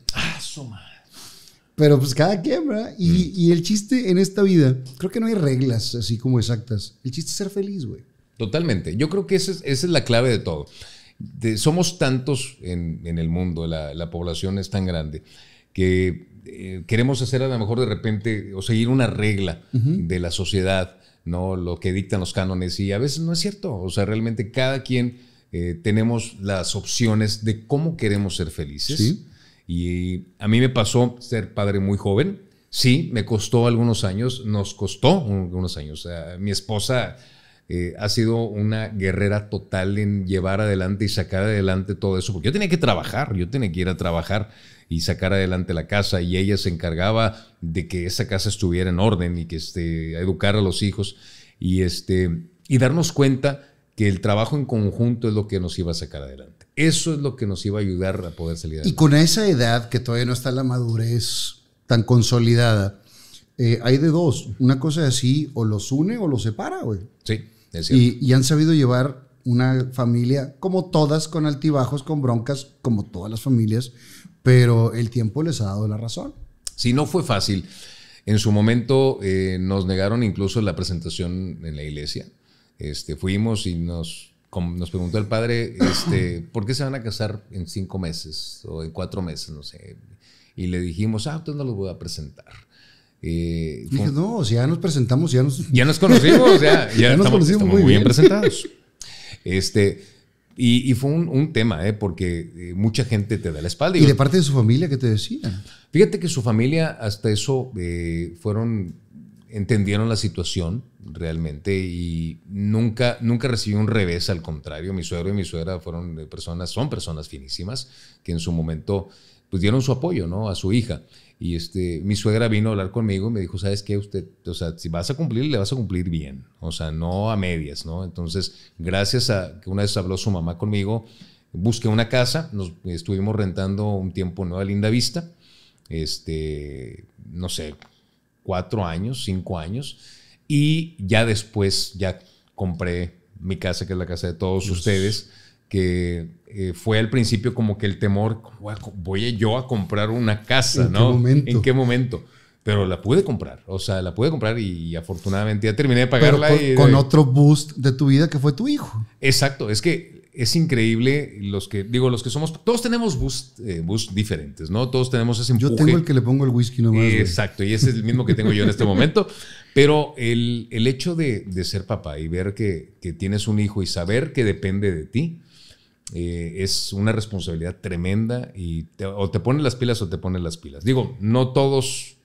Pero pues cada quien, ¿verdad? Y, mm. y, el chiste en esta vida, creo que no hay reglas así como exactas. El chiste es ser feliz, güey. Totalmente. Yo creo que esa es, esa es la clave de todo. somos tantos en, en el mundo, la, la, población es tan grande, que eh, queremos hacer a lo mejor de repente o seguir una regla de la sociedad, ¿no? Lo que dictan los cánones y a veces no es cierto. O sea, realmente cada quien eh, tenemos las opciones de cómo queremos ser felices. Y a mí me pasó ser padre muy joven. Sí, me costó algunos años, nos costó algunos años. mi esposa eh, ha sido una guerrera total en llevar adelante y sacar adelante todo eso, porque yo tenía que trabajar, yo tenía que ir a trabajar y sacar adelante la casa y ella se encargaba de que esa casa estuviera en orden y que este, educar a los hijos y, este, y darnos cuenta que el trabajo en conjunto es lo que nos iba a sacar adelante. Eso es lo que nos iba a ayudar a poder salir adelante. Y con esa edad que todavía no está la madurez tan consolidada, eh, hay de dos. Una cosa así, o los une o los separa, güey. Sí, es cierto. Y, y, han sabido llevar una familia, como todas, con altibajos, con broncas, como todas las familias, pero el tiempo les ha dado la razón. Sí, no fue fácil. En su momento eh, nos negaron incluso la presentación en la iglesia. Este, fuimos y nos, nos preguntó el padre, este, ¿por qué se van a casar en cinco meses o en cuatro meses? No sé. Y le dijimos, ah, entonces no los voy a presentar. Eh, Dije, no, si ya nos presentamos, ya nos... Ya nos conocimos, ya, ya, nos conocimos muy, bien. presentados. Este, y, fue un, tema, ¿eh? porque eh, mucha gente te da la espalda. ¿Y de parte de su familia qué te decía? Fíjate que su familia hasta eso eh, fueron entendieron la situación realmente y nunca, nunca recibió un revés, al contrario, mi suegro y mi suegra fueron personas, son personas finísimas que en su momento pues dieron su apoyo, ¿no? A su hija. Y este, mi suegra vino a hablar conmigo y me dijo, ¿sabes qué? Usted, o sea, si vas a cumplir, le vas a cumplir bien, o sea, no a medias, ¿no? Entonces, gracias a que una vez habló su mamá conmigo, busqué una casa, nos estuvimos rentando un tiempo en Nueva Linda Vista, este, no sé, cuatro años, cinco años, y ya después ya compré mi casa, que es la casa de todos ustedes, que eh, fue al principio como que el temor, voy yo a comprar una casa, ¿En ¿no? Qué momento? ¿En qué momento? Pero la pude comprar, o sea, la pude comprar y, afortunadamente ya terminé de pagarla. con, con otro boost de tu vida que fue tu hijo. Exacto, es que es increíble los que, digo, los que somos, todos tenemos boost, eh, diferentes, ¿no? Todos tenemos ese empuje. Yo tengo el que le pongo el whisky nomás. exacto, y ese es el mismo que tengo yo en este momento. Pero el, el hecho de, de, ser papá y ver que, que, tienes un hijo y saber que depende de ti, eh, es una responsabilidad tremenda y o te pones las pilas o te pones las pilas. Digo, no todos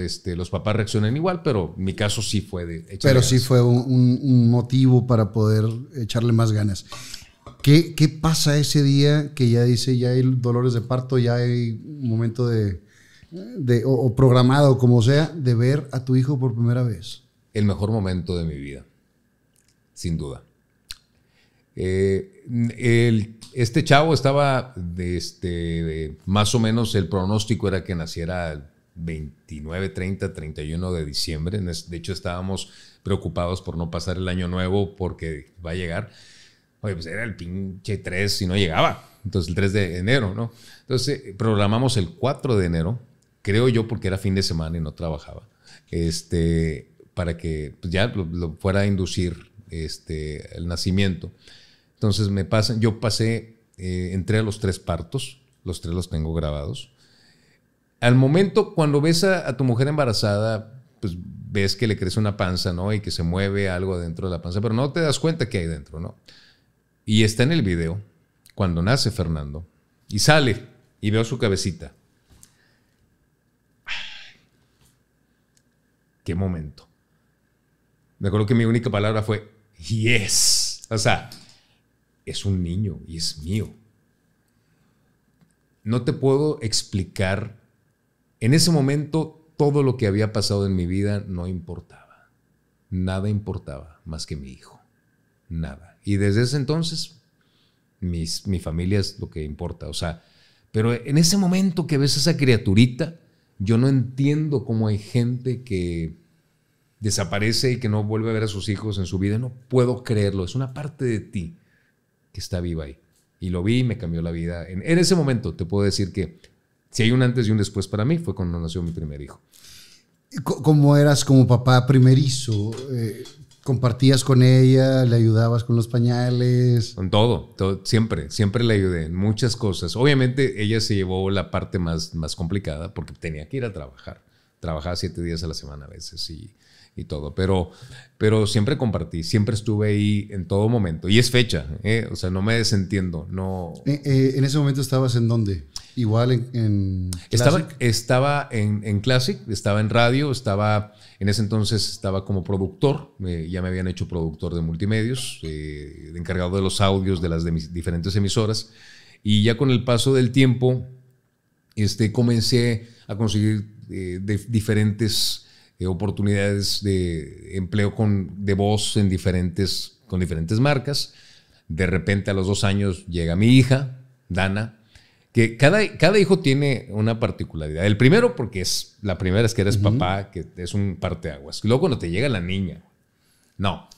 este, los papás reaccionan igual, pero mi caso sí fue de... Pero sí fue un, un motivo para poder echarle más ganas. ¿Qué, ¿Qué, pasa ese día que ya dice, ya hay dolores de parto, ya hay momento de, o, programado, como sea, de ver a tu hijo por primera vez? El mejor momento de mi vida, sin duda. Eh, este chavo estaba, este, más o menos el pronóstico era que naciera el 29, 30, 31 de diciembre. De hecho, estábamos preocupados por no pasar el año nuevo porque va a llegar. Oye, pues era el pinche 3 y no llegaba. Entonces el 3 de enero, ¿no? Entonces eh, programamos el 4 de enero, creo yo porque era fin de semana y no trabajaba, este, para que pues, ya lo, fuera a inducir este, el nacimiento. Entonces me pasan, yo pasé, eh, entré a los tres partos, los tres los tengo grabados. Al momento, cuando ves a, a tu mujer embarazada, pues ves que le crece una panza, ¿no? Y que se mueve algo dentro de la panza, pero no te das cuenta que hay dentro, ¿no? Y está en el video cuando nace Fernando y sale y veo su cabecita. qué momento. Me acuerdo que mi única palabra fue yes. O sea, es un niño y es mío. No te puedo explicar. En ese momento, todo lo que había pasado en mi vida no importaba. Nada importaba más que mi hijo. Nada. Y desde ese entonces, mis, mi familia es lo que importa. O sea, pero en ese momento que ves a esa criaturita, yo no entiendo cómo hay gente que desaparece y que no vuelve a ver a sus hijos en su vida. No puedo creerlo. Es una parte de ti que está viva ahí. Y lo vi y me cambió la vida. En, en ese momento te puedo decir que si hay un antes y un después para mí, fue cuando nació mi primer hijo. ¿Cómo eras como papá primerizo? Eh, compartías con ella, le ayudabas con los pañales. Con todo, siempre, siempre le ayudé en muchas cosas. Obviamente ella se llevó la parte más, más complicada porque tenía que ir a trabajar. Trabajaba siete días a la semana a veces y, y todo. Pero, pero siempre compartí, siempre estuve ahí en todo momento. Y es fecha, ¿eh? o sea, no me desentiendo. No. Eh, eh, ¿En ese momento estabas en dónde? Igual en... estaba, estaba en, en, Classic, estaba en radio, estaba... En ese entonces estaba como productor, ya me habían hecho productor de multimedios, encargado de los audios de las de mis diferentes emisoras. Y ya con el paso del tiempo, este, comencé a conseguir diferentes eh, oportunidades de empleo con, de voz en diferentes, con diferentes marcas. De repente a los dos años llega mi hija, Dana, que cada, cada hijo tiene una particularidad. El primero porque es, la primera es que eres papá, que es un parteaguas. Luego cuando te llega la niña, no.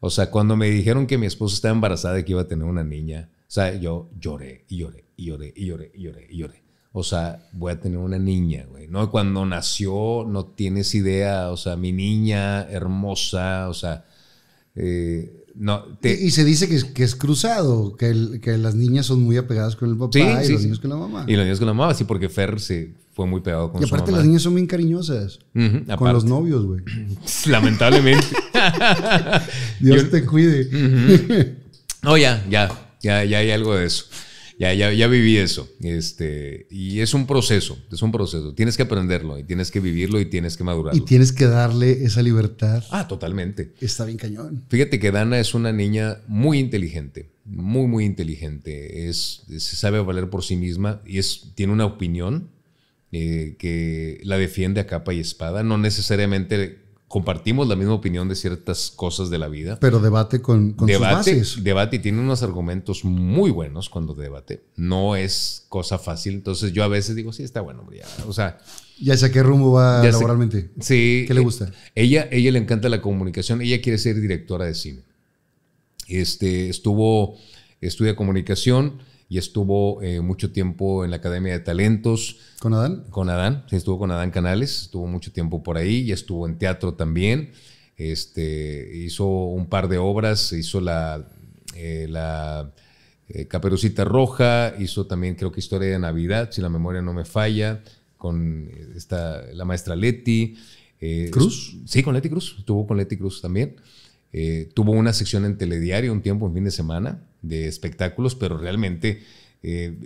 O sea, cuando me dijeron que mi esposa estaba embarazada y que iba a tener una niña, o sea, yo lloré y lloré y lloré y lloré y lloré y lloré. O sea, voy a tener una niña, güey. ¿no? Cuando nació, no tienes idea, o sea, mi niña hermosa, o sea, eh, no. y, se dice que es, que es cruzado, que, que, las niñas son muy apegadas con el papá y los niños con la mamá. Y los niños con la mamá, sí, porque Fer se fue muy pegado con su mamá. Y aparte las niñas son bien cariñosas. con los novios, güey. Lamentablemente. Dios te cuide. no, ya, ya, ya, ya hay algo de eso. Ya, ya, ya viví eso. Este, y es un proceso, es un proceso. Tienes que aprenderlo y tienes que vivirlo y tienes que madurarlo. Y tienes que darle esa libertad. Ah, totalmente. Está bien cañón. Fíjate que Dana es una niña muy inteligente, muy, muy inteligente. Es, se sabe valer por sí misma y es, tiene una opinión eh, que la defiende a capa y espada. No necesariamente compartimos la misma opinión de ciertas cosas de la vida. Pero debate con, con debate, sus Debate y tiene unos argumentos muy buenos cuando debate. No es cosa fácil. Entonces yo a veces digo, sí, está bueno, ya, o sea... Ya sé qué rumbo va laboralmente. sí. ¿Qué le gusta? Ella, ella le encanta la comunicación. Ella quiere ser directora de cine. Este, estuvo, estudia comunicación y estuvo eh, mucho tiempo en la Academia de Talentos. ¿Con Adán? Con Adán, sí, estuvo con Adán Canales, estuvo mucho tiempo por ahí y estuvo en teatro también. Este, hizo un par de obras, hizo la, eh, la eh, Caperucita Roja, hizo también creo que Historia de Navidad, si la memoria no me falla, con esta, la maestra Leti. ¿Cruz? Sí, con Leti Cruz, estuvo con Leti Cruz también. tuvo una sección en Telediario un tiempo, en fin de semana, de espectáculos, pero realmente eh,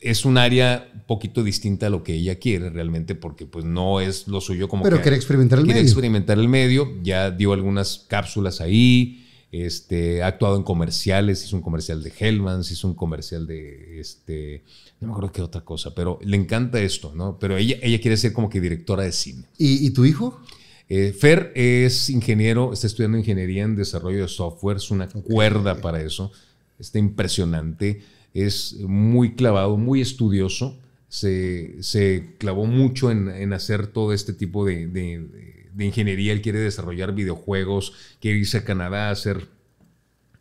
es un área un poquito distinta a lo que ella quiere realmente, porque pues no es lo suyo como pero quiere experimentar el quiere medio. experimentar el medio, ya dio algunas cápsulas ahí, este, ha actuado en comerciales, hizo un comercial de Hellmans, hizo un comercial de, este, no me acuerdo qué otra cosa, pero le encanta esto, ¿no? Pero ella, ella quiere ser como que directora de cine. ¿Y, tu hijo? Eh, Fer es ingeniero, está estudiando ingeniería en desarrollo de software, es una cuerda para eso está impresionante, es muy clavado, muy estudioso, se, clavó mucho en, hacer todo este tipo de, ingeniería, él quiere desarrollar videojuegos, quiere irse a Canadá a hacer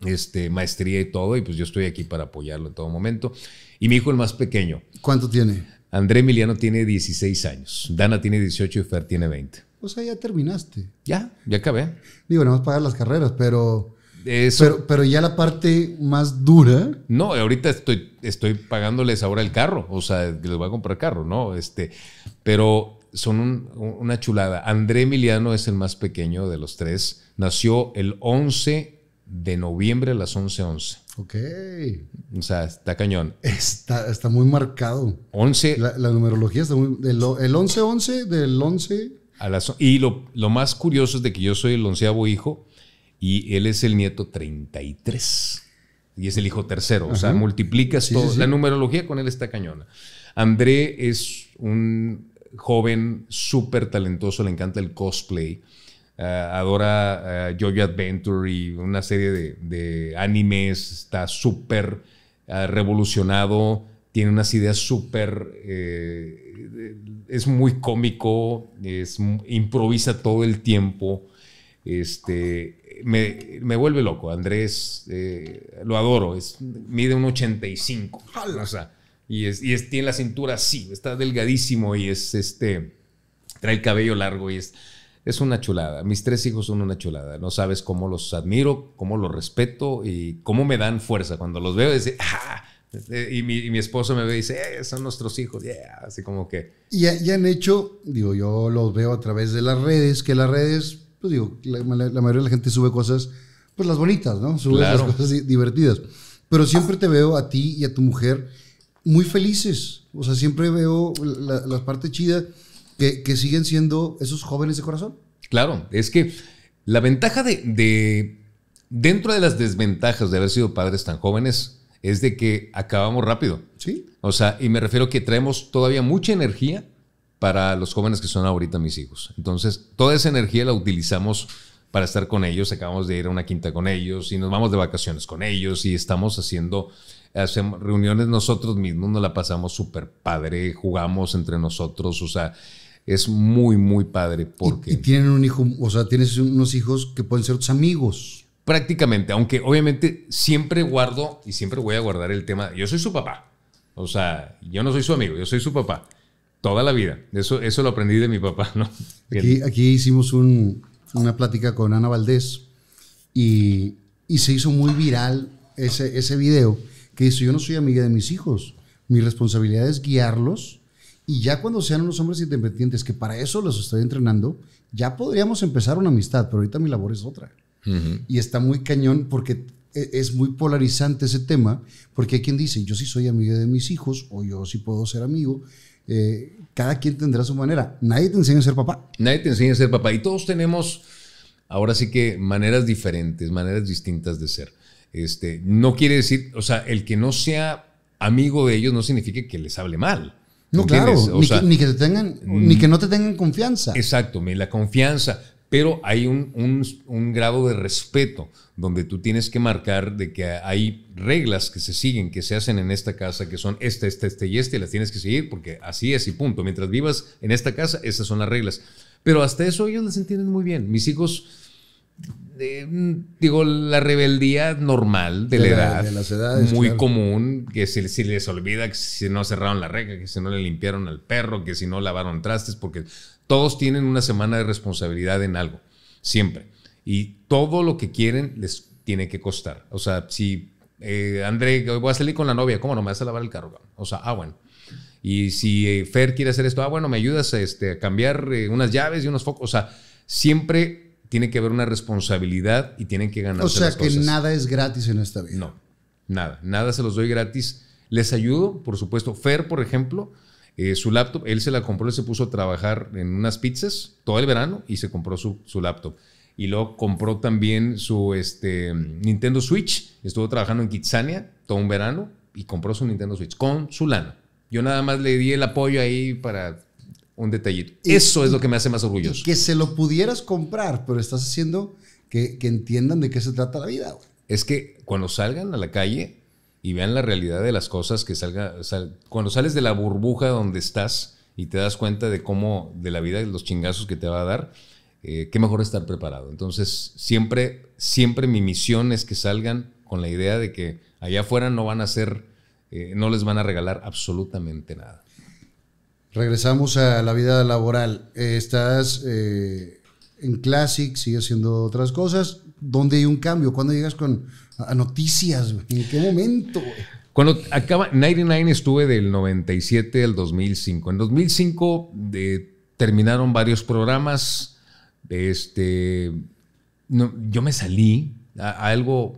este, maestría y todo, y pues yo estoy aquí para apoyarlo en todo momento. Y mi hijo el más pequeño. ¿Cuánto tiene? André Emiliano tiene 16 años, Dana tiene 18 y Fer tiene 20. O sea, ya terminaste. Ya, ya acabé. Digo, no vas a pagar las carreras, pero pero, pero ya la parte más dura. No, ahorita estoy, estoy pagándoles ahora el carro, o sea, les voy a comprar carro, ¿no? Este, pero son una chulada. André Emiliano es el más pequeño de los tres. Nació el 11 de noviembre a las 11:11. 11. Ok. O sea, está cañón. Está, está muy marcado. 11. La, numerología está muy. El, 11-11 del 11. A las, y lo, lo, más curioso es de que yo soy el onceavo hijo y él es el nieto 33 y es el hijo tercero. O sea, multiplicas todo. La numerología con él está cañona. André es un joven súper talentoso, le encanta el cosplay. Ah, adora uh, Jojo Adventure y una serie de, animes. Está súper ah, revolucionado. Tiene unas ideas súper. Eh, es muy cómico. Es, improvisa todo el tiempo. Este, me, vuelve loco. Andrés, eh, lo adoro. Es, mide un 85. O sea, y, es, y tiene la cintura así, está delgadísimo y es este. Trae el cabello largo y es. Es una chulada. Mis tres hijos son una chulada. No sabes cómo los admiro, cómo los respeto y cómo me dan fuerza. Cuando los veo, dice, ah", y, mi, esposo me ve y dice, eh, son nuestros hijos, Así como que. Y, y han hecho, digo, yo los veo a través de las redes, que las redes pues digo, la, mayoría de la gente sube cosas, pues las bonitas, ¿no? Sube las cosas divertidas. Pero siempre te veo a ti y a tu mujer muy felices. O sea, siempre veo la, parte chida que, que, siguen siendo esos jóvenes de corazón. Claro, es que la ventaja de, de, dentro de las desventajas de haber sido padres tan jóvenes, es de que acabamos rápido. Sí. O sea, y me refiero que traemos todavía mucha energía para los jóvenes que son ahorita mis hijos. Entonces, toda esa energía la utilizamos para estar con ellos. Acabamos de ir a una quinta con ellos y nos vamos de vacaciones con ellos y estamos haciendo hacemos reuniones nosotros mismos, nos la pasamos súper padre, jugamos entre nosotros, o sea, es muy, muy padre porque... Y, tienen un hijo, o sea, tienes unos hijos que pueden ser tus amigos. Prácticamente, aunque obviamente siempre guardo y siempre voy a guardar el tema, yo soy su papá, o sea, yo no soy su amigo, yo soy su papá toda la vida. Eso, eso lo aprendí de mi papá, ¿no? Aquí, aquí hicimos una plática con Ana Valdés y, se hizo muy viral ese, ese video que dice, yo no soy amiga de mis hijos, mi responsabilidad es guiarlos y ya cuando sean unos hombres independientes, que para eso los estoy entrenando, ya podríamos empezar una amistad, pero ahorita mi labor es otra. Y está muy cañón porque e, es muy polarizante ese tema, porque hay quien dice, yo sí soy amiga de mis hijos, o yo sí puedo ser amigo, eh, cada quien tendrá su manera. Nadie te enseña a ser papá. Nadie te enseña a ser papá. Y todos tenemos, ahora sí que, maneras diferentes, maneras distintas de ser. Este, no quiere decir, o sea, el que no sea amigo de ellos no significa que les hable mal. No, claro, ni, que, te tengan, ni que no te tengan confianza. Exacto, la confianza pero hay un, grado de respeto donde tú tienes que marcar de que hay reglas que se siguen, que se hacen en esta casa, que son esta, esta, esta y esta, y las tienes que seguir porque así es y punto. Mientras vivas en esta casa, esas son las reglas. Pero hasta eso ellos las entienden muy bien. Mis hijos, eh, digo, la rebeldía normal de, la, edad, de las edades, muy común, que si, si, les olvida que si no cerraron la regla, que si no le limpiaron al perro, que si no lavaron trastes, porque todos tienen una semana de responsabilidad en algo, siempre. Y todo lo que quieren les tiene que costar. O sea, si eh, André, voy a salir con la novia, ¿cómo no me vas a lavar el carro? O sea, ah, bueno. Y si eh, Fer quiere hacer esto, ah, bueno, me ayudas este, a cambiar eh, unas llaves y unos focos. O sea, siempre tiene que haber una responsabilidad y tienen que ganar. O sea, que nada es gratis en esta vida. No, nada, nada se los doy gratis. Les ayudo, por supuesto. Fer, por ejemplo, eh, su laptop, él se la compró, él se puso a trabajar en unas pizzas todo el verano y se compró su, laptop. Y luego compró también su este, Nintendo Switch, estuvo trabajando en Kitsania todo un verano y compró su Nintendo Switch con su lana. Yo nada más le di el apoyo ahí para un detallito. Eso es lo que me hace más orgulloso. Que se lo pudieras comprar, pero estás haciendo que, entiendan de qué se trata la vida. Es que cuando salgan a la calle, y vean la realidad de las cosas que salga, cuando sales de la burbuja donde estás y te das cuenta de cómo, de la vida, de los chingazos que te va a dar, eh, qué mejor estar preparado. Entonces, siempre, siempre mi misión es que salgan con la idea de que allá afuera no van a ser, eh, no les van a regalar absolutamente nada. Regresamos a la vida laboral. Eh, estás en Classic, sigues haciendo otras cosas. ¿Dónde hay un cambio? ¿Cuándo llegas con a noticias, ¿En qué momento, Cuando acaba, 99 estuve del 97 al 2005. En 2005 terminaron varios programas. Este, yo me salí, algo,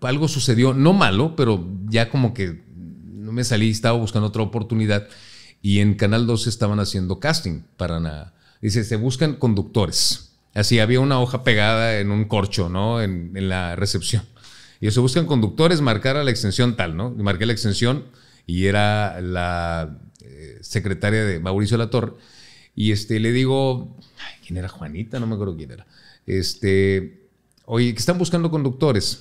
algo sucedió, no malo, pero ya como que no me salí, estaba buscando otra oportunidad. Y en Canal 12 estaban haciendo casting para nada. Dice, se buscan conductores. Así había una hoja pegada en un corcho, ¿no? en la recepción y se buscan conductores, marcar a la extensión tal, ¿no? Y marqué la extensión y era la eh, secretaria de Mauricio Latorre. Y este, le digo, ¿quién era Juanita? No me acuerdo quién era. Este, oye, que están buscando conductores.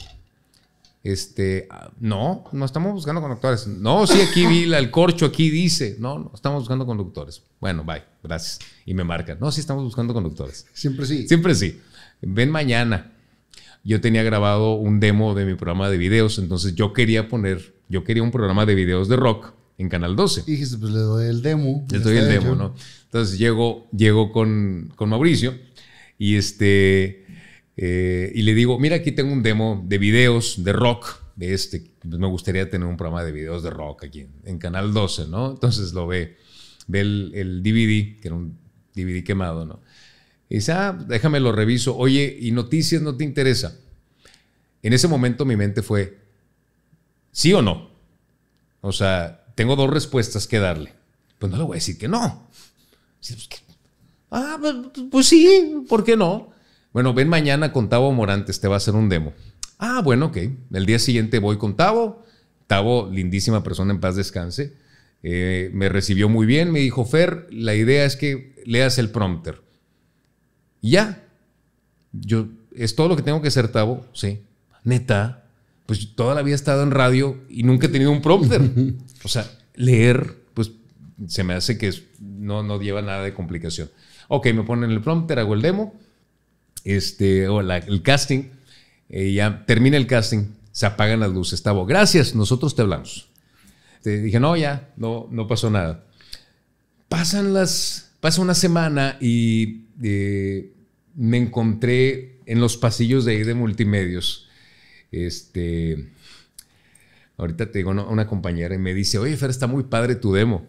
Este, no, no estamos buscando conductores. No, sí, aquí vi el corcho, aquí dice. No, no, estamos buscando conductores. Bueno, bye, gracias. Y me marcan. No, sí, estamos buscando conductores. Siempre sí. Siempre sí. Ven mañana yo tenía grabado un demo de mi programa de videos, entonces yo quería poner, yo quería un programa de videos de rock en Canal 12. Y dijiste, pues le doy el demo. Le doy el demo, ¿no? Entonces llego, llego con, con Mauricio y este... Eh, y le digo, mira, aquí tengo un demo de videos de rock, de este, pues me gustaría tener un programa de videos de rock aquí en, Canal 12, ¿no? Entonces lo ve, ve el, el, DVD, que era un DVD quemado, ¿no? Y dice, ah, déjame lo reviso. Oye, ¿y noticias no te interesa? En ese momento mi mente fue, ¿sí o no? O sea, tengo dos respuestas que darle. Pues no le voy a decir que no. Pues, ah, pues, pues, sí, ¿por qué no? Bueno, ven mañana con Tavo Morantes, te va a hacer un demo. Ah, bueno, ok. El día siguiente voy con Tavo. Tavo, lindísima persona, en paz descanse. Eh, me recibió muy bien, me dijo, Fer, la idea es que leas el prompter. Ya. Yo, ¿Es todo lo que tengo que hacer, Tavo? Sí. Neta. Pues toda la vida he estado en radio y nunca he tenido un prompter. o sea, leer, pues se me hace que no, no lleva nada de complicación. Ok, me ponen el prompter, hago el demo, este, o el casting, eh, ya termina el casting, se apagan las luces. Tavo, gracias, nosotros te hablamos. Te dije, no, ya, no, no pasó nada. Pasan las, pasa una semana y eh, me encontré en los pasillos de ahí de multimedios. Este, ahorita te digo una, compañera y me dice, oye, Fer, está muy padre tu demo.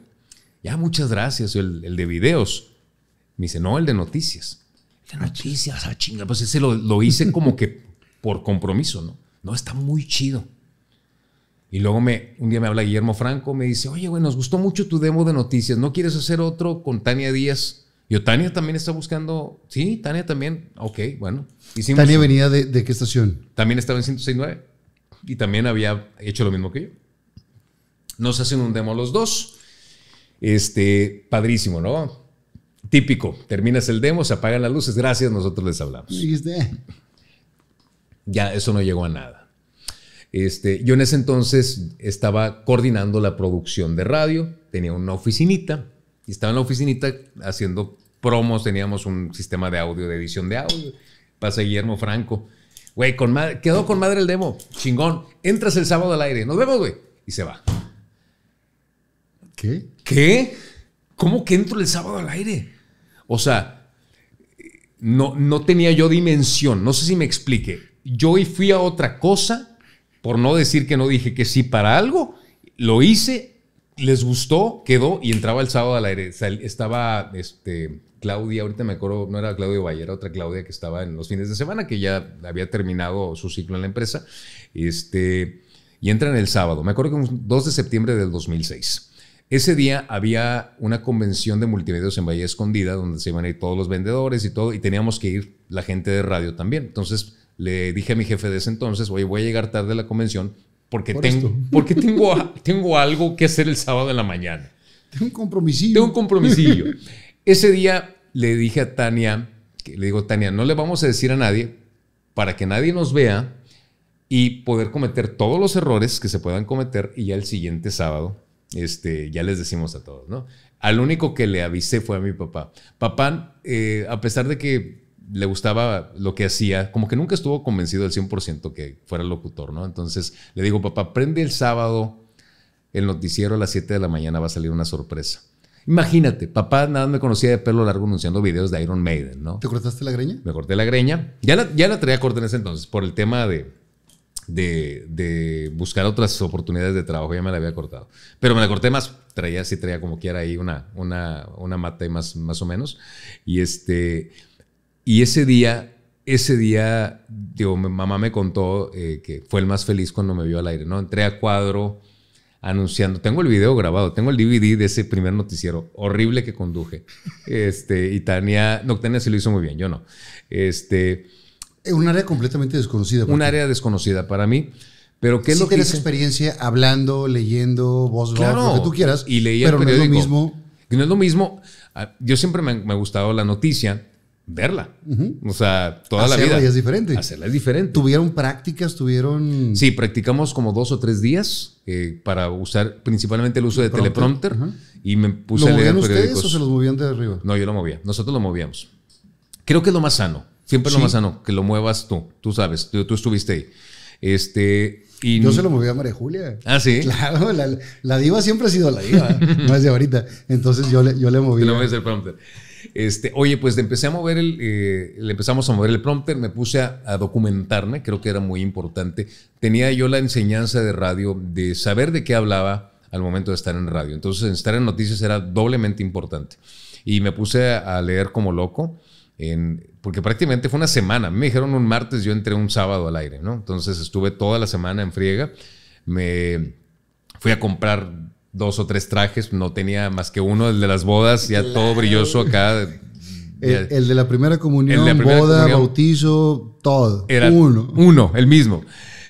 Ya, muchas gracias. El, de videos. Me dice, no, el de noticias. El de noticias, ah, chinga. Pues ese lo, lo hice como que por compromiso, ¿no? No, está muy chido. Y luego me, un día me habla Guillermo Franco, me dice, oye, güey, nos gustó mucho tu demo de noticias, ¿no quieres hacer otro con Tania Díaz? Yo, Tania también está buscando, sí, Tania también, ok, bueno. ¿Tania venía de, qué estación? También estaba en 169 y también había hecho lo mismo que yo. Nos hacen un demo los dos, este, padrísimo, ¿no? Típico, terminas el demo, se apagan las luces, gracias, nosotros les hablamos. Ya, eso no llegó a nada. Este, yo en ese entonces estaba coordinando la producción de radio, tenía una oficinita y estaba en la oficinita haciendo promos, teníamos un sistema de audio, de edición de audio. Pasa Guillermo Franco. Güey, con quedó con madre el demo. Chingón. Entras el sábado al aire. Nos vemos, güey. Y se va. ¿Qué? ¿Qué? ¿Cómo que entro el sábado al aire? O sea, no, no tenía yo dimensión. No sé si me explique. Yo fui a otra cosa por no decir que no dije que sí para algo, lo hice, les gustó, quedó y entraba el sábado al aire. estaba este, Claudia, ahorita me acuerdo, no era Claudia Valle, era otra Claudia que estaba en los fines de semana, que ya había terminado su ciclo en la empresa. Este, y entran el sábado, me acuerdo que 2 de septiembre del 2006. Ese día había una convención de multimedios en Bahía Escondida, donde se iban a ir todos los vendedores y todo, y teníamos que ir la gente de radio también. Entonces, le dije a mi jefe de ese entonces, oye, voy a llegar tarde a la convención porque, tengo, porque tengo, tengo algo que hacer el sábado en la mañana. Tengo un compromisillo. Tengo un compromisillo. ese día le dije a Tania, que le digo, Tania, no le vamos a decir a nadie para que nadie nos vea y poder cometer todos los errores que se puedan cometer y ya el siguiente sábado este, ya les decimos a todos, ¿no? Al único que le avisé fue a mi papá. Papá, eh, a pesar de que le gustaba lo que hacía, como que nunca estuvo convencido del 100% que fuera locutor, ¿no? Entonces le digo, papá, prende el sábado el noticiero a las 7 de la mañana, va a salir una sorpresa. Imagínate, papá nada me conocía de pelo largo anunciando videos de Iron Maiden, ¿no? ¿Te cortaste la greña? Me corté la greña. Ya la, ya la traía corta en ese entonces, por el tema de, de, buscar otras oportunidades de trabajo, ya me la había cortado. Pero me la corté más, traía, sí traía como quiera ahí una, una, una mata y más, más o menos. Y este y ese día, ese día, digo, mi mamá me contó eh, que fue el más feliz cuando me vio al aire, ¿no? Entré a cuadro anunciando, tengo el video grabado, tengo el DVD de ese primer noticiero, horrible que conduje. Este, y Tania, no, Tania se lo hizo muy bien, yo no. Este, un área completamente desconocida. Un área desconocida para mí. Pero ¿qué es lo que tienes experiencia hablando, leyendo, voz, claro, lo que tú quieras. Y leía pero no es lo mismo. no es lo mismo. Ah, yo siempre me, me ha gustado la noticia verla. O sea, toda la vida. es diferente. Hacerla es diferente. ¿Tuvieron prácticas? ¿Tuvieron...? Sí, practicamos como dos o tres días eh, para usar principalmente el uso de teleprompter. Y me puse a leer ustedes o se los movían de arriba? No, yo lo movía. Nosotros lo movíamos. Creo que es lo más sano. Siempre es lo más sano, que lo muevas tú. Tú sabes, tú, estuviste ahí. Este... Y... Yo se lo movía a María Julia. Ah, sí. Claro, la, diva siempre ha sido la diva, no es de ahorita. Entonces yo le, yo le movía. Le el prompter. Este, oye, pues empecé a mover el, eh, le empezamos a mover el prompter, me puse a, documentarme, creo que era muy importante. Tenía yo la enseñanza de radio de saber de qué hablaba al momento de estar en radio. Entonces, estar en noticias era doblemente importante. Y me puse a leer como loco. En, porque prácticamente fue una semana. Me dijeron un martes, yo entré un sábado al aire, ¿no? Entonces estuve toda la semana en friega. Me fui a comprar dos o tres trajes, no tenía más que uno, el de las bodas, ya todo brilloso acá. El, de la primera comunión, boda, bautizo, todo. Era uno. Uno, el mismo.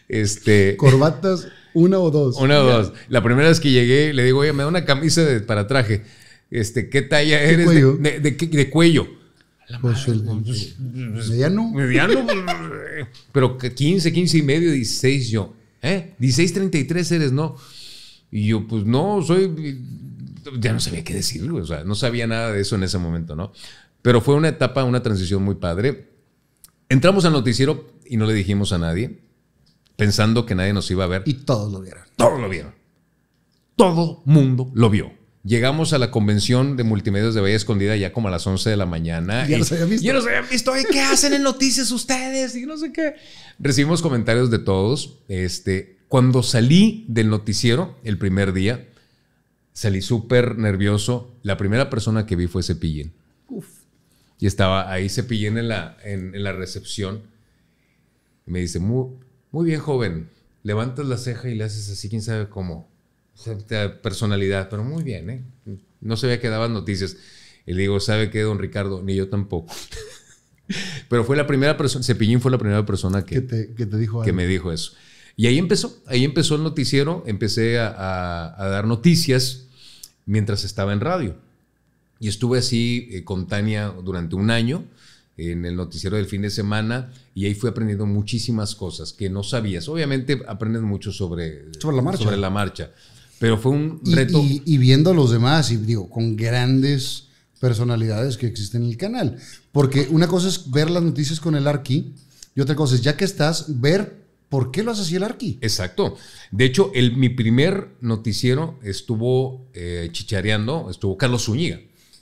Este, Corbatas, una o dos. Una o dos. La primera vez que llegué, le digo, oye, me da una camisa para traje. Este, ¿Qué talla eres? Cuello? De, de, cuello. Pues el, pues, mediano. Mediano. pero 15, 15 y medio, 16 yo. ¿Eh? 16, 33 eres, ¿no? Y yo, pues no, soy. Ya no sabía qué decir, o sea, no sabía nada de eso en ese momento, ¿no? Pero fue una etapa, una transición muy padre. Entramos al noticiero y no le dijimos a nadie, pensando que nadie nos iba a ver. Y todos lo vieron. Todos lo vieron. Todo mundo lo vio. Llegamos a la convención de multimedios de Bahía Escondida ya como a las 11 de la mañana. Ya los habían visto. Ya los habían visto. ¿Qué hacen en noticias ustedes? Y no sé qué. Recibimos comentarios de todos. Este, cuando salí del noticiero el primer día, salí súper nervioso. La primera persona que vi fue Cepillín. Uf. Y estaba ahí Cepillín en la, en, la recepción. me dice, muy, muy bien, joven. Levantas la ceja y le haces así, quién sabe cómo personalidad, pero muy bien, ¿eh? No se que daban noticias. Y le digo, ¿sabe qué, don Ricardo? Ni yo tampoco. pero fue la primera persona, Cepillín fue la primera persona que, te, dijo que me dijo eso. Y ahí empezó, ahí empezó el noticiero, empecé a, dar noticias mientras estaba en radio. Y estuve así eh, con Tania durante un año en el noticiero del fin de semana y ahí fui aprendiendo muchísimas cosas que no sabías. Obviamente aprendes mucho sobre, sobre la marcha. Sobre la marcha. Pero fue un reto. Y, viendo a los demás, y digo, con grandes personalidades que existen en el canal. Porque una cosa es ver las noticias con el Arqui y otra cosa es, ya que estás, ver por qué lo hace así el Arqui. Exacto. De hecho, el, mi primer noticiero estuvo eh, chichareando, estuvo Carlos Zúñiga.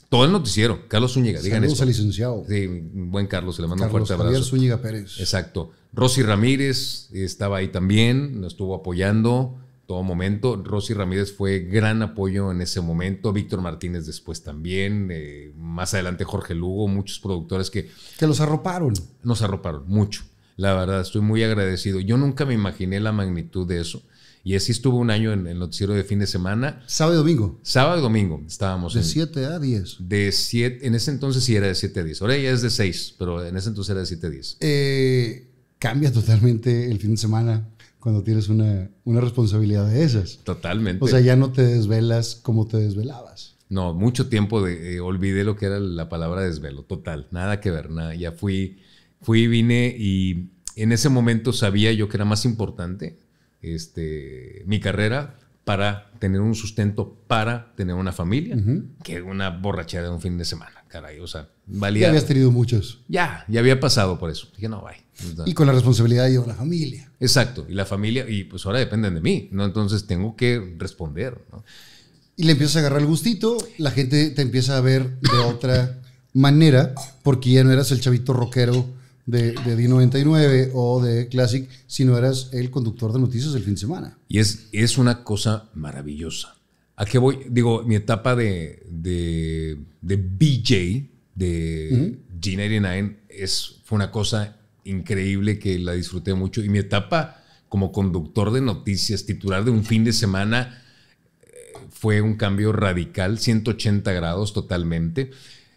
Todo el noticiero, Carlos Zúñiga, digan eso. licenciado. Sí, buen Carlos, se le mando un fuerte abrazo. Javier Zúñiga Pérez. Exacto. Rosy Ramírez estaba ahí también, nos estuvo apoyando todo momento. Rosy Ramírez fue gran apoyo en ese momento. Víctor Martínez después también. Eh, más adelante Jorge Lugo, muchos productores que... Que los arroparon. Nos arroparon, mucho. La verdad, estoy muy agradecido. Yo nunca me imaginé la magnitud de eso. Y así estuvo un año en el noticiero de fin de semana. Sábado y domingo. Sábado y domingo estábamos. De 7 a 10. De 7, en ese entonces sí era de 7 a 10. Ahora ya es de 6, pero en ese entonces era de 7 a 10. Eh, cambia totalmente el fin de semana cuando tienes una, responsabilidad de esas. Totalmente. O sea, ya no te desvelas como te desvelabas. No, mucho tiempo de, eh, olvidé lo que era la palabra desvelo, total, nada que ver, nada. Ya fui, fui, vine y en ese momento sabía yo que era más importante este, mi carrera para tener un sustento, para tener una familia, que una borrachera de un fin de semana, caray. O sea, valía. Ya habías tenido muchos. Ya, ya había pasado por eso. Dije, no, bye. Y con la responsabilidad de la familia. Exacto, y la familia, y pues ahora dependen de mí, ¿no? Entonces tengo que responder, ¿no? Y le empiezas a agarrar el gustito, la gente te empieza a ver de otra manera, porque ya no eras el chavito rockero de, de D99 o de Classic, sino eras el conductor de noticias del fin de semana. Y es, es una cosa maravillosa. ¿A qué voy? Digo, mi etapa de, de, de BJ, de G99, es, fue una cosa increíble que la disfruté mucho. Y mi etapa como conductor de noticias, titular de un fin de semana, eh, fue un cambio radical, 180 grados totalmente.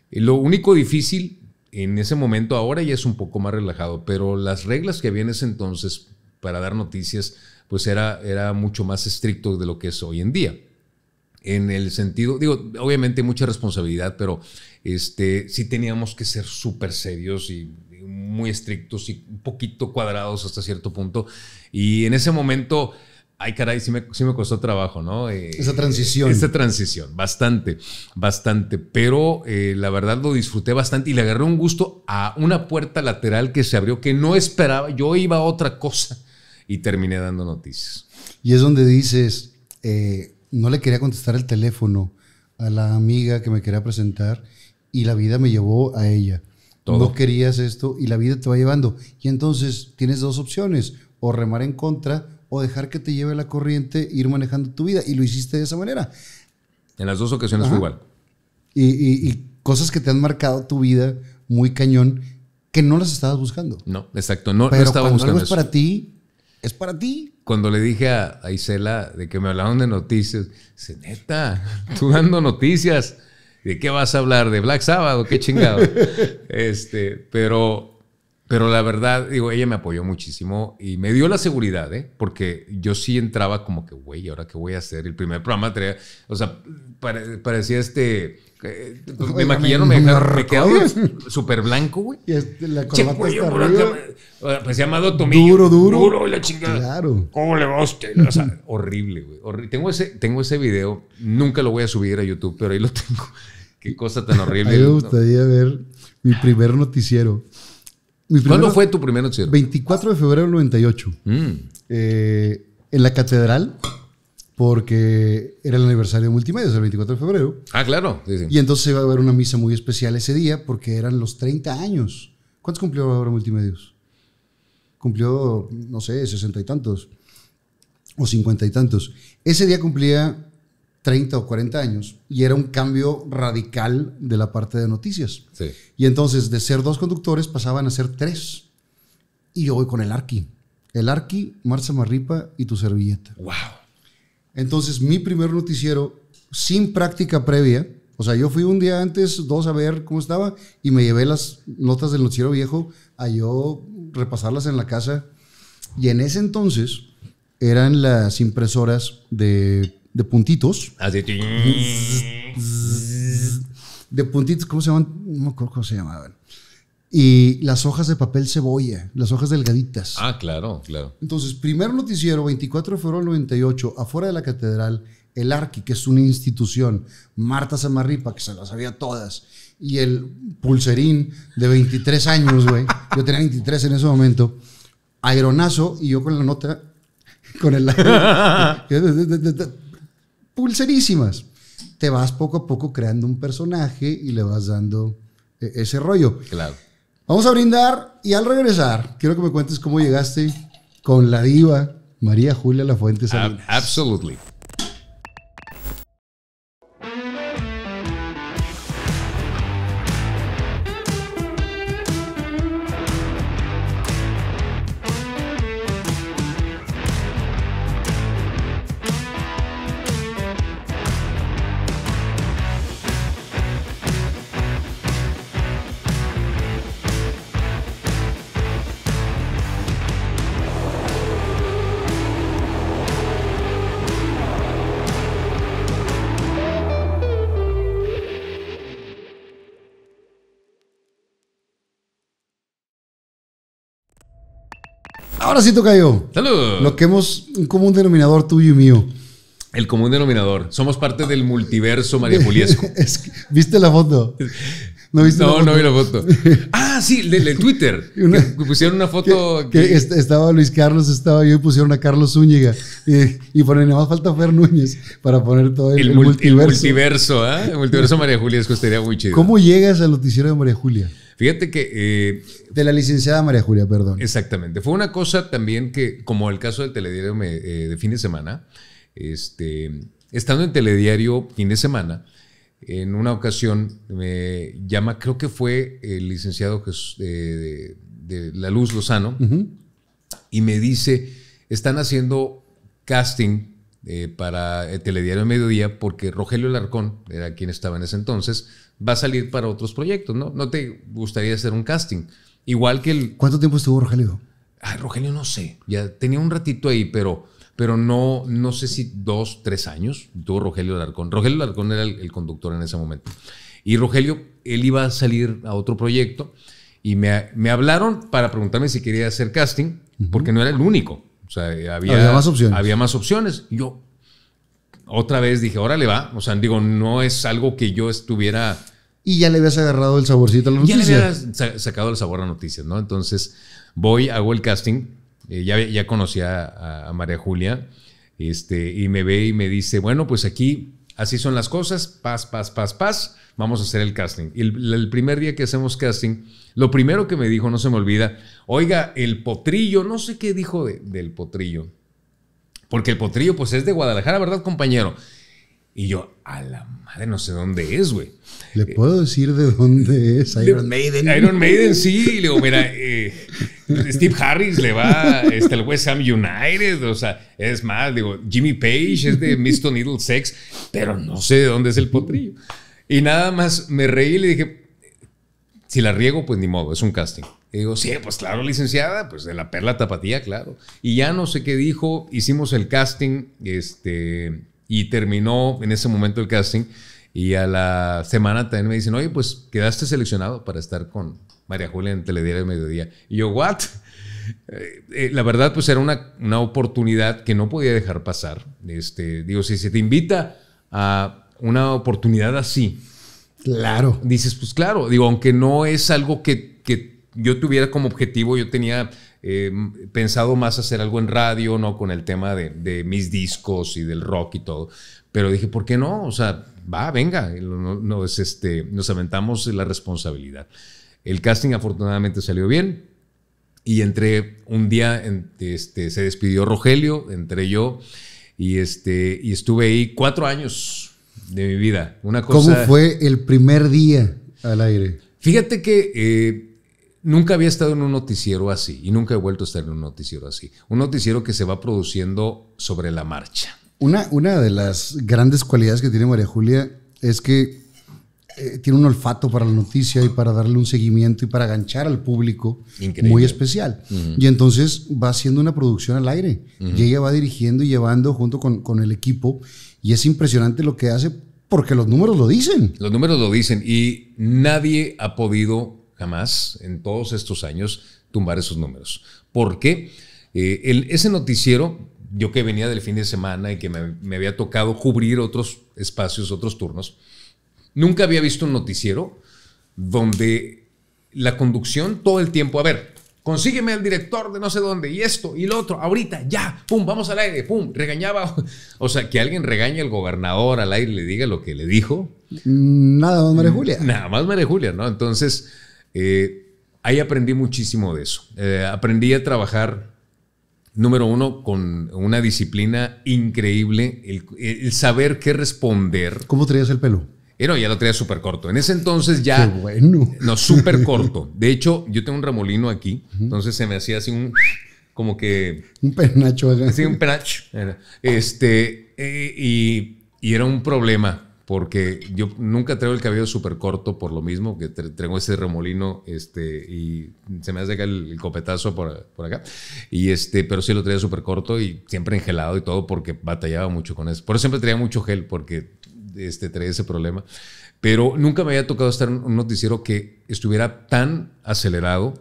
Lo único difícil en ese momento, ahora ya es un poco más relajado, pero las reglas que había en ese entonces para dar noticias, pues era, era mucho más estricto de lo que es hoy en día. En el sentido, digo, obviamente mucha responsabilidad, pero este, sí teníamos que ser súper serios y muy estrictos y un poquito cuadrados hasta cierto punto. Y en ese momento, ay caray, sí me, sí me costó trabajo, ¿no? Eh, esa transición. Esa transición, bastante, bastante. Pero eh, la verdad lo disfruté bastante y le agarré un gusto a una puerta lateral que se abrió que no esperaba. Yo iba a otra cosa y terminé dando noticias. Y es donde dices, eh, no le quería contestar el teléfono a la amiga que me quería presentar y la vida me llevó a ella. No querías esto y la vida te va llevando. Y entonces tienes dos opciones, o remar en contra o dejar que te lleve la corriente, ir manejando tu vida. Y lo hiciste de esa manera. En las dos ocasiones fue igual. Y, cosas que te han marcado tu vida muy cañón que no las estabas buscando. No, exacto, no, Pero estaba cuando buscando algo es para ti, es para ti. Cuando le dije a, a Isela de que me hablaron de noticias, dice, neta, tú dando noticias, ¿de qué vas a hablar? ¿De Black Sabbath o qué chingado? este, pero pero la verdad, digo, ella me apoyó muchísimo y me dio la seguridad, ¿eh? Porque yo sí entraba como que, güey, ¿ahora qué voy a hacer? El primer programa traía, o sea, parecía este... Eh, me maquillaron, me, me quedaba súper blanco, güey. Y este, la corbata está arriba. Pues llamado Tomillo. Duro, duro. Duro la chingada. Claro. ¿Cómo le va a usted? O sea, horrible, güey. Tengo, ese, tengo ese video, nunca lo voy a subir a YouTube, pero ahí lo tengo. Qué cosa tan horrible. A mí me gustaría ver mi primer noticiero. ¿Cuándo fue tu primer noticiero? 24 de febrero del 98. Mm. Eh, en la catedral, porque era el aniversario de Multimedios, el 24 de febrero. Ah, claro. Y entonces iba a haber una misa muy especial ese día, porque eran los 30 años. ¿Cuántos cumplió ahora Multimedios? Cumplió, no sé, sesenta y tantos. O cincuenta y tantos. Ese día cumplía 30 o 40 años y era un cambio radical de la parte de noticias. Y entonces de ser dos conductores pasaban a ser tres. Y yo voy con el Arqui. El Arqui, Marza Marripa y tu servilleta. Wow. Entonces mi primer noticiero sin práctica previa, o sea, yo fui un día antes, dos a ver cómo estaba y me llevé las notas del noticiero viejo a yo repasarlas en la casa. Y en ese entonces eran las impresoras de de puntitos. Así. De puntitos, ¿cómo se llaman? No me acuerdo cómo se llamaban. Y las hojas de papel cebolla, las hojas delgaditas. Ah, claro, claro. Entonces, primer noticiero, 24 de febrero del 98, afuera de la catedral, el Arqui, que es una institución, Marta Samarripa, que se las sabía todas, y el Pulserín, de 23 años, güey. Yo tenía 23 en ese momento. Aeronazo, y yo con la nota, con el pulserísimas. Te vas poco a poco creando un personaje y le vas dando eh, ese rollo. Claro. Vamos a brindar y al regresar, quiero que me cuentes cómo llegaste con la diva María Julia Lafuente Salinas. absolutely. Ahora sí toca yo. Salud. Lo que hemos, un común denominador tuyo y mío. El común denominador. Somos parte del multiverso María Juliesco. ¿Viste la foto? No, viste no, no vi la foto. Ah, sí, de, Twitter. pusieron una foto. Que, estaba Luis Carlos, estaba yo y pusieron a Carlos Zúñiga. Y, y ponen, nada más falta Fer Núñez para poner todo el, multiverso. El multiverso, ¿eh? El multiverso María Juliesco estaría muy chido. ¿Cómo llegas al noticiero de María Julia? Fíjate que... Eh, de la licenciada María Julia, perdón. Exactamente. Fue una cosa también que, como el caso del telediario eh, de fin de semana, este, estando en telediario fin de semana, en una ocasión me llama, creo que fue el licenciado de, La Luz Lozano, y me dice, están haciendo casting eh, para el telediario Mediodía porque Rogelio Larcón, era quien estaba en ese entonces, va a salir para otros proyectos, ¿no? ¿No te gustaría hacer un casting? Igual que el... ¿Cuánto tiempo estuvo Rogelio? Ah, Rogelio no sé, ya tenía un ratito ahí, pero, pero no, no sé si dos, tres años tuvo Rogelio Larcón. Rogelio Larcón era el, conductor en ese momento. Y Rogelio, él iba a salir a otro proyecto y me, me hablaron para preguntarme si quería hacer casting, porque no era el único. O sea, había, había más opciones. Había más opciones. Yo, otra vez dije, órale va. O sea, digo, no es algo que yo estuviera. Y ya le habías agarrado el saborcito a la noticia. Ya le había sacado el sabor a noticias, ¿no? Entonces voy, hago el casting. Eh, ya, ya conocí a, María Julia. Este, y me ve y me dice, bueno, pues aquí así son las cosas. Paz, paz, paz, paz. Vamos a hacer el casting. Y el, primer día que hacemos casting, lo primero que me dijo, no se me olvida, oiga, el potrillo, no sé qué dijo del potrillo porque el potrillo, pues es de Guadalajara, ¿verdad, compañero? Y yo, a la madre, no sé dónde es, güey. ¿Le puedo decir de dónde es Iron Maiden? Iron Maiden, sí. Le digo, mira, eh, Steve Harris le va este, el West Ham United. O sea, es más, digo, Jimmy Page es de Mr. Needle Sex, pero no sé de dónde es el potrillo. Y nada más me reí y le dije, si la riego, pues ni modo, es un casting. Y digo, sí, pues claro, licenciada, pues de la perla tapatía, claro. Y ya no sé qué dijo, hicimos el casting, este y terminó en ese momento el casting. Y a la semana también me dicen, oye, pues quedaste seleccionado para estar con María Julia en Telediario de Mediodía. Y yo, ¿what? Eh, eh, la verdad, pues era una, una, oportunidad que no podía dejar pasar. Este, digo, si se te invita a una oportunidad así. Claro. Dices, pues claro, digo, aunque no es algo que, que yo tuviera como objetivo, yo tenía eh, pensado más hacer algo en radio, ¿no? Con el tema de, mis discos y del rock y todo. Pero dije, ¿por qué no? O sea, va, venga, nos, este, nos aventamos la responsabilidad. El casting afortunadamente salió bien y entré un día, este, se despidió Rogelio, entré yo y, este, y estuve ahí cuatro años de mi vida. Una cosa, ¿Cómo fue el primer día al aire? Fíjate que eh, Nunca había estado en un noticiero así y nunca he vuelto a estar en un noticiero así. Un noticiero que se va produciendo sobre la marcha. Una, una de las grandes cualidades que tiene María Julia es que eh, tiene un olfato para la noticia y para darle un seguimiento y para ganchar al público muy especial. Y entonces va haciendo una producción al aire y ella va dirigiendo y llevando junto con, con el equipo y es impresionante lo que hace porque los números lo dicen. Los números lo dicen y nadie ha podido jamás en todos estos años tumbar esos números. Porque eh, ese noticiero, yo que venía del fin de semana y que me, había tocado cubrir otros espacios, otros turnos, nunca había visto un noticiero donde la conducción todo el tiempo, a ver, consígueme al director de no sé dónde, y esto, y lo otro, ahorita, ya, pum, vamos al aire, pum, regañaba. O sea, que alguien regañe al gobernador al aire y le diga lo que le dijo. Nada más María Julia. Nada más María Julia, ¿no? Entonces, eh, ahí aprendí muchísimo de eso. Eh, aprendí a trabajar, número uno, con una disciplina increíble, el, saber qué responder. ¿Cómo traías el pelo? Pero ya lo traía súper corto. En ese entonces ya. Qué bueno. No, súper corto. De hecho, yo tengo un remolino aquí, entonces se me hacía así un. Como que. Un penacho. Así, un penacho. Este. Eh, y, y era un problema porque yo nunca traigo el cabello súper corto por lo mismo, que traigo ese remolino este, y se me hace acá el, copetazo por, por, acá. Y este, pero sí lo traía súper corto y siempre engelado y todo porque batallaba mucho con eso. Por eso siempre traía mucho gel porque este, traía ese problema. Pero nunca me había tocado estar en un noticiero que estuviera tan acelerado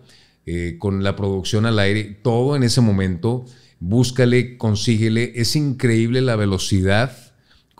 eh, con la producción al aire, todo en ese momento. Búscale, consíguele. Es increíble la velocidad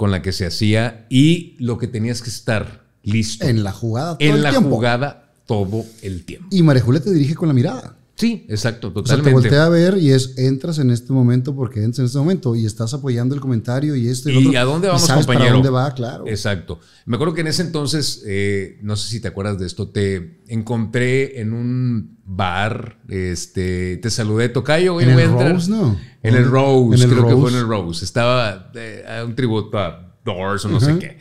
con la que se hacía y lo que tenías que estar listo. En la jugada todo En la jugada todo el tiempo. Y María Julia te dirige con la mirada. Sí, exacto, totalmente. O sea, te voltea a ver y es, entras en este momento porque entras en este momento y estás apoyando el comentario y este y, a dónde vamos, compañero? Para dónde va, claro. Exacto. Me acuerdo que en ese entonces, eh, no sé si te acuerdas de esto, te encontré en un bar, este, te saludé, Tocayo, ¿En el Rose, no? En el Rose, creo que fue en el Rose. Estaba eh, a un tributo a Doors o no sé qué.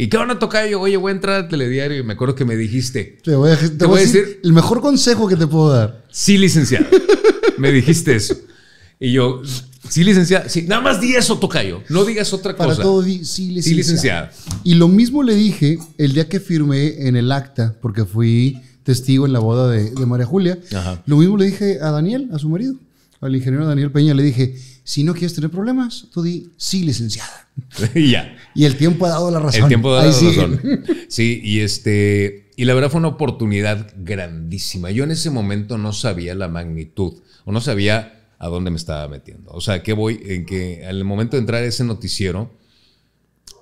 ¿Y qué van a tocar? Yo, oye, voy a entrar al telediario y me acuerdo que me dijiste. Te voy a, decir, el mejor consejo que te puedo dar. Sí, licenciado. me dijiste eso. Y yo, sí, licenciado. Sí, nada más di eso, Tocayo. No digas otra cosa. Para todo, sí, licenciado. Sí, licenciado. Y lo mismo le dije el día que firmé en el acta, porque fui testigo en la boda de, María Julia. Lo mismo le dije a Daniel, a su marido, al ingeniero Daniel Peña. Le dije, si no quieres tener problemas, tú di, sí, licenciada. y ya. Y el tiempo ha dado la razón. El tiempo ha dado la razón. Sí, y este. Y la verdad fue una oportunidad grandísima. Yo en ese momento no sabía la magnitud, o no sabía a dónde me estaba metiendo. O sea, que voy, en que al momento de entrar a ese noticiero,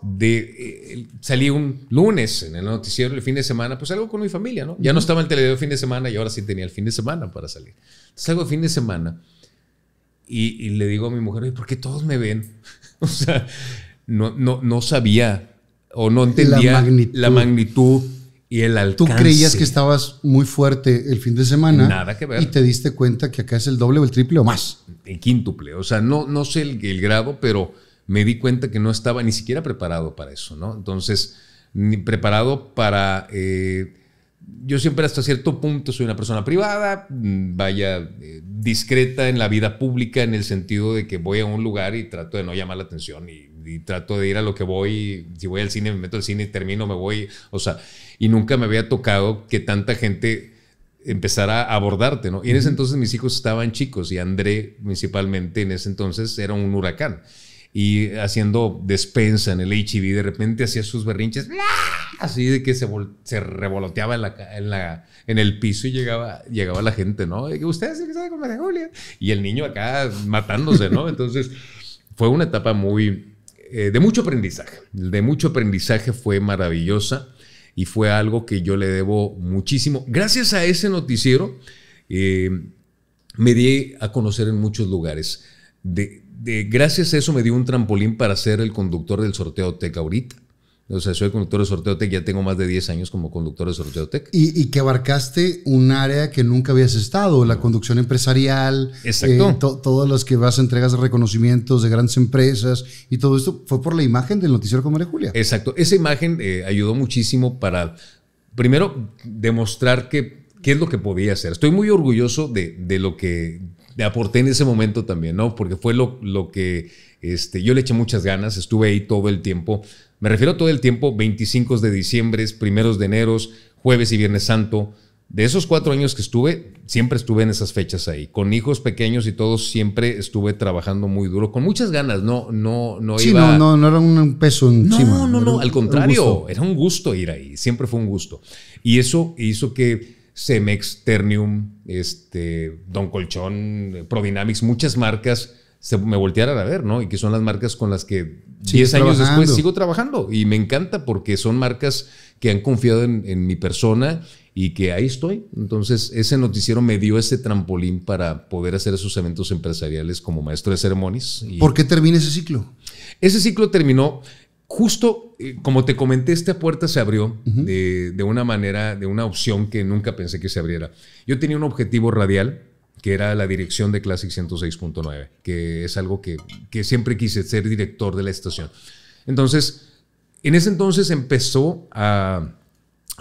de, eh, salí un lunes en el noticiero el fin de semana, pues salgo con mi familia, ¿no? Ya no estaba el telediario el fin de semana y ahora sí tenía el fin de semana para salir. Salgo el fin de semana y, le digo a mi mujer, ¿por qué todos me ven? o sea, no, no, no sabía o no entendía la magnitud. y el alcance. Tú creías que estabas muy fuerte el fin de semana. Nada que ver. Y te diste cuenta que acá es el doble o el triple o más. El quíntuple. O sea, no, no sé el, grado, pero, me di cuenta que no estaba ni siquiera preparado para eso, ¿no? Entonces, ni preparado para... Eh, yo siempre hasta cierto punto soy una persona privada, mm, vaya, eh, discreta en la vida pública en el sentido de que voy a un lugar y trato de no llamar la atención y, trato de ir a lo que voy, si voy al cine me meto al cine y termino, me voy, o sea, y nunca me había tocado que tanta gente empezara a abordarte, ¿no? Y en ese entonces mis hijos estaban chicos y André principalmente en ese entonces era un huracán y haciendo despensa en el HIV, de repente hacía sus berrinches, así de que se, se revoloteaba en, la, en, la, en el piso y llegaba, llegaba la gente, ¿no? Y que usted se sabe con María Julia. Y el niño acá matándose, ¿no? Entonces fue una etapa muy, eh, de mucho aprendizaje, de mucho aprendizaje, fue maravillosa y fue algo que yo le debo muchísimo. Gracias a ese noticiero eh, me di a conocer en muchos lugares. De, gracias a eso me dio un trampolín para ser el conductor del sorteo TEC ahorita. O sea, soy conductor de sorteo TEC, ya tengo más de 10 años como conductor de sorteo TEC. Y, que abarcaste un área que nunca habías estado, la conducción empresarial. Exacto. Eh, todos los que vas a entregas de reconocimientos de grandes empresas y todo esto fue por la imagen del noticiero con María Julia. Exacto. Esa imagen eh, ayudó muchísimo para, primero, demostrar que, qué es lo que podía hacer. Estoy muy orgulloso de, de lo que le aporté en ese momento también, ¿no? Porque fue lo, lo que este, yo le eché muchas ganas, estuve ahí todo el tiempo. Me refiero todo el tiempo, 25 de diciembre, primeros de enero, jueves y viernes santo. De esos cuatro años que estuve, siempre estuve en esas fechas ahí. Con hijos pequeños y todos, siempre estuve trabajando muy duro, con muchas ganas. No, no, no sí, No, no, no era un peso encima. No, no, no, al contrario, era un gusto ir ahí. Siempre fue un gusto. Y eso hizo que Cemex, Ternium, este, Don Colchón, Prodynamics, muchas marcas se me voltearan a ver, ¿no? Y que son las marcas con las que 10 años después sigo trabajando. Y me encanta porque son marcas que han confiado en, mi persona y que ahí estoy. Entonces, ese noticiero me dio ese trampolín para poder hacer esos eventos empresariales como maestro de ceremonias. ¿Por qué termina ese ciclo? Ese ciclo terminó justo, eh, como te comenté, esta puerta se abrió de, una manera, de una opción que nunca pensé que se abriera. Yo tenía un objetivo radial, que era la dirección de Classic 106.9, que es algo que, siempre quise ser director de la estación. Entonces, en ese entonces empezó a,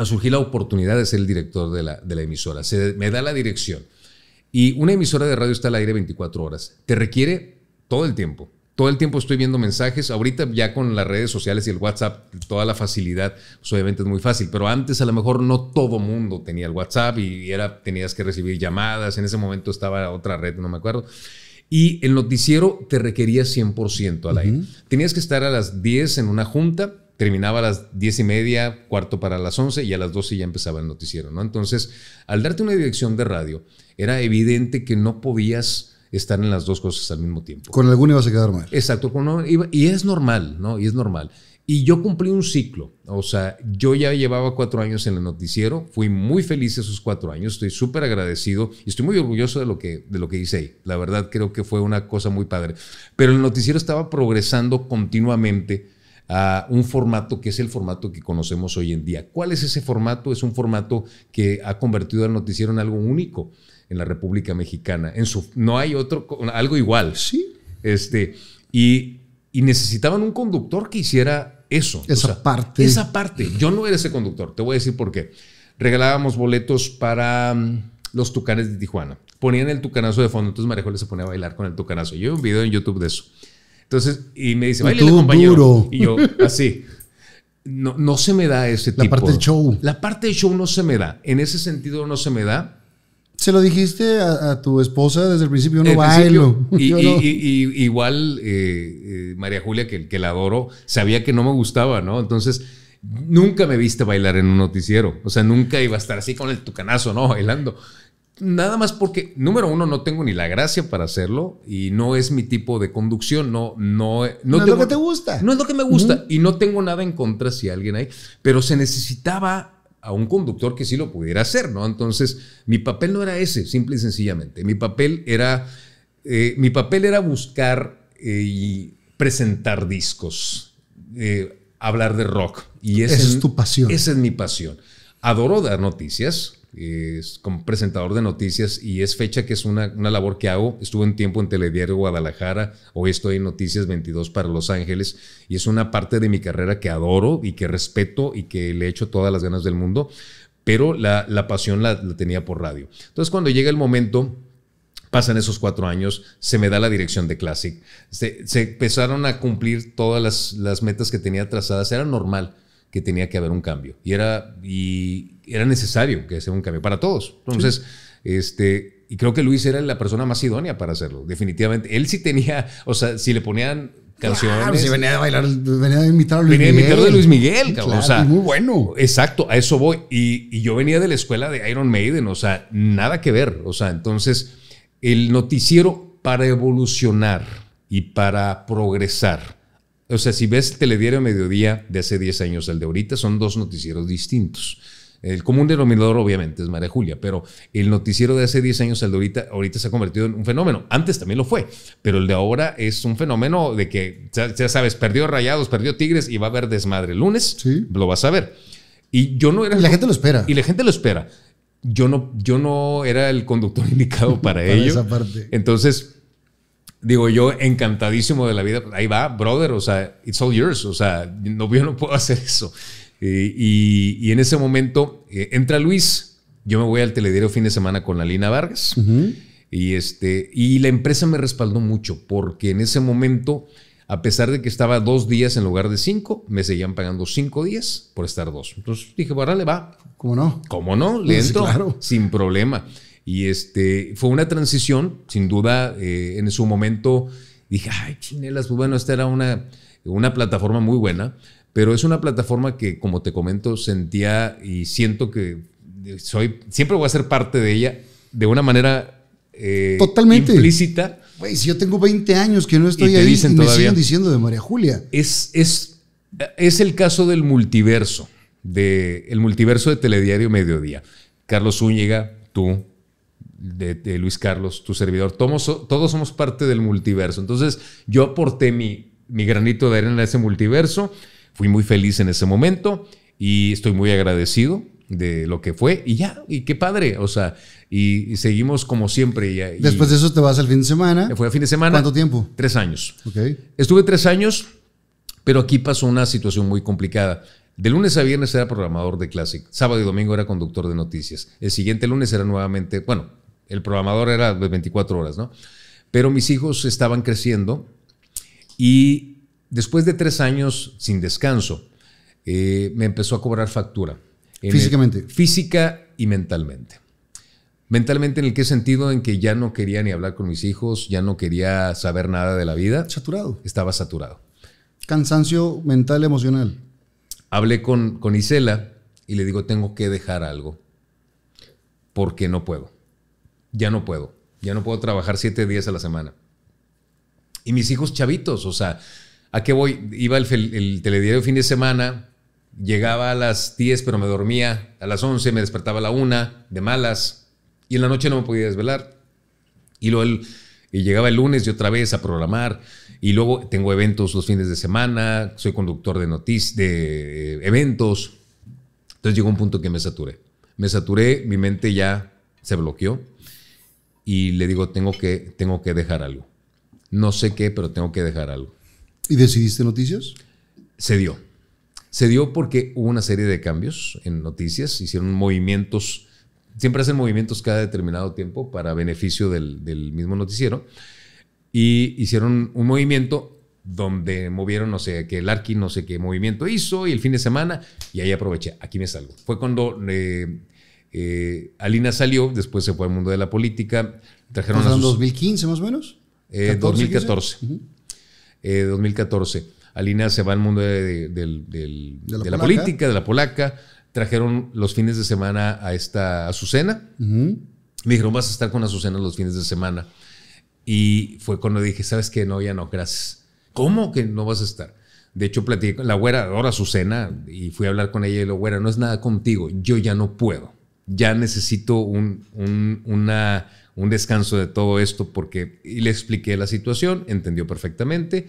surgir la oportunidad de ser el director de la, de la emisora. Se me da la dirección. Y una emisora de radio está al aire 24 horas. Te requiere todo el tiempo todo el tiempo estoy viendo mensajes. Ahorita ya con las redes sociales y el WhatsApp, toda la facilidad, pues obviamente es muy fácil. Pero antes a lo mejor no todo mundo tenía el WhatsApp y era, tenías que recibir llamadas. En ese momento estaba otra red, no me acuerdo. Y el noticiero te requería 100% al aire. Tenías que estar a las 10 en una junta, terminaba a las 10 y media, cuarto para las 11 y a las 12 ya empezaba el noticiero, ¿no? Entonces, al darte una dirección de radio, era evidente que no podías estar en las dos cosas al mismo tiempo. Con alguna ibas a quedar mal. Exacto, y es normal, ¿no? Y es normal. Y yo cumplí un ciclo, o sea, yo ya llevaba cuatro años en el noticiero, fui muy feliz esos cuatro años, estoy súper agradecido y estoy muy orgulloso de lo, que, de lo que hice ahí. La verdad creo que fue una cosa muy padre. Pero el noticiero estaba progresando continuamente a un formato que es el formato que conocemos hoy en día. ¿Cuál es ese formato? Es un formato que ha convertido al noticiero en algo único en la República Mexicana. En su, no hay otro, algo igual. Sí. Este, y, necesitaban un conductor que hiciera eso. Esa parte. Esa parte. Yo no era ese conductor. Te voy a decir por qué. Regalábamos boletos para mm, los tucanes de Tijuana. Ponían el tucanazo de fondo. Entonces Marejo se ponía a bailar con el tucanazo. Yo vi un video en YouTube de eso. Entonces, y me dice, baile compañero. Y yo, así. No, no se me da ese tipo. La parte del show. La parte del show no se me da. En ese sentido no se me da. ¿Se lo dijiste a, tu esposa desde el principio? No bailo. Y, igual eh, eh, María Julia, que, que la adoro, sabía que no me gustaba, ¿no? Entonces, nunca me viste bailar en un noticiero. O sea, nunca iba a estar así con el tucanazo, ¿no? Bailando. Nada más porque, número uno, no tengo ni la gracia para hacerlo y no es mi tipo de conducción. No, no, no, es lo que te gusta. No es lo que me gusta y no tengo nada en contra si alguien hay. Pero se necesitaba a un conductor que sí lo pudiera hacer, ¿no? Entonces, mi papel no era ese, simple y sencillamente. Mi papel era, eh, mi papel era buscar eh, y presentar discos, eh, hablar de rock. Y esa es tu pasión. Esa es mi pasión. Adoro dar noticias, es como presentador de noticias y es fecha que es una, una, labor que hago. Estuve un tiempo en Telediario Guadalajara, hoy estoy en Noticias 22 para Los Ángeles y es una parte de mi carrera que adoro y que respeto y que le echo todas las ganas del mundo, pero la, la pasión la, tenía por radio. Entonces cuando llega el momento pasan esos cuatro años, se me da la dirección de Classic. Se, empezaron a cumplir todas las, las, metas que tenía trazadas. Era normal que tenía que haber un cambio y era, y era necesario que sea un cambio para todos. Entonces, este, y creo que Luis era la persona más idónea para hacerlo, definitivamente. Él sí tenía, o sea, si le ponían canciones. Claro, si venía a bailar, venía a imitar a Luis venía Miguel. Venía a de Luis Miguel, o sea, muy bueno. Exacto, a eso voy. Y, y, yo venía de la escuela de Iron Maiden, o sea, nada que ver. O sea, entonces, el noticiero para evolucionar y para progresar o sea, si ves Telediario Mediodía de hace 10 años al de ahorita, son dos noticieros distintos. El común denominador obviamente es María Julia, pero el noticiero de hace 10 años al de ahorita, ahorita se ha convertido en un fenómeno. Antes también lo fue, pero el de ahora es un fenómeno de que, ya, sabes, perdió Rayados, perdió Tigres y va a haber desmadre. El lunes lo vas a ver. Y yo no era... Y la gente lo espera. Y la gente lo espera. Yo no, yo no era el conductor indicado para, para ello. Esa parte. Entonces digo yo, encantadísimo de la vida. Ahí va, brother, o sea, it's all yours. O sea, no, yo no puedo hacer eso. Y, en ese momento eh, entra Luis, yo me voy al telediario fin de semana con la Lina Vargas. y, este, y la empresa me respaldó mucho porque en ese momento, a pesar de que estaba dos días en lugar de cinco, me seguían pagando cinco días por estar dos. Entonces dije, bueno, le va. ¿Cómo no? ¿Cómo no? Le entro sin problema. Y este, fue una transición, sin duda, eh, en su momento dije, ay, chinelas, pues bueno, esta era una, una plataforma muy buena, pero es una plataforma que, como te comento, sentía y siento que soy, siempre voy a ser parte de ella de una manera eh, Totalmente. implícita. Güey, si yo tengo 20 años que no estoy ahí y me siguen diciendo de María Julia. Es, es, es el caso del multiverso, de, el multiverso de Telediario Mediodía. Carlos Zúñiga, tú, de, Luis Carlos, tu servidor. Todos, todos, somos parte del multiverso. Entonces yo aporté mi, mi granito de arena a ese multiverso. Fui muy feliz en ese momento y estoy muy agradecido de lo que fue y ya, y qué padre, o sea, y, seguimos como siempre. Y, Después de eso te vas al fin de semana. Fue a fin de semana. ¿Cuánto tiempo? Tres años. Okay. Estuve tres años, pero aquí pasó una situación muy complicada. De lunes a viernes era programador de Classic, sábado y domingo era conductor de noticias. El siguiente lunes era nuevamente, bueno, el programador era de 24 horas, ¿no? Pero mis hijos estaban creciendo y después de tres años sin descanso, eh, me empezó a cobrar factura. Físicamente. física y mentalmente. Mentalmente, ¿en el qué sentido? En que ya no quería ni hablar con mis hijos, ya no quería saber nada de la vida. Saturado. Estaba saturado. Cansancio mental, emocional. Hablé con, con Isela y le digo, tengo que dejar algo, porque no puedo ya no puedo. Ya no puedo trabajar siete días a la semana. Y mis hijos chavitos, o sea, ¿a qué voy? Iba el, el telediario fin de semana, llegaba a las 10, pero me dormía. A las 11 me despertaba a la 1, de malas. Y en la noche no me podía desvelar. Y luego y llegaba el lunes y otra vez a programar. Y luego tengo eventos los fines de semana, soy conductor de noticias, de eh, eventos. Entonces llegó un punto que me saturé. Me saturé, mi mente ya se bloqueó y le digo, tengo que, tengo que dejar algo. No sé qué, pero tengo que dejar algo. ¿Y decidiste noticias? Se dio. Se dio porque hubo una serie de cambios en noticias, hicieron movimientos, siempre hacen movimientos cada determinado tiempo para beneficio del, del mismo noticiero, y hicieron un movimiento donde movieron, no sé, que el Arqui no sé qué movimiento hizo, y el fin de semana, y ahí aproveché, aquí me salgo. Fue cuando... Eh, eh, Alina salió, después se fue al mundo de la política. Trajeron en 2015 más o menos? 2014. Eh, 2014. Eh, Alina se va al mundo de, la, política, de la polaca. Trajeron los fines de semana a esta Azucena. Me dijeron, vas a estar con Azucena los fines de semana. Y fue cuando dije, ¿sabes qué? No, ya no, gracias. ¿Cómo que no vas a estar? De hecho, platiqué con la güera, ahora Azucena, y fui a hablar con ella y la güera, no es nada contigo, yo ya no puedo ya necesito un, una, un descanso de todo esto porque y le expliqué la situación, entendió perfectamente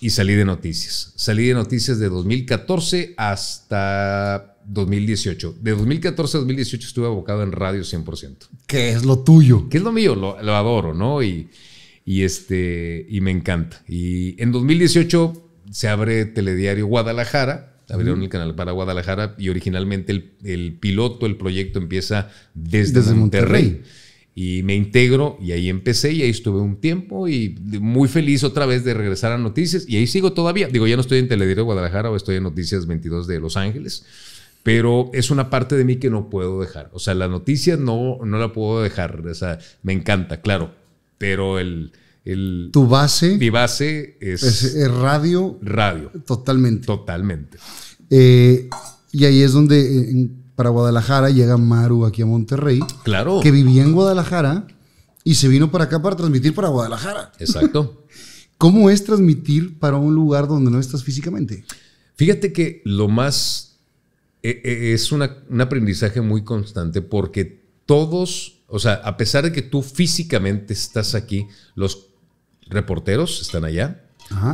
y salí de noticias. Salí de noticias de 2014 hasta 2018. De 2014 a 2018 estuve abocado en radio 100%. ¿Qué es lo tuyo? ¿Qué es lo mío? Lo, adoro, ¿no? Y, y, este, y me encanta. Y en 2018 se abre Telediario Guadalajara. Abrieron el canal para Guadalajara y originalmente el, piloto, el proyecto empieza desde, Monterrey y me integro y ahí empecé y ahí estuve un tiempo y muy feliz otra vez de regresar a Noticias y ahí sigo todavía. Digo, ya no estoy en Telediario Guadalajara o estoy en Noticias 22 de Los Ángeles, pero es una parte de mí que no puedo dejar. O sea, la noticia no, no la puedo dejar. O sea, me encanta, claro, pero el... el tu base. Mi base es, es, radio. Radio. Totalmente. Totalmente. Eh, y ahí es donde para Guadalajara, llega Maru aquí a Monterrey. Claro. Que vivía en Guadalajara y se vino para acá para transmitir para Guadalajara. Exacto. ¿Cómo es transmitir para un lugar donde no estás físicamente? Fíjate que lo más e, e, es un aprendizaje muy constante porque todos, o sea, a pesar de que tú físicamente estás aquí, los reporteros están allá,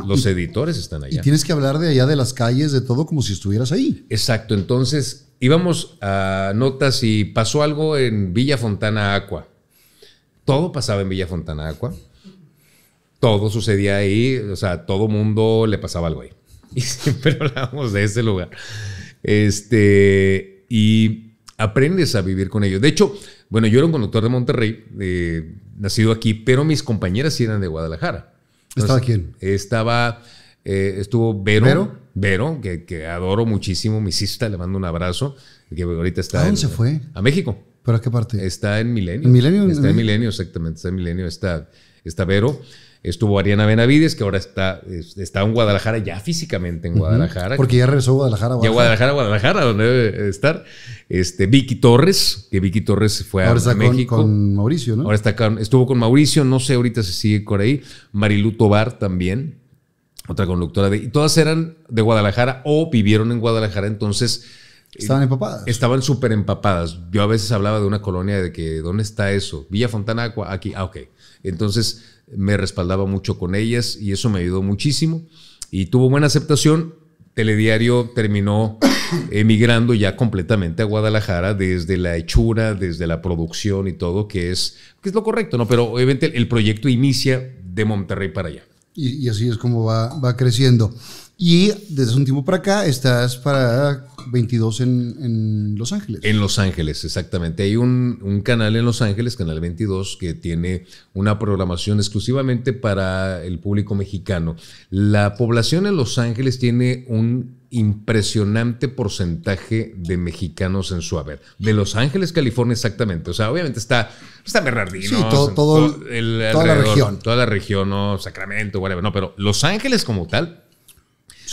los editores están allá. Y tienes que hablar de allá de las calles, de todo, como si estuvieras ahí. Exacto. Entonces, íbamos a notas y pasó algo en Villa Fontana Aqua. Todo pasaba en Villa Fontana Aqua. Todo sucedía ahí, o sea, todo mundo le pasaba algo ahí. Y siempre hablábamos de ese lugar. Este, y aprendes a vivir con ellos. De hecho, bueno, yo era un conductor de Monterrey, eh, nacido aquí, pero mis compañeras sí eran de Guadalajara. ¿Estaba quién? Estaba, eh, estuvo Vero. ¿Vero? Vero, que, adoro muchísimo, mi sista, le mando un abrazo, que ahorita está... ¿A dónde se fue? A México. ¿Pero a qué parte? Está en Milenio. ¿En Milenio? Está en Milenio, exactamente, está en Milenio, está, está Vero. Estuvo Ariana Benavides, que ahora está, está en Guadalajara, ya físicamente en Guadalajara. Porque ya regresó a Guadalajara. Ya Guadalajara, Guadalajara, donde debe estar. Este, Vicky Torres, que Vicky Torres fue ahora a, está México. Con, Mauricio, ¿no? Ahora está estuvo con Mauricio, no sé ahorita si sigue por ahí. Marilu Tobar también otra conductora de... Y todas eran de Guadalajara o vivieron en Guadalajara, entonces... Estaban empapadas. Estaban súper empapadas. Yo a veces hablaba de una colonia de que, ¿dónde está eso? Villa Fontana, aquí. Ah, ok. Entonces me respaldaba mucho con ellas y eso me ayudó muchísimo. Y tuvo buena aceptación. Telediario terminó emigrando ya completamente a Guadalajara desde la hechura, desde la producción y todo, que es, que es lo correcto, ¿no? Pero obviamente el proyecto inicia de Monterrey para allá. Y, así es como va, va, creciendo. Y desde un tiempo para acá estás para 22 en, en Los Ángeles. En Los Ángeles, exactamente. Hay un, un, canal en Los Ángeles, Canal 22, que tiene una programación exclusivamente para el público mexicano. La población en Los Ángeles tiene un impresionante porcentaje de mexicanos en su haber. De Los Ángeles, California, exactamente. O sea, obviamente está, está Bernardino. Sí, todo, el, toda la región. Toda la región, ¿no? Sacramento, whatever. No, pero Los Ángeles como tal.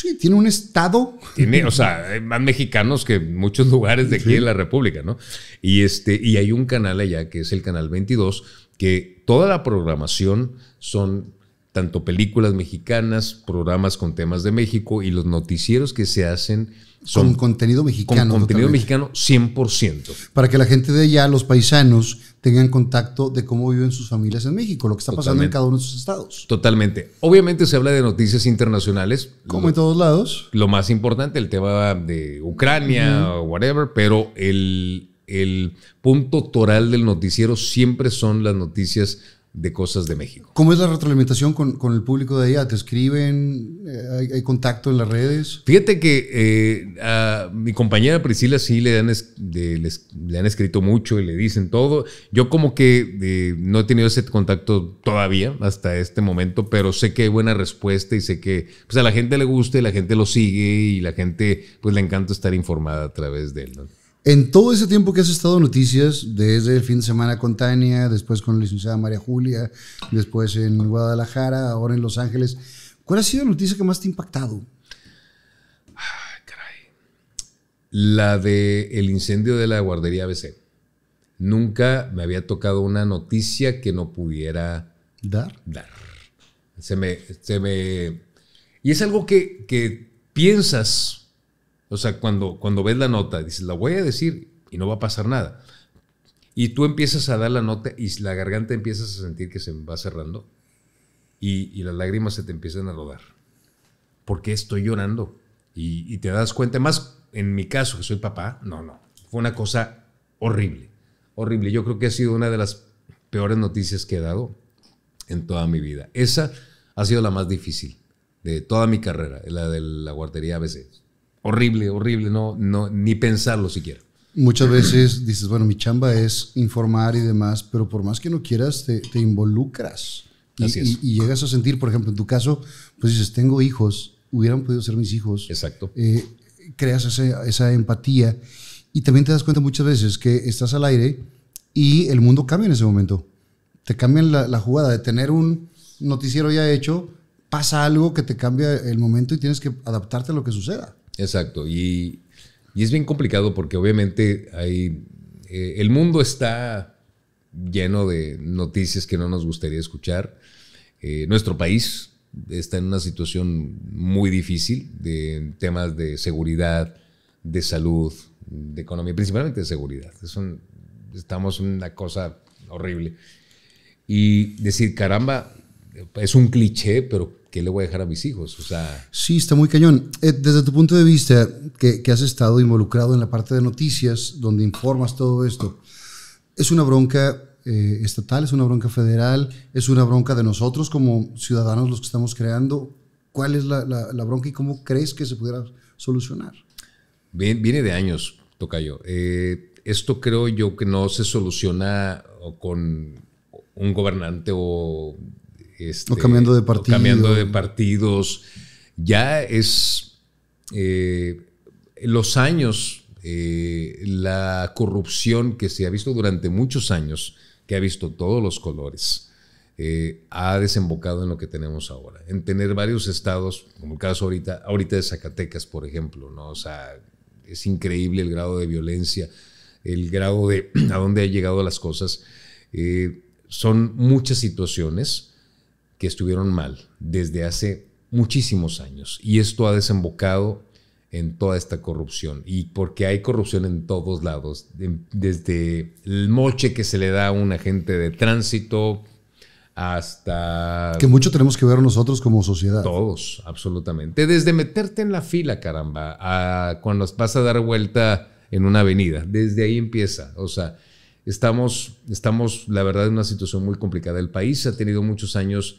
Sí, tiene un estado. Tiene, o sea, hay más mexicanos que muchos lugares de aquí en la República, ¿no? Y, este, y hay un canal allá que es el canal 22, que toda la programación son tanto películas mexicanas, programas con temas de México y los noticieros que se hacen son con contenido mexicano. Con contenido mexicano 100%. Para que la gente de allá, los paisanos, tengan contacto de cómo viven sus familias en México, lo que está pasando en cada uno de sus estados. Totalmente. Obviamente se habla de noticias internacionales. Como en todos lados. Lo más importante, el tema de Ucrania o whatever, pero el, el punto toral del noticiero siempre son las noticias de cosas de México. ¿Cómo es la retroalimentación con, el público de allá? ¿Te escriben? Eh, ¿Hay, contacto en las redes? Fíjate que eh, a mi compañera Priscila sí le han, le han escrito mucho y le dicen todo. Yo como que eh, no he tenido ese contacto todavía hasta este momento, pero sé que hay buena respuesta y sé que pues, a la gente le gusta y la gente lo sigue y la gente pues le encanta estar informada a través de él. En todo ese tiempo que has estado en noticias, desde el fin de semana con Tania, después con la licenciada María Julia, después en Guadalajara, ahora en Los Ángeles, ¿cuál ha sido la noticia que más te ha impactado? Ay, caray. La de el incendio de la guardería ABC. Nunca me había tocado una noticia que no pudiera dar. Dar. Se me, se me. Y es algo que, que piensas o sea, cuando, cuando ves la nota, dices, la voy a decir y no va a pasar nada. Y tú empiezas a dar la nota y la garganta empiezas a sentir que se va cerrando y, las lágrimas se te empiezan a rodar. ¿por qué estoy llorando? Y, y te das cuenta, más en mi caso, que soy papá, no, no, fue una cosa horrible, horrible. Yo creo que ha sido una de las peores noticias que he dado en toda mi vida. Esa ha sido la más difícil de toda mi carrera, la de la guardería ABC. Horrible, horrible, no, no, ni pensarlo siquiera. Muchas veces dices, bueno, mi chamba es informar y demás, pero por más que no quieras, te, involucras. Y, Así es. Y, llegas a sentir, por ejemplo, en tu caso, pues dices, tengo hijos, hubieran podido ser mis hijos. Exacto. Eh, creas esa empatía y también te das cuenta muchas veces que estás al aire y el mundo cambia en ese momento. Te cambian la, jugada de tener un noticiero ya hecho, pasa algo que te cambia el momento y tienes que adaptarte a lo que suceda. Exacto. Y, es bien complicado porque obviamente hay, eh, el mundo está lleno de noticias que no nos gustaría escuchar. Eh, nuestro país está en una situación muy difícil de temas de seguridad, de salud, de economía, principalmente de seguridad. estamos en una cosa horrible. Y decir, caramba, es un cliché, pero ¿qué le voy a dejar a mis hijos? O sea... Sí, está muy cañón. Eh, desde tu punto de vista, que, has estado involucrado en la parte de noticias, donde informas todo esto, ¿es una bronca eh, estatal, es una bronca federal, es una bronca de nosotros como ciudadanos los que estamos creando? ¿Cuál es la, la bronca y cómo crees que se pudiera solucionar? Viene de años. Tocayo. Eh, esto creo yo que no se soluciona con un gobernante o, este, cambiando de partido. cambiando de partidos. Ya es eh, los años, eh, la corrupción que se ha visto durante muchos años, que ha visto todos los colores. ha desembocado en lo que tenemos ahora, en tener varios estados, como el caso ahorita, ahorita de Zacatecas, por ejemplo, ¿no? O sea, es increíble el grado de violencia, el grado de a dónde han llegado las cosas. Eh, son muchas situaciones que estuvieron mal desde hace muchísimos años y esto ha desembocado en toda esta corrupción y porque hay corrupción en todos lados, desde el moche que se le da a un agente de tránsito, hasta... Que mucho tenemos que ver nosotros como sociedad. Todos, absolutamente. Desde meterte en la fila, caramba, a cuando vas a dar vuelta en una avenida. Desde ahí empieza. O sea, estamos, estamos, la verdad, en una situación muy complicada. El país ha tenido muchos años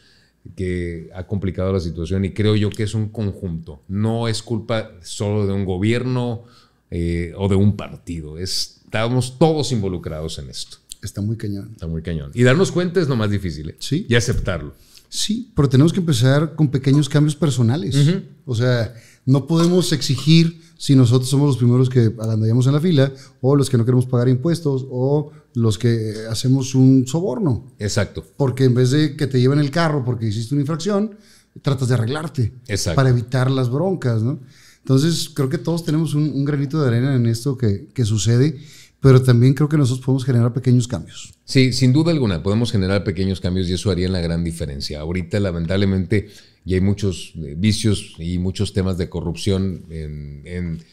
que ha complicado la situación y creo yo que es un conjunto. No es culpa solo de un gobierno eh, o de un partido. Estamos todos involucrados en esto. Está muy cañón. Está muy cañón. Y darnos cuenta es lo más difícil. ¿eh? Sí. Y aceptarlo. Sí, pero tenemos que empezar con pequeños cambios personales. O sea, no podemos exigir si nosotros somos los primeros que andamos en la fila, o los que no queremos pagar impuestos, o los que hacemos un soborno. Exacto. Porque en vez de que te lleven el carro porque hiciste una infracción, tratas de arreglarte. Exacto. Para evitar las broncas, ¿no? Entonces, creo que todos tenemos un, granito de arena en esto que, que sucede pero también creo que nosotros podemos generar pequeños cambios. Sí, sin duda alguna, podemos generar pequeños cambios y eso haría la gran diferencia. Ahorita, lamentablemente, ya hay muchos eh, vicios y muchos temas de corrupción en,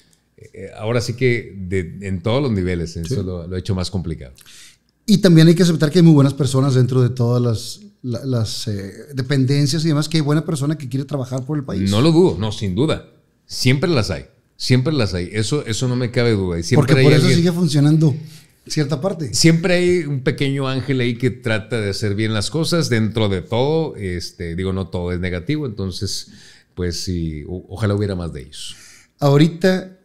ahora sí que en todos los niveles, eso lo, ha hecho más complicado. Y también hay que aceptar que hay muy buenas personas dentro de todas las, las eh, dependencias y demás, que hay buena persona que quiere trabajar por el país. No lo dudo, no, sin duda. Siempre las hay. Siempre las hay. Eso, eso no me cabe duda. Y siempre Porque por eso sigue funcionando cierta parte. Siempre hay un pequeño ángel ahí que trata de hacer bien las cosas dentro de todo. Este, digo, no todo es negativo, entonces, pues sí, ojalá hubiera más de ellos. Ahorita,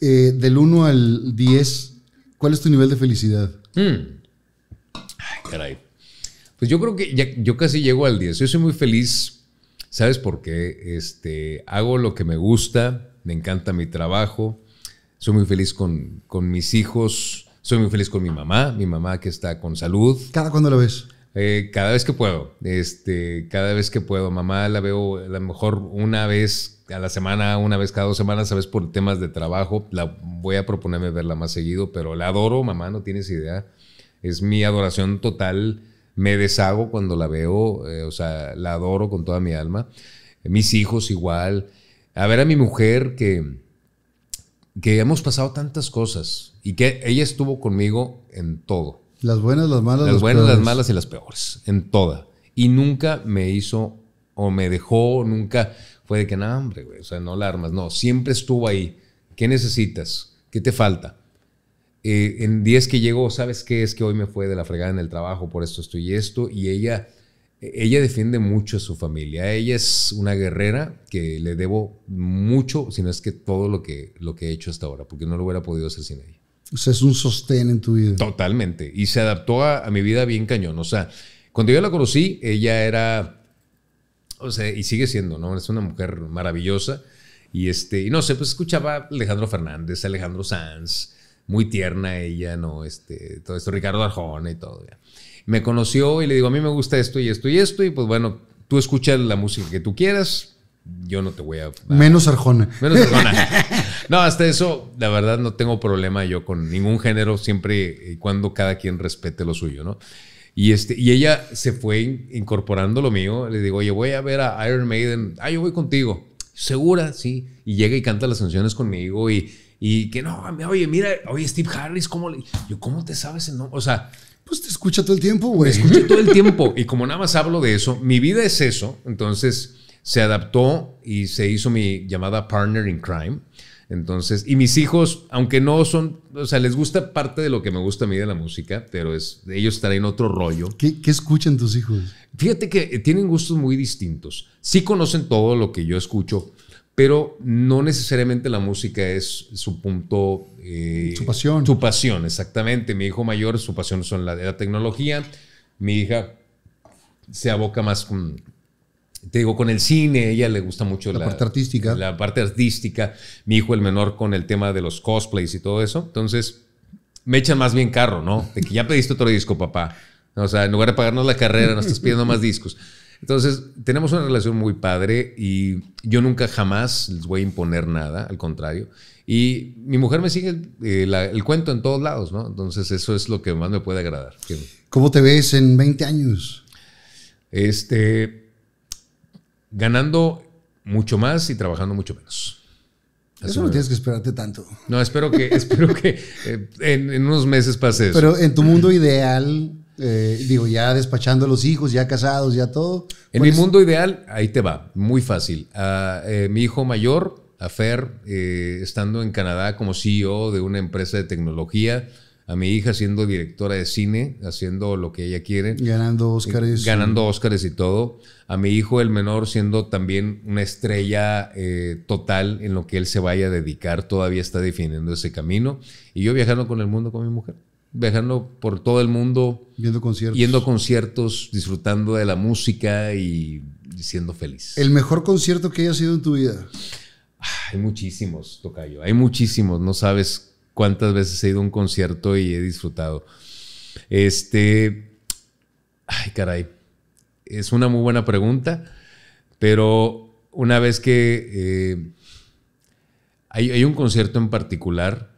eh, del 1 al 10, ¿cuál es tu nivel de felicidad? Hmm. Ay, caray. Pues yo creo que ya, yo casi llego al 10. Yo soy muy feliz. ¿Sabes por qué? Este, hago lo que me gusta me encanta mi trabajo, soy muy feliz con, con mis hijos, soy muy feliz con mi mamá, mi mamá que está con salud. ¿Cada cuándo la ves? Eh, cada vez que puedo, este, cada vez que puedo. Mamá la veo a lo mejor una vez a la semana, una vez cada dos semanas, sabes, por temas de trabajo. La voy a proponerme verla más seguido, pero la adoro, mamá, no tienes idea. Es mi adoración total. Me deshago cuando la veo, eh, o sea, la adoro con toda mi alma. Mis hijos igual a ver a mi mujer que, que hemos pasado tantas cosas y que ella estuvo conmigo en todo. Las buenas, las malas. Las buenas, las malas y las peores, en toda. Y nunca me hizo o me dejó, nunca fue de que, no, hombre, güey, o sea, no la armas. No, siempre estuvo ahí. ¿Qué necesitas? ¿Qué te falta? Eh, en días que llegó, ¿sabes qué? Es que hoy me fue de la fregada en el trabajo por esto, esto y esto. Y ella, ella defiende mucho a su familia. Ella es una guerrera que le debo mucho, si no es que todo lo que, lo que he hecho hasta ahora, porque no lo hubiera podido hacer sin ella. O sea, es un sostén en tu vida. Totalmente. Y se adaptó a, mi vida bien cañón. O sea, cuando yo la conocí, ella era, o sea, y sigue siendo, ¿no? Es una mujer maravillosa. Y este, y no sé, pues escuchaba Alejandro Fernández, Alejandro Sanz, muy tierna ella, ¿no? Este, todo esto, Ricardo Arjona y todo. Me conoció y le digo, a mí me gusta esto y esto y esto, y pues bueno, tú escuchas la música que tú quieras, yo no te voy a... Menos Arjona. Menos Arjona. No, hasta eso, la verdad, no tengo problema yo con ningún género, siempre y cuando cada quien respete lo suyo, ¿no? Y, este, y ella se fue incorporando lo mío. Le digo, oye, voy a ver a Iron Maiden. Ah, yo voy contigo. Segura, sí. Y llega y canta las canciones conmigo y, y que no, oye, mira, oye, Steve Harris, ¿cómo le... Yo, ¿cómo te sabes el nombre? O sea... Pues te escucha todo el tiempo, güey. Escucha todo el tiempo. Y como nada más hablo de eso, mi vida es eso. Entonces se adaptó y se hizo mi llamada partner in crime. Entonces, y mis hijos, aunque no son, o sea, les gusta parte de lo que me gusta a mí de la música, pero es, ellos están en otro rollo. ¿Qué, ¿Qué, escuchan tus hijos? Fíjate que tienen gustos muy distintos. Sí conocen todo lo que yo escucho, pero no necesariamente la música es su punto. Eh, su pasión. Su pasión, exactamente. Mi hijo mayor, su pasión son la de la tecnología. Mi hija se aboca más con te digo, con el cine, ella le gusta mucho la, parte artística. La parte artística. Mi hijo, el menor, con el tema de los cosplays y todo eso. Entonces, me echan más bien carro, ¿no? De que ya pediste otro disco, papá. O sea, en lugar de pagarnos la carrera, nos estás pidiendo más discos. Entonces, tenemos una relación muy padre y yo nunca jamás les voy a imponer nada, al contrario. Y mi mujer me sigue eh, el cuento en todos lados, ¿no? Entonces, eso es lo que más me puede agradar. ¿Cómo te ves en 20 años? Este ganando mucho más y trabajando mucho menos. eso no tienes que esperarte tanto. No, espero que, espero que eh, en, unos meses pase eso. Pero en tu mundo ideal, eh, digo, ya despachando a los hijos, ya casados, ya todo. En mi mundo ideal, ahí te va, muy fácil. Ah, eh, mi hijo mayor, Afer, estando en Canadá como CEO de una empresa de tecnología, a mi hija siendo directora de cine, haciendo lo que ella quiere. Ganando Óscares. Ganando Óscares y todo. A mi hijo, el menor, siendo también una estrella eh, total en lo que él se vaya a dedicar, todavía está definiendo ese camino. Y yo viajando con el mundo con mi mujer. Viajando por todo el mundo. Viendo conciertos. Yendo a conciertos, disfrutando de la música y siendo feliz. ¿El mejor concierto que haya sido en tu vida? Hay muchísimos, Tocayo. Hay muchísimos. No sabes cuántas veces he ido a un concierto y he disfrutado. Este, ay, caray, es una muy buena pregunta, pero una vez que eh, hay, un concierto en particular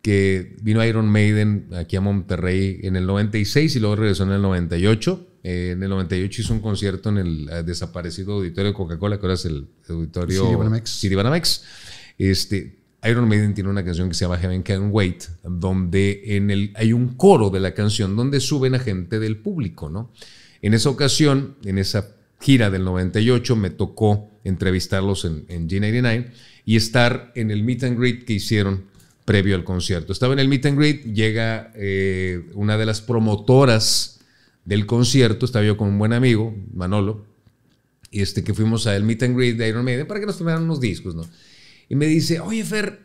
que vino Iron Maiden aquí a Monterrey en el 96 y luego regresó en el 98. Eh, en el 98 hizo un concierto en el eh, desaparecido auditorio de Coca-Cola, que ahora es el auditorio Banamex. Este, Iron Maiden tiene una canción que se llama Heaven Can Wait, donde en el, hay un coro de la canción donde suben a gente del público, ¿no? En esa ocasión, en esa gira del 98, me tocó entrevistarlos en, G99 y estar en el meet and greet que hicieron previo al concierto. Estaba en el meet and greet, llega eh, una de las promotoras del concierto, estaba yo con un buen amigo, Manolo, y este, que fuimos al meet and greet de Iron Maiden para que nos tomaran unos discos, ¿no? Y me dice, oye Fer,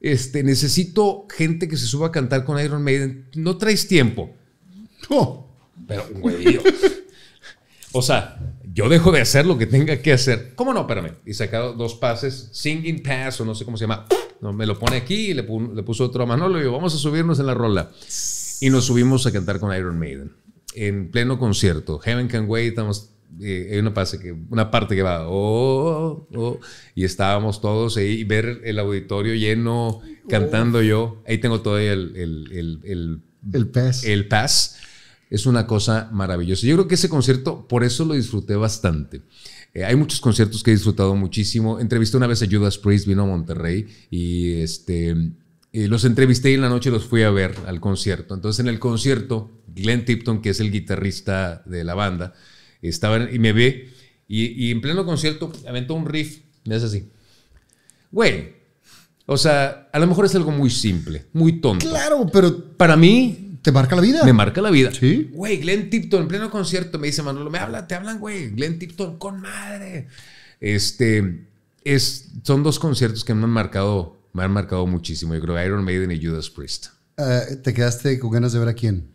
este, necesito gente que se suba a cantar con Iron Maiden. ¿No traes tiempo? Oh. Pero, güey, o sea, yo dejo de hacer lo que tenga que hacer. ¿Cómo no? Espérame. Y sacado dos pases, singing pass o no sé cómo se llama. No, me lo pone aquí y le, puso otro a Manolo y yo, vamos a subirnos en la rola. Y nos subimos a cantar con Iron Maiden. En pleno concierto. Heaven Can Wait, estamos eh, hay una, parte que, una parte que va, oh, oh, y estábamos todos ahí, y ver el auditorio lleno, cantando yo, ahí tengo todo el, el, el, el, pass. El pass. Es una cosa maravillosa. Yo creo que ese concierto, por eso lo disfruté bastante. Eh, hay muchos conciertos que he disfrutado muchísimo. Entrevisté una vez a Judas Priest, vino a Monterrey y este, los entrevisté y en la noche los fui a ver al concierto. Entonces en el concierto, Glenn Tipton, que es el guitarrista de la banda, estaba y me ve Y, en pleno concierto aventó un riff, me hace así. Güey, o sea, a lo mejor es algo muy simple, muy tonto. Claro, pero para mí te marca la vida. Me marca la vida. Sí. Güey, Glenn Tipton en pleno concierto me dice Manolo, me habla, te hablan, güey, Glenn Tipton con madre. Este es son dos conciertos que me han marcado, me han marcado muchísimo. Yo creo Iron Maiden y Judas Priest. Eh, ¿Te quedaste con ganas de ver a quién?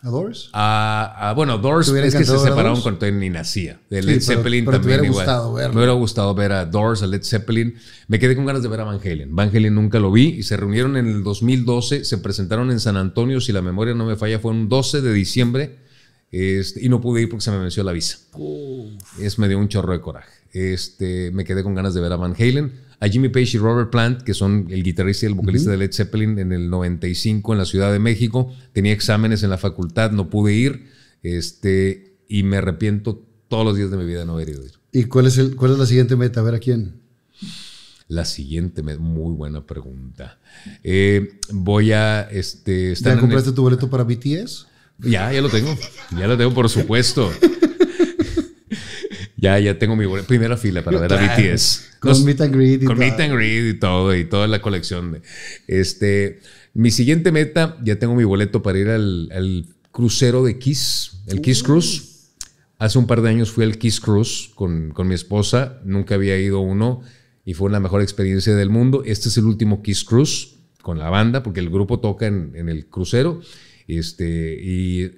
¿A Doors? Ah, bueno, Doors es que se separaron cuando ni nacía. De Led Zeppelin también me hubiera Gustado verlo. Me hubiera gustado ver a Doors, a Led Zeppelin. Me quedé con ganas de ver a Van Halen. Van Halen nunca lo vi y se reunieron en el 2012. Se presentaron en San Antonio, si la memoria no me falla, fue un 12 de diciembre. Este, y no pude ir porque se me venció la visa. Es me dio un chorro de coraje. Este, me quedé con ganas de ver a Van Halen a Jimmy Page y Robert Plant, que son el guitarrista y el vocalista de Led Zeppelin en el 95 en la Ciudad de México. Tenía exámenes en la facultad, no pude ir este, y me arrepiento todos los días de mi vida de no haber ido. ¿Y cuál es, el, cuál es la siguiente meta? A ver a quién. La siguiente, muy buena pregunta. Eh, voy a... Este, ¿Ya compraste tu boleto para BTS? Ya, ya lo tengo. Ya lo tengo, por supuesto. ya, ya tengo mi primera fila para ver a BTS. Con meet and greet y Con todo. meet and greet y todo, y toda la colección. Este, mi siguiente meta, ya tengo mi boleto para ir al, crucero de Kiss, el Kiss Cruise. Hace un par de años fui al Kiss Cruise con, mi esposa, nunca había ido uno y fue la mejor experiencia del mundo. Este es el último Kiss Cruise con la banda, porque el grupo toca en, el crucero. Este, y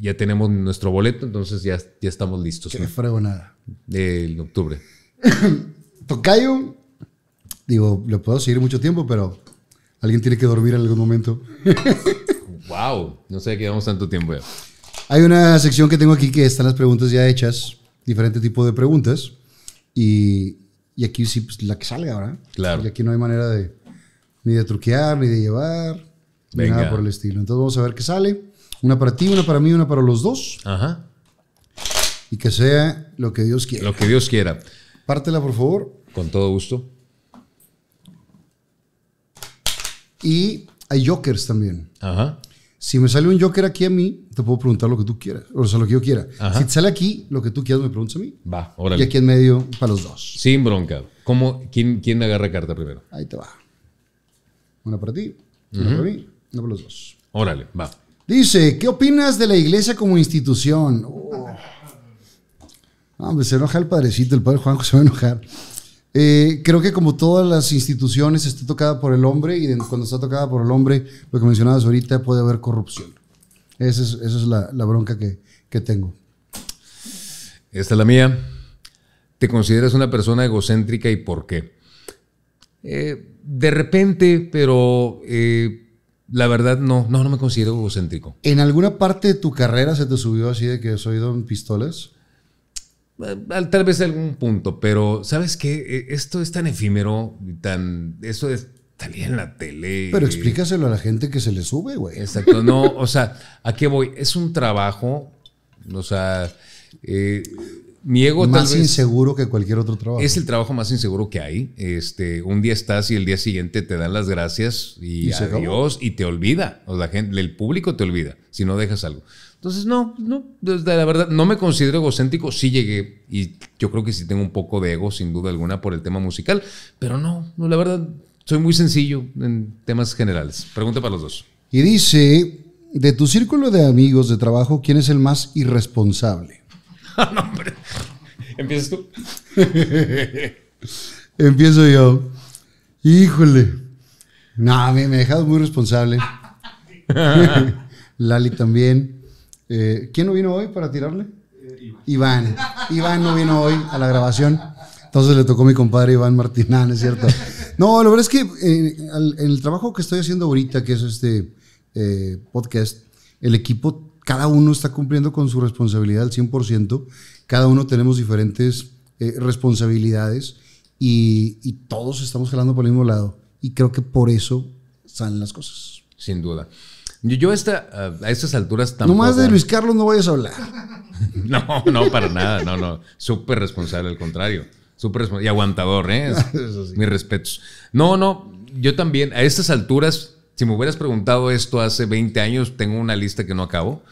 ya tenemos nuestro boleto, entonces ya, ya estamos listos. Qué nada. En octubre. Tocayo, digo, le puedo seguir mucho tiempo, pero alguien tiene que dormir en algún momento. wow, no sé qué llevamos tanto tiempo ya. Hay una sección que tengo aquí que están las preguntas ya hechas, diferente tipo de preguntas, y, aquí sí, pues la que salga, ¿verdad? Claro. Y aquí no hay manera de ni de truquear, ni de llevar, ni nada por el estilo. Entonces vamos a ver qué sale. Una para ti, una para mí, una para los dos. Ajá. Y que sea lo que Dios quiera. Lo que Dios quiera. Pártela, por favor. Con todo gusto. Y hay jokers también. Ajá. Si me sale un joker aquí a mí, te puedo preguntar lo que tú quieras. O sea, lo que yo quiera. Si te sale aquí, lo que tú quieras, me preguntas a mí. Va, órale. Y aquí en medio, para los dos. Sin bronca. ¿Cómo, quién, quién agarra carta primero? Ahí te va. Una para ti, una para mí, una para los dos. Órale, va. Dice, ¿qué opinas de la iglesia como institución? Oh. se enoja el padrecito, el padre Juanjo se va a enojar. Eh, creo que como todas las instituciones está tocada por el hombre y cuando está tocada por el hombre, lo que mencionabas ahorita, puede haber corrupción. Esa es, la, bronca que, que tengo. Esta es la mía. ¿Te consideras una persona egocéntrica y por qué? Eh, de repente, pero eh, la verdad no, no, no me considero egocéntrico. ¿En alguna parte de tu carrera se te subió así de que soy don Pistolas? Tal vez algún punto, pero ¿sabes qué? E, esto es tan efímero, tan. Eso es salir en la tele. Pero explícaselo a la gente que se le sube, güey. Exacto. No, o sea, ¿a qué voy? Es un trabajo, o sea, eh, mi ego más inseguro que cualquier otro trabajo. Es el trabajo más inseguro que hay. Este, un día estás y el día siguiente te dan las gracias y, ¿Y adiós y te olvida. O la gente, el público te olvida si no dejas algo. Entonces, no, no, la verdad, no me considero egocéntrico. Sí llegué y yo creo que sí tengo un poco de ego, sin duda alguna, por el tema musical. Pero no, no la verdad, soy muy sencillo en temas generales. Pregunta para los dos. Y dice, de tu círculo de amigos de trabajo, ¿quién es el más irresponsable? no, hombre. ¿Empiezas tú? Empiezo yo. Híjole. No, me, me he dejado muy responsable. Lali también. Eh, ¿Quién no vino hoy para tirarle? Iván. Iván no vino hoy a la grabación. Entonces le tocó a mi compadre Iván Martinán, es cierto. No, la verdad es que eh, en el trabajo que estoy haciendo ahorita, que es este eh, podcast, el equipo, cada uno está cumpliendo con su responsabilidad al 100%. Cada uno tenemos diferentes responsabilidades y, y todos estamos jalando por el mismo lado. Y creo que por eso salen las cosas. Sin duda. Yo, esta, a estas alturas tampoco. Nomás de Luis Carlos no vayas a hablar. no, no, para nada, no, no. Súper responsable, al contrario. Súper y aguantador, ¿eh? Mis respetos. No, no, yo también, a estas alturas, si me hubieras preguntado esto hace 20 años, tengo una lista que no acabo.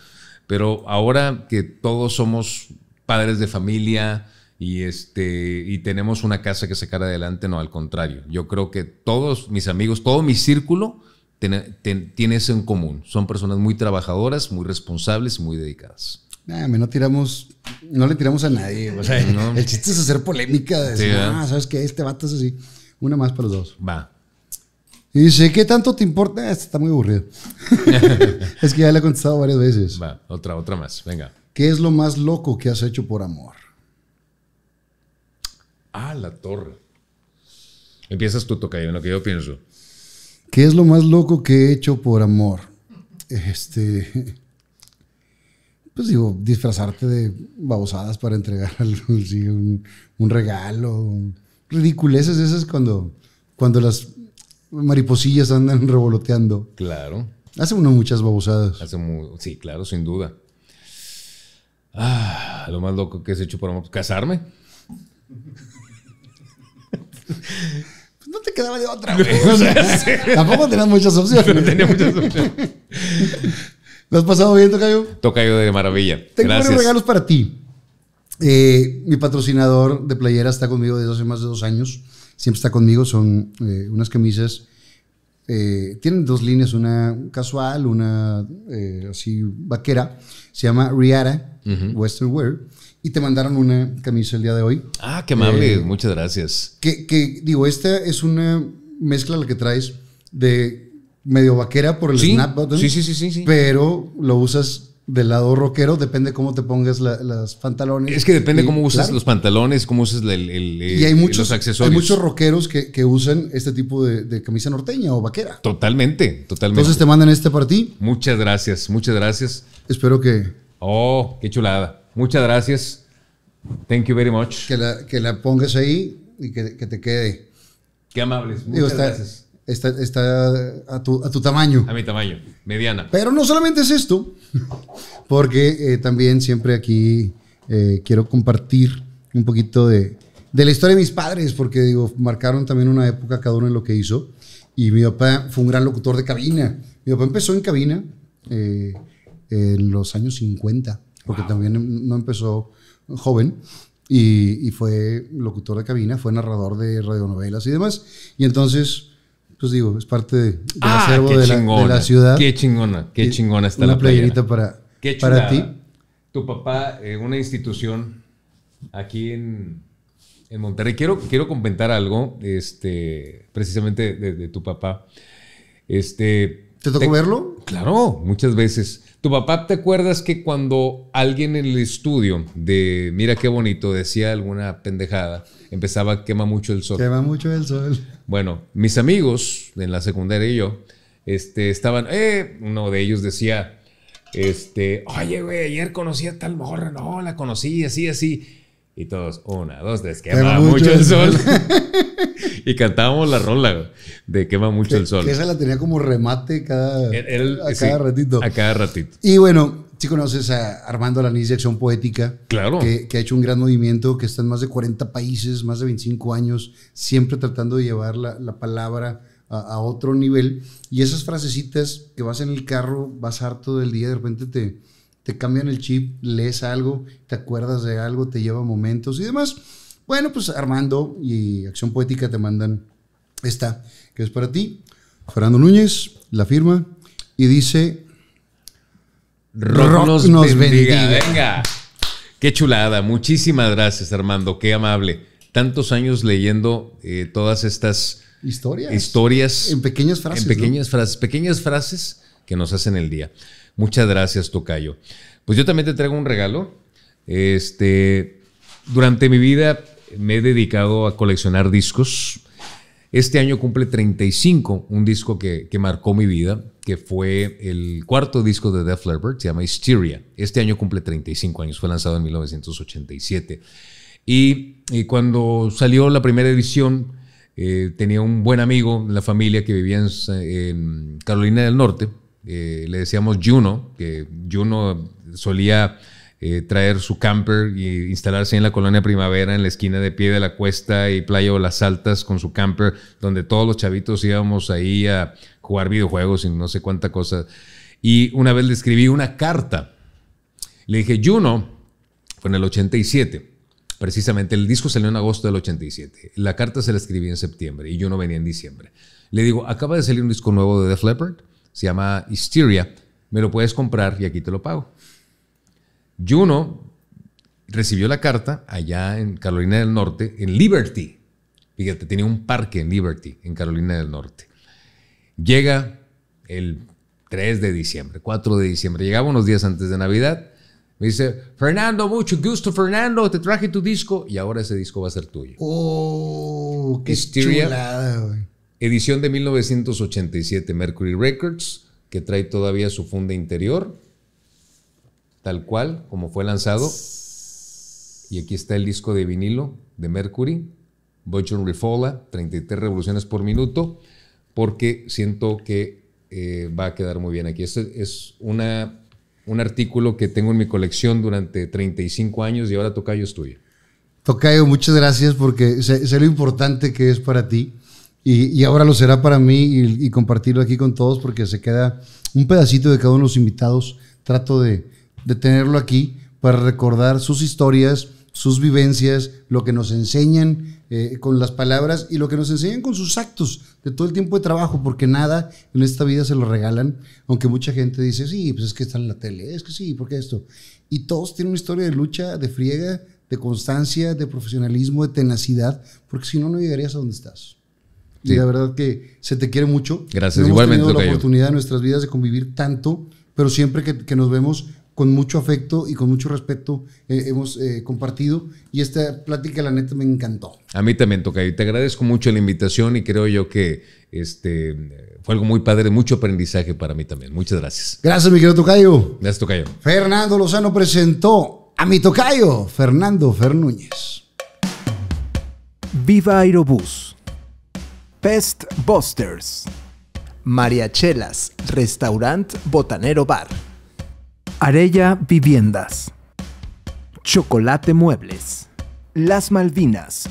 Pero ahora que todos somos padres de familia, y, este, y tenemos una casa que sacar adelante, no, al contrario. Yo creo que todos mis amigos, todo mi círculo tiene eso en común. Son personas muy trabajadoras, muy responsables y muy dedicadas. no tiramos, no le tiramos a nadie. O sea, el chiste es hacer polémica. decir, ah, ¿sabes qué? Este vato es así. Una más para los dos. Va. Y dice, ¿qué tanto te importa? Este está muy aburrido. es que ya le he contestado varias veces. Va, otra, otra más. Venga. ¿Qué es lo más loco que has hecho por amor? Ah, la torre. Empiezas tú, Tocayo, en lo que yo pienso. ¿Qué es lo más loco que he hecho por amor? Este. Pues digo, disfrazarte de babosadas para entregar un, un, regalo. Ridiculeces esas cuando, cuando las mariposillas andan revoloteando. Claro. Hace uno muchas babosadas. Hace sí, claro, sin duda. Ah, lo más loco que has hecho por amor. ¿Casarme? Pues no te quedaba de otra, güey. tampoco tenías muchas opciones. No tenía muchas opciones. ¿Lo has pasado bien, Tocayo? Tocayo de maravilla. Tengo varios regalos para ti. Eh, mi patrocinador de playera está conmigo desde hace más de dos años. Siempre está conmigo. Son eh, unas camisas. Eh, tienen dos líneas, una casual, una así vaquera. Se llama Riara Western Wear y te mandaron una camisa el día de hoy. Ah, qué amable, eh, muchas gracias. Que, digo, esta es una mezcla la que traes de medio vaquera por el snap button. Sí, sí, sí, sí, Pero lo usas del lado rockero, depende cómo te pongas los pantalones. Es que depende cómo usas los pantalones, cómo usas el, y hay muchos, los accesorios. Hay muchos rockeros que, usan este tipo de, camisa norteña o vaquera. Totalmente, totalmente. Entonces te mandan este para ti. Muchas gracias, muchas gracias. Espero que... Oh, qué chulada. Muchas gracias. Thank you very much. Que la, que la pongas ahí y que, que te quede. Qué amables. Muchas gracias. Está, está a, tu, a, tu, tamaño. A mi tamaño, mediana. Pero no solamente es esto, porque eh, también siempre aquí eh, quiero compartir un poquito de, de, la historia de mis padres, porque digo, marcaron también una época cada uno en lo que hizo. Y mi papá fue un gran locutor de cabina. Mi papá empezó en cabina eh, en los años 50 porque también no empezó joven y, fue locutor de cabina, fue narrador de radionovelas y demás. Y entonces, pues digo, es parte de, del ah, acervo de la, ciudad. Qué chingona, qué chingona está la playerita para, para ti. Tu papá, eh, una institución aquí en, en Monterrey. Quiero, quiero comentar algo, este, precisamente de, tu papá. Este, ¿Te tocó verlo? Claro, muchas veces. ¿Tu papá te acuerdas que cuando alguien en el estudio de Mira qué bonito decía alguna pendejada, empezaba quema mucho el sol? Quema mucho el sol. Bueno, mis amigos en la secundaria y yo este, estaban, eh, uno de ellos decía, este, oye, güey, ayer conocí a tal morra, no, la conocí así, así. Y todos, una, dos, tres, quema, mucho, el sol. y cantábamos la rola de quema mucho el sol. Que esa la tenía como remate cada, a cada ratito. A cada ratito. Y bueno, si conoces a Armando Lanís de Acción Poética, claro. que, ha hecho un gran movimiento, que está en más de 40 países, más de 25 años, siempre tratando de llevar la, palabra a, a, otro nivel. Y esas frasecitas que vas en el carro, vas harto del día, de repente te te cambian el chip, lees algo, te acuerdas de algo, te lleva momentos y demás. Bueno, pues Armando y Acción Poética te mandan esta, que es para ti. Fernando Núñez, la firma, y dice... Rock, nos, bendiga. Venga. Qué chulada. Muchísimas gracias, Armando. Qué amable. Tantos años leyendo eh, todas estas historias. Historias. En pequeñas frases. En pequeñas frases. Pequeñas frases que nos hacen el día. Muchas gracias, Tocayo. Pues yo también te traigo un regalo. Este, durante mi vida me he dedicado a coleccionar discos. Este año cumple 35, un disco que, marcó mi vida, que fue el cuarto disco de Def Leppard, se llama Hysteria. Este año cumple 35 años, fue lanzado en 1987. Y, cuando salió la primera edición, eh, tenía un buen amigo en la familia que vivía en Carolina del Norte, eh, le decíamos Juno, que Juno solía eh, traer su camper y instalarse en la colonia Primavera, en la esquina de Pie de la Cuesta y Playa o las Altas con su camper, donde todos los chavitos íbamos ahí a jugar videojuegos y no sé cuánta cosa. Y una vez le escribí una carta. Le dije, Juno, fue en el 87, Precisamente, el disco salió en agosto del 87. La carta se la escribí en septiembre y yo no venía en diciembre. Le digo, acaba de salir un disco nuevo de Def Leppard, se llama Hysteria, me lo puedes comprar y aquí te lo pago. Juno recibió la carta allá en Carolina del Norte, en Liberty. Fíjate, tenía un parque en Liberty, en Carolina del Norte. Llega el 3 de diciembre, 4 de diciembre, llegaba unos días antes de Navidad. Me dice, Fernando, mucho gusto, Fernando, te traje tu disco y ahora ese disco va a ser tuyo. Oh, qué chulada, Edición de 1987, Mercury Records, que trae todavía su funda interior, tal cual como fue lanzado. Y aquí está el disco de vinilo de Mercury, Bochon Refola, 33 revoluciones por minuto, porque siento que eh, va a quedar muy bien aquí. Este es una, un artículo que tengo en mi colección durante 35 años y ahora Tocayo es tuyo. Tocayo, muchas gracias porque sé, lo importante que es para ti y, ahora lo será para mí y, compartirlo aquí con todos porque se queda un pedacito de cada uno de los invitados. Trato de, de tenerlo aquí para recordar sus historias, sus vivencias, lo que nos enseñan eh, con las palabras y lo que nos enseñan con sus actos de todo el tiempo de trabajo, porque nada en esta vida se lo regalan, aunque mucha gente dice, sí, pues es que está en la tele, es que sí, porque esto. Y todos tienen una historia de lucha, de friega, de constancia, de profesionalismo, de tenacidad, porque si no, no llegarías a donde estás. Y la verdad que se te quiere mucho. Gracias, no igualmente. Hemos tenido la oportunidad en nuestras vidas de convivir tanto, pero siempre que, que nos vemos con mucho afecto y con mucho respeto eh, hemos eh, compartido y esta plática la neta me encantó. A mí también, Tocayo. Te agradezco mucho la invitación y creo yo que este, fue algo muy padre, mucho aprendizaje para mí también. Muchas gracias. Gracias, mi querido Tocayo. Gracias, Tocayo. Fernando Lozano presentó a mi Tocayo, Fernando Fernúñez. Viva Aerobús. Pest Busters. Mariachelas, Restaurant Botanero Bar. Arella Viviendas. Chocolate Muebles. Las Malvinas.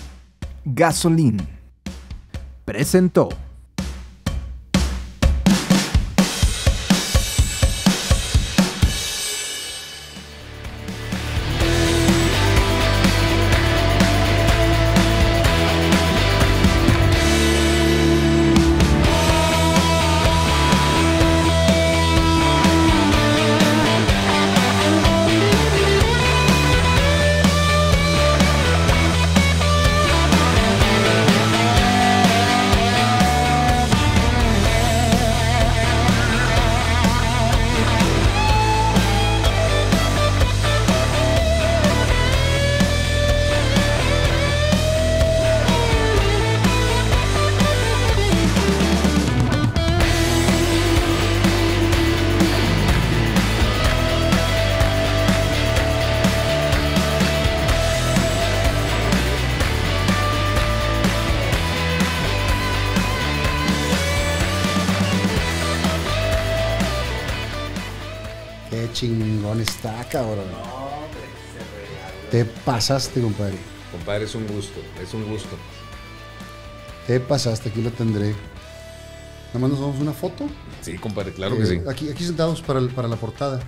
Gasolín. Presentó. Pasaste, compadre. Compadre, es un gusto, es un gusto. Te pasaste, aquí lo tendré. Nada más nos damos una foto. Sí, compadre, claro que sí. Aquí, aquí sentados para, para la portada.